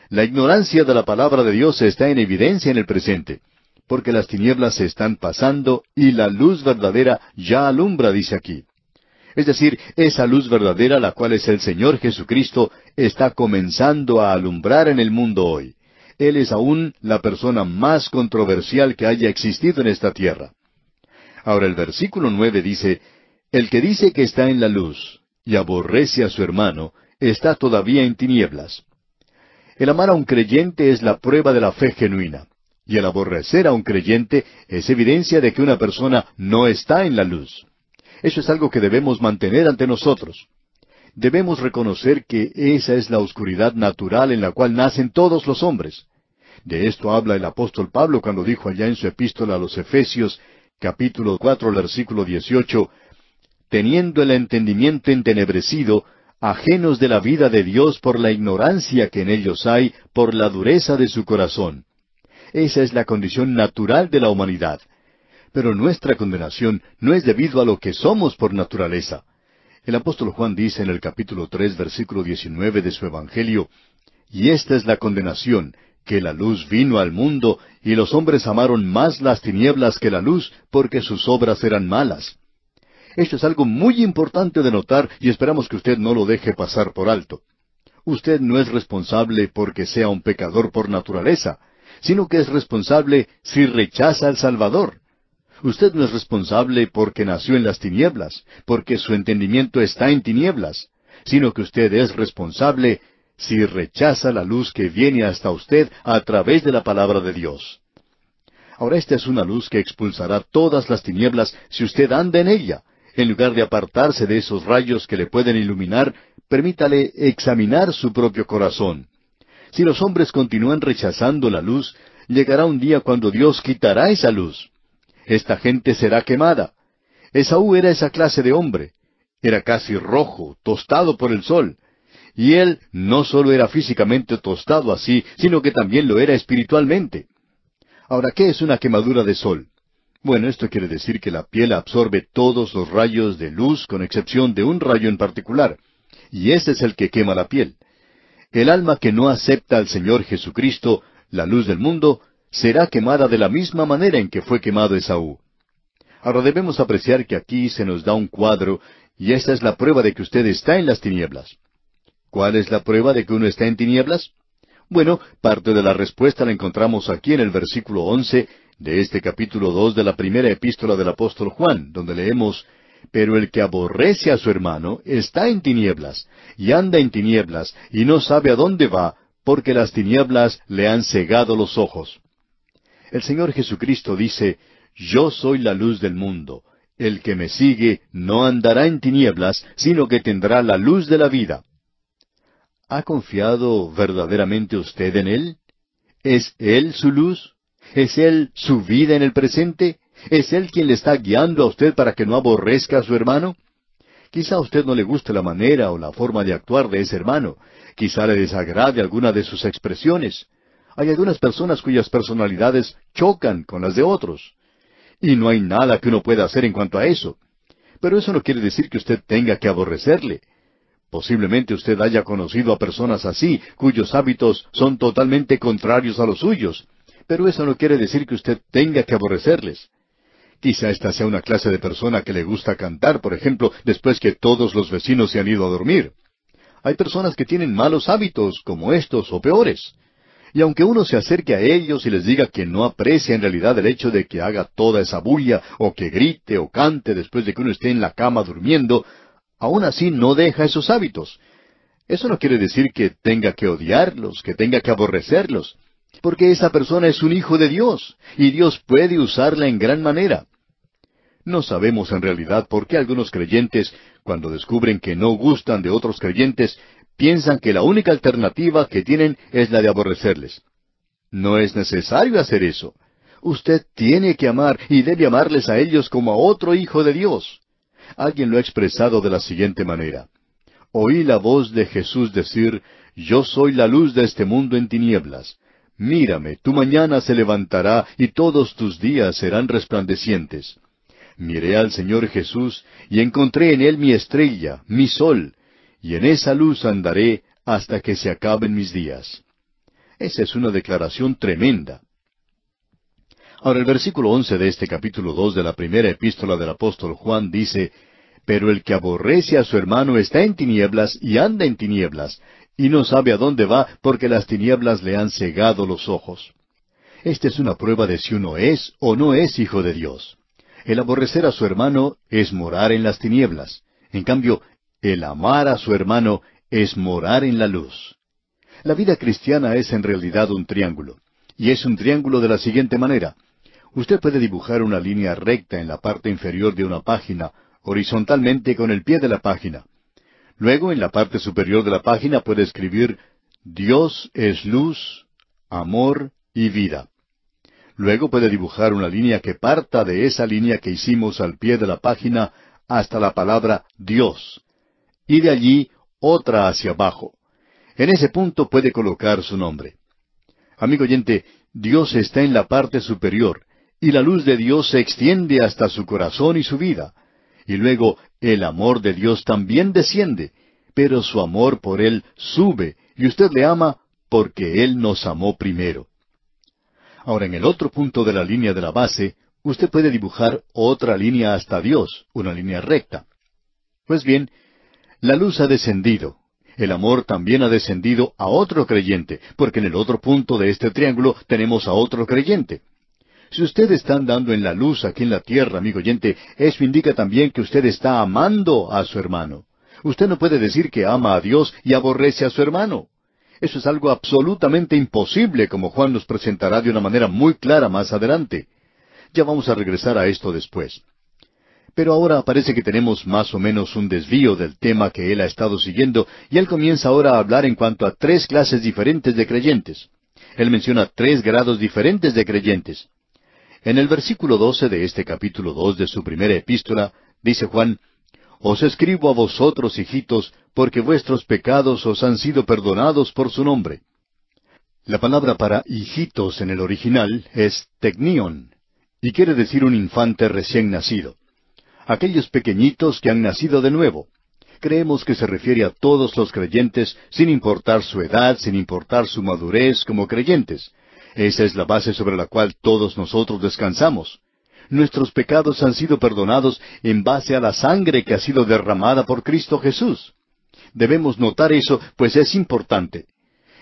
La ignorancia de la palabra de Dios está en evidencia en el presente, porque las tinieblas se están pasando y la luz verdadera ya alumbra, dice aquí. Es decir, esa luz verdadera, la cual es el Señor Jesucristo, está comenzando a alumbrar en el mundo hoy. Él es aún la persona más controversial que haya existido en esta tierra. Ahora el versículo nueve dice, El que dice que está en la luz y aborrece a su hermano, está todavía en tinieblas. El amar a un creyente es la prueba de la fe genuina, y el aborrecer a un creyente es evidencia de que una persona no está en la luz. Eso es algo que debemos mantener ante nosotros. Debemos reconocer que esa es la oscuridad natural en la cual nacen todos los hombres. De esto habla el apóstol Pablo cuando dijo allá en su epístola a los Efesios, capítulo cuatro, versículo dieciocho, teniendo el entendimiento entenebrecido, ajenos de la vida de Dios por la ignorancia que en ellos hay, por la dureza de su corazón. Esa es la condición natural de la humanidad. Pero nuestra condenación no es debido a lo que somos por naturaleza. El apóstol Juan dice en el capítulo tres, versículo diecinueve de su Evangelio, Y esta es la condenación, que la luz vino al mundo, y los hombres amaron más las tinieblas que la luz, porque sus obras eran malas. Esto es algo muy importante de notar y esperamos que usted no lo deje pasar por alto. Usted no es responsable porque sea un pecador por naturaleza, sino que es responsable si rechaza al Salvador. Usted no es responsable porque nació en las tinieblas, porque su entendimiento está en tinieblas, sino que usted es responsable si rechaza la luz que viene hasta usted a través de la palabra de Dios. Ahora esta es una luz que expulsará todas las tinieblas si usted anda en ella, en lugar de apartarse de esos rayos que le pueden iluminar, permítale examinar su propio corazón. Si los hombres continúan rechazando la luz, llegará un día cuando Dios quitará esa luz. Esta gente será quemada. Esaú era esa clase de hombre. Era casi rojo, tostado por el sol. Y él no solo era físicamente tostado así, sino que también lo era espiritualmente. Ahora, ¿qué es una quemadura de sol? Bueno, esto quiere decir que la piel absorbe todos los rayos de luz con excepción de un rayo en particular, y ese es el que quema la piel. El alma que no acepta al Señor Jesucristo, la luz del mundo, será quemada de la misma manera en que fue quemado Esaú. Ahora debemos apreciar que aquí se nos da un cuadro, y esta es la prueba de que usted está en las tinieblas. ¿Cuál es la prueba de que uno está en tinieblas? Bueno, parte de la respuesta la encontramos aquí en el versículo once de este capítulo dos de la primera epístola del apóstol Juan, donde leemos Pero el que aborrece a su hermano está en tinieblas, y anda en tinieblas, y no sabe a dónde va, porque las tinieblas le han cegado los ojos. El Señor Jesucristo dice, Yo soy la luz del mundo. El que me sigue no andará en tinieblas, sino que tendrá la luz de la vida. ¿Ha confiado verdaderamente usted en Él? ¿Es Él su luz? ¿Es Él su vida en el presente? ¿Es Él quien le está guiando a usted para que no aborrezca a su hermano? Quizá a usted no le guste la manera o la forma de actuar de ese hermano. Quizá le desagrade alguna de sus expresiones. Hay algunas personas cuyas personalidades chocan con las de otros. Y no hay nada que uno pueda hacer en cuanto a eso. Pero eso no quiere decir que usted tenga que aborrecerle. Posiblemente usted haya conocido a personas así, cuyos hábitos son totalmente contrarios a los suyos, pero eso no quiere decir que usted tenga que aborrecerles. Quizá esta sea una clase de persona que le gusta cantar, por ejemplo, después que todos los vecinos se han ido a dormir. Hay personas que tienen malos hábitos, como estos, o peores. Y aunque uno se acerque a ellos y les diga que no aprecia en realidad el hecho de que haga toda esa bulla, o que grite o cante después de que uno esté en la cama durmiendo, aún así no deja esos hábitos. Eso no quiere decir que tenga que odiarlos, que tenga que aborrecerlos, porque esa persona es un hijo de Dios, y Dios puede usarla en gran manera. No sabemos en realidad por qué algunos creyentes, cuando descubren que no gustan de otros creyentes, piensan que la única alternativa que tienen es la de aborrecerles. No es necesario hacer eso. Usted tiene que amar y debe amarles a ellos como a otro hijo de Dios. Alguien lo ha expresado de la siguiente manera. Oí la voz de Jesús decir, Yo soy la luz de este mundo en tinieblas. Mírame, tu mañana se levantará y todos tus días serán resplandecientes. Miré al Señor Jesús y encontré en Él mi estrella, mi sol, y en esa luz andaré hasta que se acaben mis días. Esa es una declaración tremenda. Ahora el versículo once de este capítulo dos de la primera epístola del apóstol Juan dice, Pero el que aborrece a su hermano está en tinieblas y anda en tinieblas, y no sabe a dónde va porque las tinieblas le han cegado los ojos. Esta es una prueba de si uno es o no es hijo de Dios. El aborrecer a su hermano es morar en las tinieblas. En cambio, el amar a su hermano es morar en la luz. La vida cristiana es en realidad un triángulo. Y es un triángulo de la siguiente manera. Usted puede dibujar una línea recta en la parte inferior de una página, horizontalmente con el pie de la página. Luego, en la parte superior de la página puede escribir Dios es luz, amor y vida. Luego puede dibujar una línea que parta de esa línea que hicimos al pie de la página hasta la palabra Dios, y de allí otra hacia abajo. En ese punto puede colocar su nombre. Amigo oyente, Dios está en la parte superior, y la luz de Dios se extiende hasta su corazón y su vida. Y luego el amor de Dios también desciende, pero su amor por Él sube, y usted le ama porque Él nos amó primero. Ahora, en el otro punto de la línea de la base, usted puede dibujar otra línea hasta Dios, una línea recta. Pues bien, la luz ha descendido. El amor también ha descendido a otro creyente, porque en el otro punto de este triángulo tenemos a otro creyente. Si usted está andando en la luz aquí en la tierra, amigo oyente, eso indica también que usted está amando a su hermano. Usted no puede decir que ama a Dios y aborrece a su hermano. Eso es algo absolutamente imposible, como Juan nos presentará de una manera muy clara más adelante. Ya vamos a regresar a esto después. Pero ahora parece que tenemos más o menos un desvío del tema que él ha estado siguiendo, y él comienza ahora a hablar en cuanto a tres clases diferentes de creyentes. Él menciona tres grados diferentes de creyentes. En el versículo doce de este capítulo dos de su primera epístola, dice Juan, Os escribo a vosotros, hijitos, porque vuestros pecados os han sido perdonados por su nombre. La palabra para hijitos en el original es tecnion, y quiere decir un infante recién nacido aquellos pequeñitos que han nacido de nuevo. Creemos que se refiere a todos los creyentes, sin importar su edad, sin importar su madurez como creyentes. Esa es la base sobre la cual todos nosotros descansamos. Nuestros pecados han sido perdonados en base a la sangre que ha sido derramada por Cristo Jesús. Debemos notar eso, pues es importante.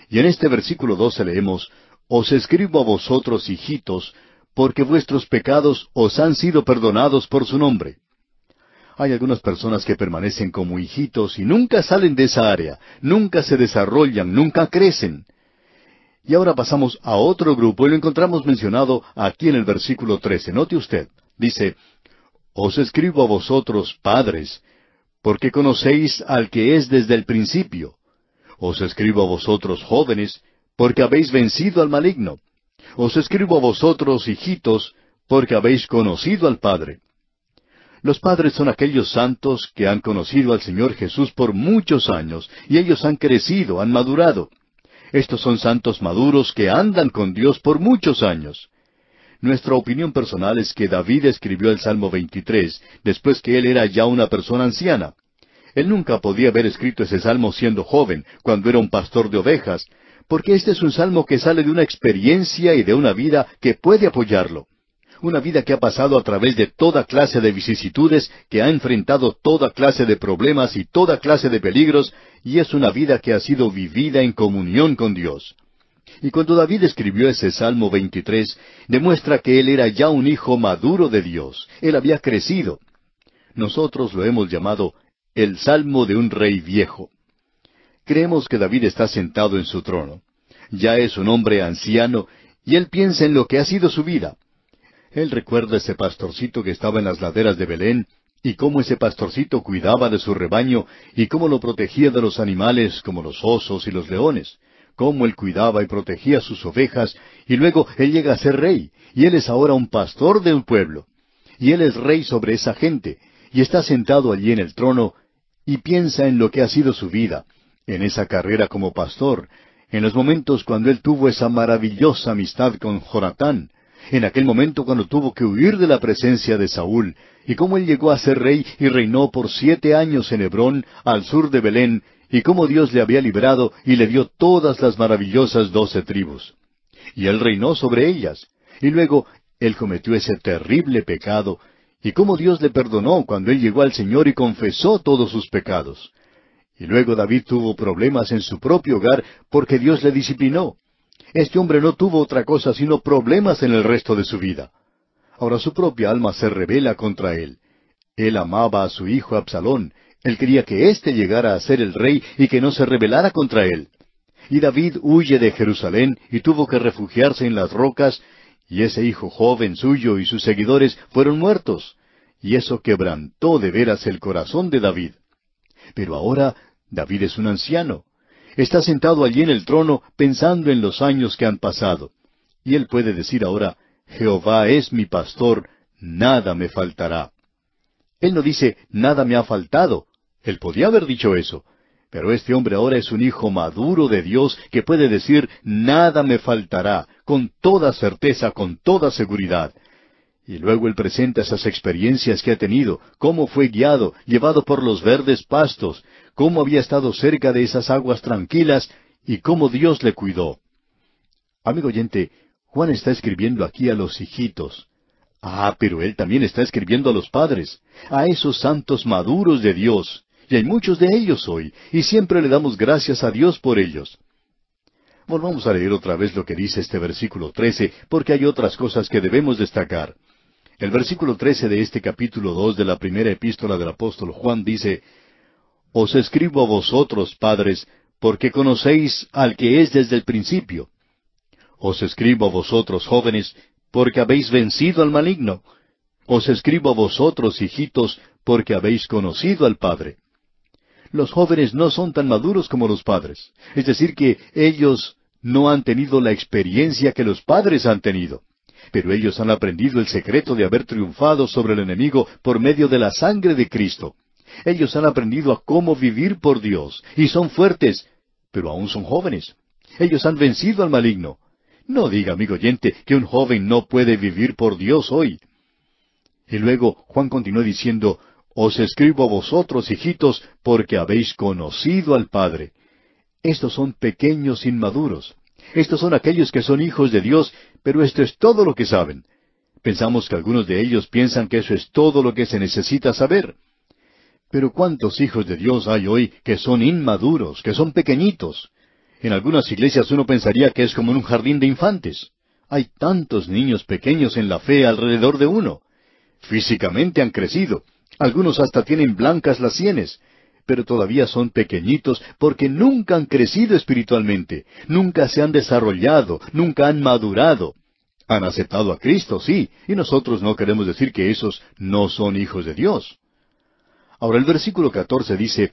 Y en este versículo 12 leemos, Os escribo a vosotros, hijitos, porque vuestros pecados os han sido perdonados por su nombre. Hay algunas personas que permanecen como hijitos y nunca salen de esa área, nunca se desarrollan, nunca crecen. Y ahora pasamos a otro grupo y lo encontramos mencionado aquí en el versículo 13. Note usted, dice, Os escribo a vosotros, padres, porque conocéis al que es desde el principio. Os escribo a vosotros, jóvenes, porque habéis vencido al maligno. Os escribo a vosotros, hijitos, porque habéis conocido al Padre. Los padres son aquellos santos que han conocido al Señor Jesús por muchos años y ellos han crecido, han madurado. Estos son santos maduros que andan con Dios por muchos años. Nuestra opinión personal es que David escribió el Salmo 23 después que él era ya una persona anciana. Él nunca podía haber escrito ese salmo siendo joven, cuando era un pastor de ovejas, porque este es un salmo que sale de una experiencia y de una vida que puede apoyarlo una vida que ha pasado a través de toda clase de vicisitudes, que ha enfrentado toda clase de problemas y toda clase de peligros, y es una vida que ha sido vivida en comunión con Dios. Y cuando David escribió ese Salmo 23, demuestra que él era ya un hijo maduro de Dios. Él había crecido. Nosotros lo hemos llamado el Salmo de un rey viejo. Creemos que David está sentado en su trono. Ya es un hombre anciano y él piensa en lo que ha sido su vida. Él recuerda ese pastorcito que estaba en las laderas de Belén y cómo ese pastorcito cuidaba de su rebaño y cómo lo protegía de los animales como los osos y los leones cómo él cuidaba y protegía sus ovejas, y luego él llega a ser rey, y él es ahora un pastor de un pueblo. Y él es rey sobre esa gente, y está sentado allí en el trono, y piensa en lo que ha sido su vida, en esa carrera como pastor, en los momentos cuando él tuvo esa maravillosa amistad con Jonatán, en aquel momento cuando tuvo que huir de la presencia de Saúl, y cómo él llegó a ser rey y reinó por siete años en Hebrón, al sur de Belén, y cómo Dios le había librado y le dio todas las maravillosas doce tribus. Y él reinó sobre ellas. Y luego él cometió ese terrible pecado, y cómo Dios le perdonó cuando él llegó al Señor y confesó todos sus pecados. Y luego David tuvo problemas en su propio hogar porque Dios le disciplinó. Este hombre no tuvo otra cosa sino problemas en el resto de su vida. Ahora su propia alma se revela contra él. Él amaba a su hijo Absalón, él quería que éste llegara a ser el rey y que no se rebelara contra él. Y David huye de Jerusalén y tuvo que refugiarse en las rocas, y ese hijo joven suyo y sus seguidores fueron muertos. Y eso quebrantó de veras el corazón de David. Pero ahora David es un anciano. Está sentado allí en el trono pensando en los años que han pasado. Y él puede decir ahora, Jehová es mi pastor, nada me faltará. Él no dice, nada me ha faltado, él podía haber dicho eso, pero este hombre ahora es un hijo maduro de Dios que puede decir, nada me faltará, con toda certeza, con toda seguridad. Y luego él presenta esas experiencias que ha tenido, cómo fue guiado, llevado por los verdes pastos, cómo había estado cerca de esas aguas tranquilas y cómo Dios le cuidó. Amigo oyente, Juan está escribiendo aquí a los hijitos. Ah, pero él también está escribiendo a los padres, a esos santos maduros de Dios, y hay muchos de ellos hoy, y siempre le damos gracias a Dios por ellos. Volvamos a leer otra vez lo que dice este versículo 13, porque hay otras cosas que debemos destacar. El versículo 13 de este capítulo 2 de la primera epístola del apóstol Juan dice, Os escribo a vosotros, padres, porque conocéis al que es desde el principio. Os escribo a vosotros, jóvenes, porque habéis vencido al maligno. Os escribo a vosotros, hijitos, porque habéis conocido al Padre los jóvenes no son tan maduros como los padres. Es decir, que ellos no han tenido la experiencia que los padres han tenido. Pero ellos han aprendido el secreto de haber triunfado sobre el enemigo por medio de la sangre de Cristo. Ellos han aprendido a cómo vivir por Dios y son fuertes, pero aún son jóvenes. Ellos han vencido al maligno. No diga, amigo oyente, que un joven no puede vivir por Dios hoy. Y luego Juan continuó diciendo, os escribo a vosotros, hijitos, porque habéis conocido al Padre. Estos son pequeños inmaduros. Estos son aquellos que son hijos de Dios, pero esto es todo lo que saben. Pensamos que algunos de ellos piensan que eso es todo lo que se necesita saber. Pero ¿cuántos hijos de Dios hay hoy que son inmaduros, que son pequeñitos? En algunas iglesias uno pensaría que es como en un jardín de infantes. Hay tantos niños pequeños en la fe alrededor de uno. Físicamente han crecido, algunos hasta tienen blancas las sienes, pero todavía son pequeñitos porque nunca han crecido espiritualmente, nunca se han desarrollado, nunca han madurado. Han aceptado a Cristo, sí, y nosotros no queremos decir que esos no son hijos de Dios. Ahora el versículo 14 dice,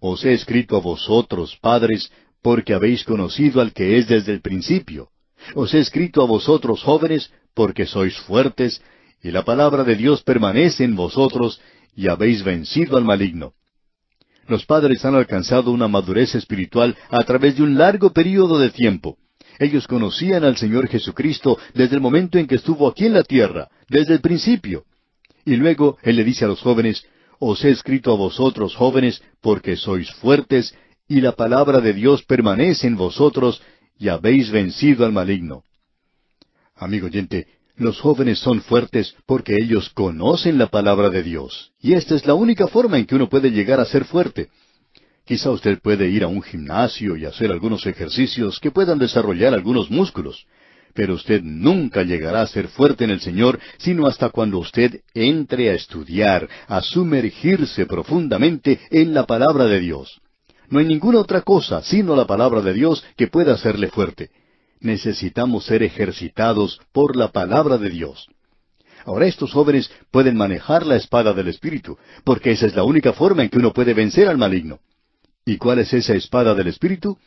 Os he escrito a vosotros, padres, porque habéis conocido al que es desde el principio. Os he escrito a vosotros, jóvenes, porque sois fuertes, y la palabra de Dios permanece en vosotros, y habéis vencido al maligno. Los padres han alcanzado una madurez espiritual a través de un largo período de tiempo. Ellos conocían al Señor Jesucristo desde el momento en que estuvo aquí en la tierra, desde el principio. Y luego Él le dice a los jóvenes, Os he escrito a vosotros jóvenes, porque sois fuertes, y la palabra de Dios permanece en vosotros, y habéis vencido al maligno. Amigo oyente, los jóvenes son fuertes porque ellos conocen la palabra de Dios. Y esta es la única forma en que uno puede llegar a ser fuerte. Quizá usted puede ir a un gimnasio y hacer algunos ejercicios que puedan desarrollar algunos músculos, pero usted nunca llegará a ser fuerte en el Señor sino hasta cuando usted entre a estudiar, a sumergirse profundamente en la palabra de Dios. No hay ninguna otra cosa sino la palabra de Dios que pueda hacerle fuerte. Necesitamos ser ejercitados por la palabra de Dios. Ahora estos jóvenes pueden manejar la espada del Espíritu, porque esa es la única forma en que uno puede vencer al maligno. ¿Y cuál es esa espada del Espíritu?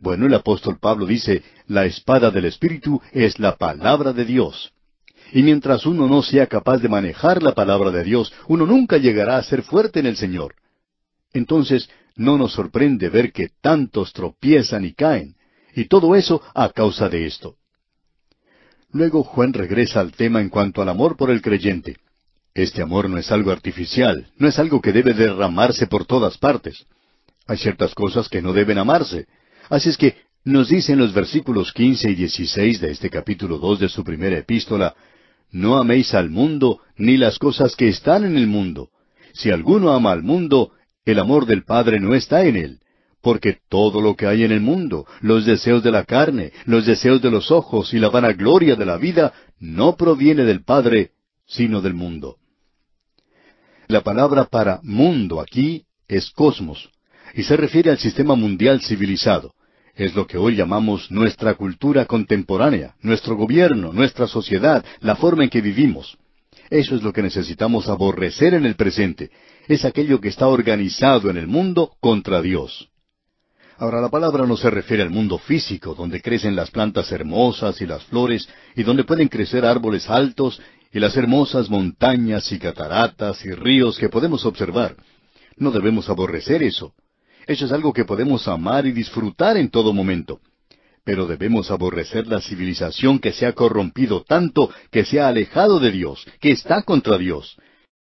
Bueno, el apóstol Pablo dice, la espada del Espíritu es la palabra de Dios. Y mientras uno no sea capaz de manejar la palabra de Dios, uno nunca llegará a ser fuerte en el Señor. Entonces, no nos sorprende ver que tantos tropiezan y caen, y todo eso a causa de esto. Luego Juan regresa al tema en cuanto al amor por el creyente. Este amor no es algo artificial, no es algo que debe derramarse por todas partes. Hay ciertas cosas que no deben amarse. Así es que nos dice en los versículos quince y dieciséis de este capítulo dos de su primera epístola, No améis al mundo ni las cosas que están en el mundo. Si alguno ama al mundo, el amor del Padre no está en él porque todo lo que hay en el mundo, los deseos de la carne, los deseos de los ojos y la vanagloria de la vida, no proviene del Padre, sino del mundo. La palabra para mundo aquí es cosmos, y se refiere al sistema mundial civilizado. Es lo que hoy llamamos nuestra cultura contemporánea, nuestro gobierno, nuestra sociedad, la forma en que vivimos. Eso es lo que necesitamos aborrecer en el presente. Es aquello que está organizado en el mundo contra Dios. Ahora, la palabra no se refiere al mundo físico, donde crecen las plantas hermosas y las flores, y donde pueden crecer árboles altos y las hermosas montañas y cataratas y ríos que podemos observar. No debemos aborrecer eso. Eso es algo que podemos amar y disfrutar en todo momento. Pero debemos aborrecer la civilización que se ha corrompido tanto, que se ha alejado de Dios, que está contra Dios,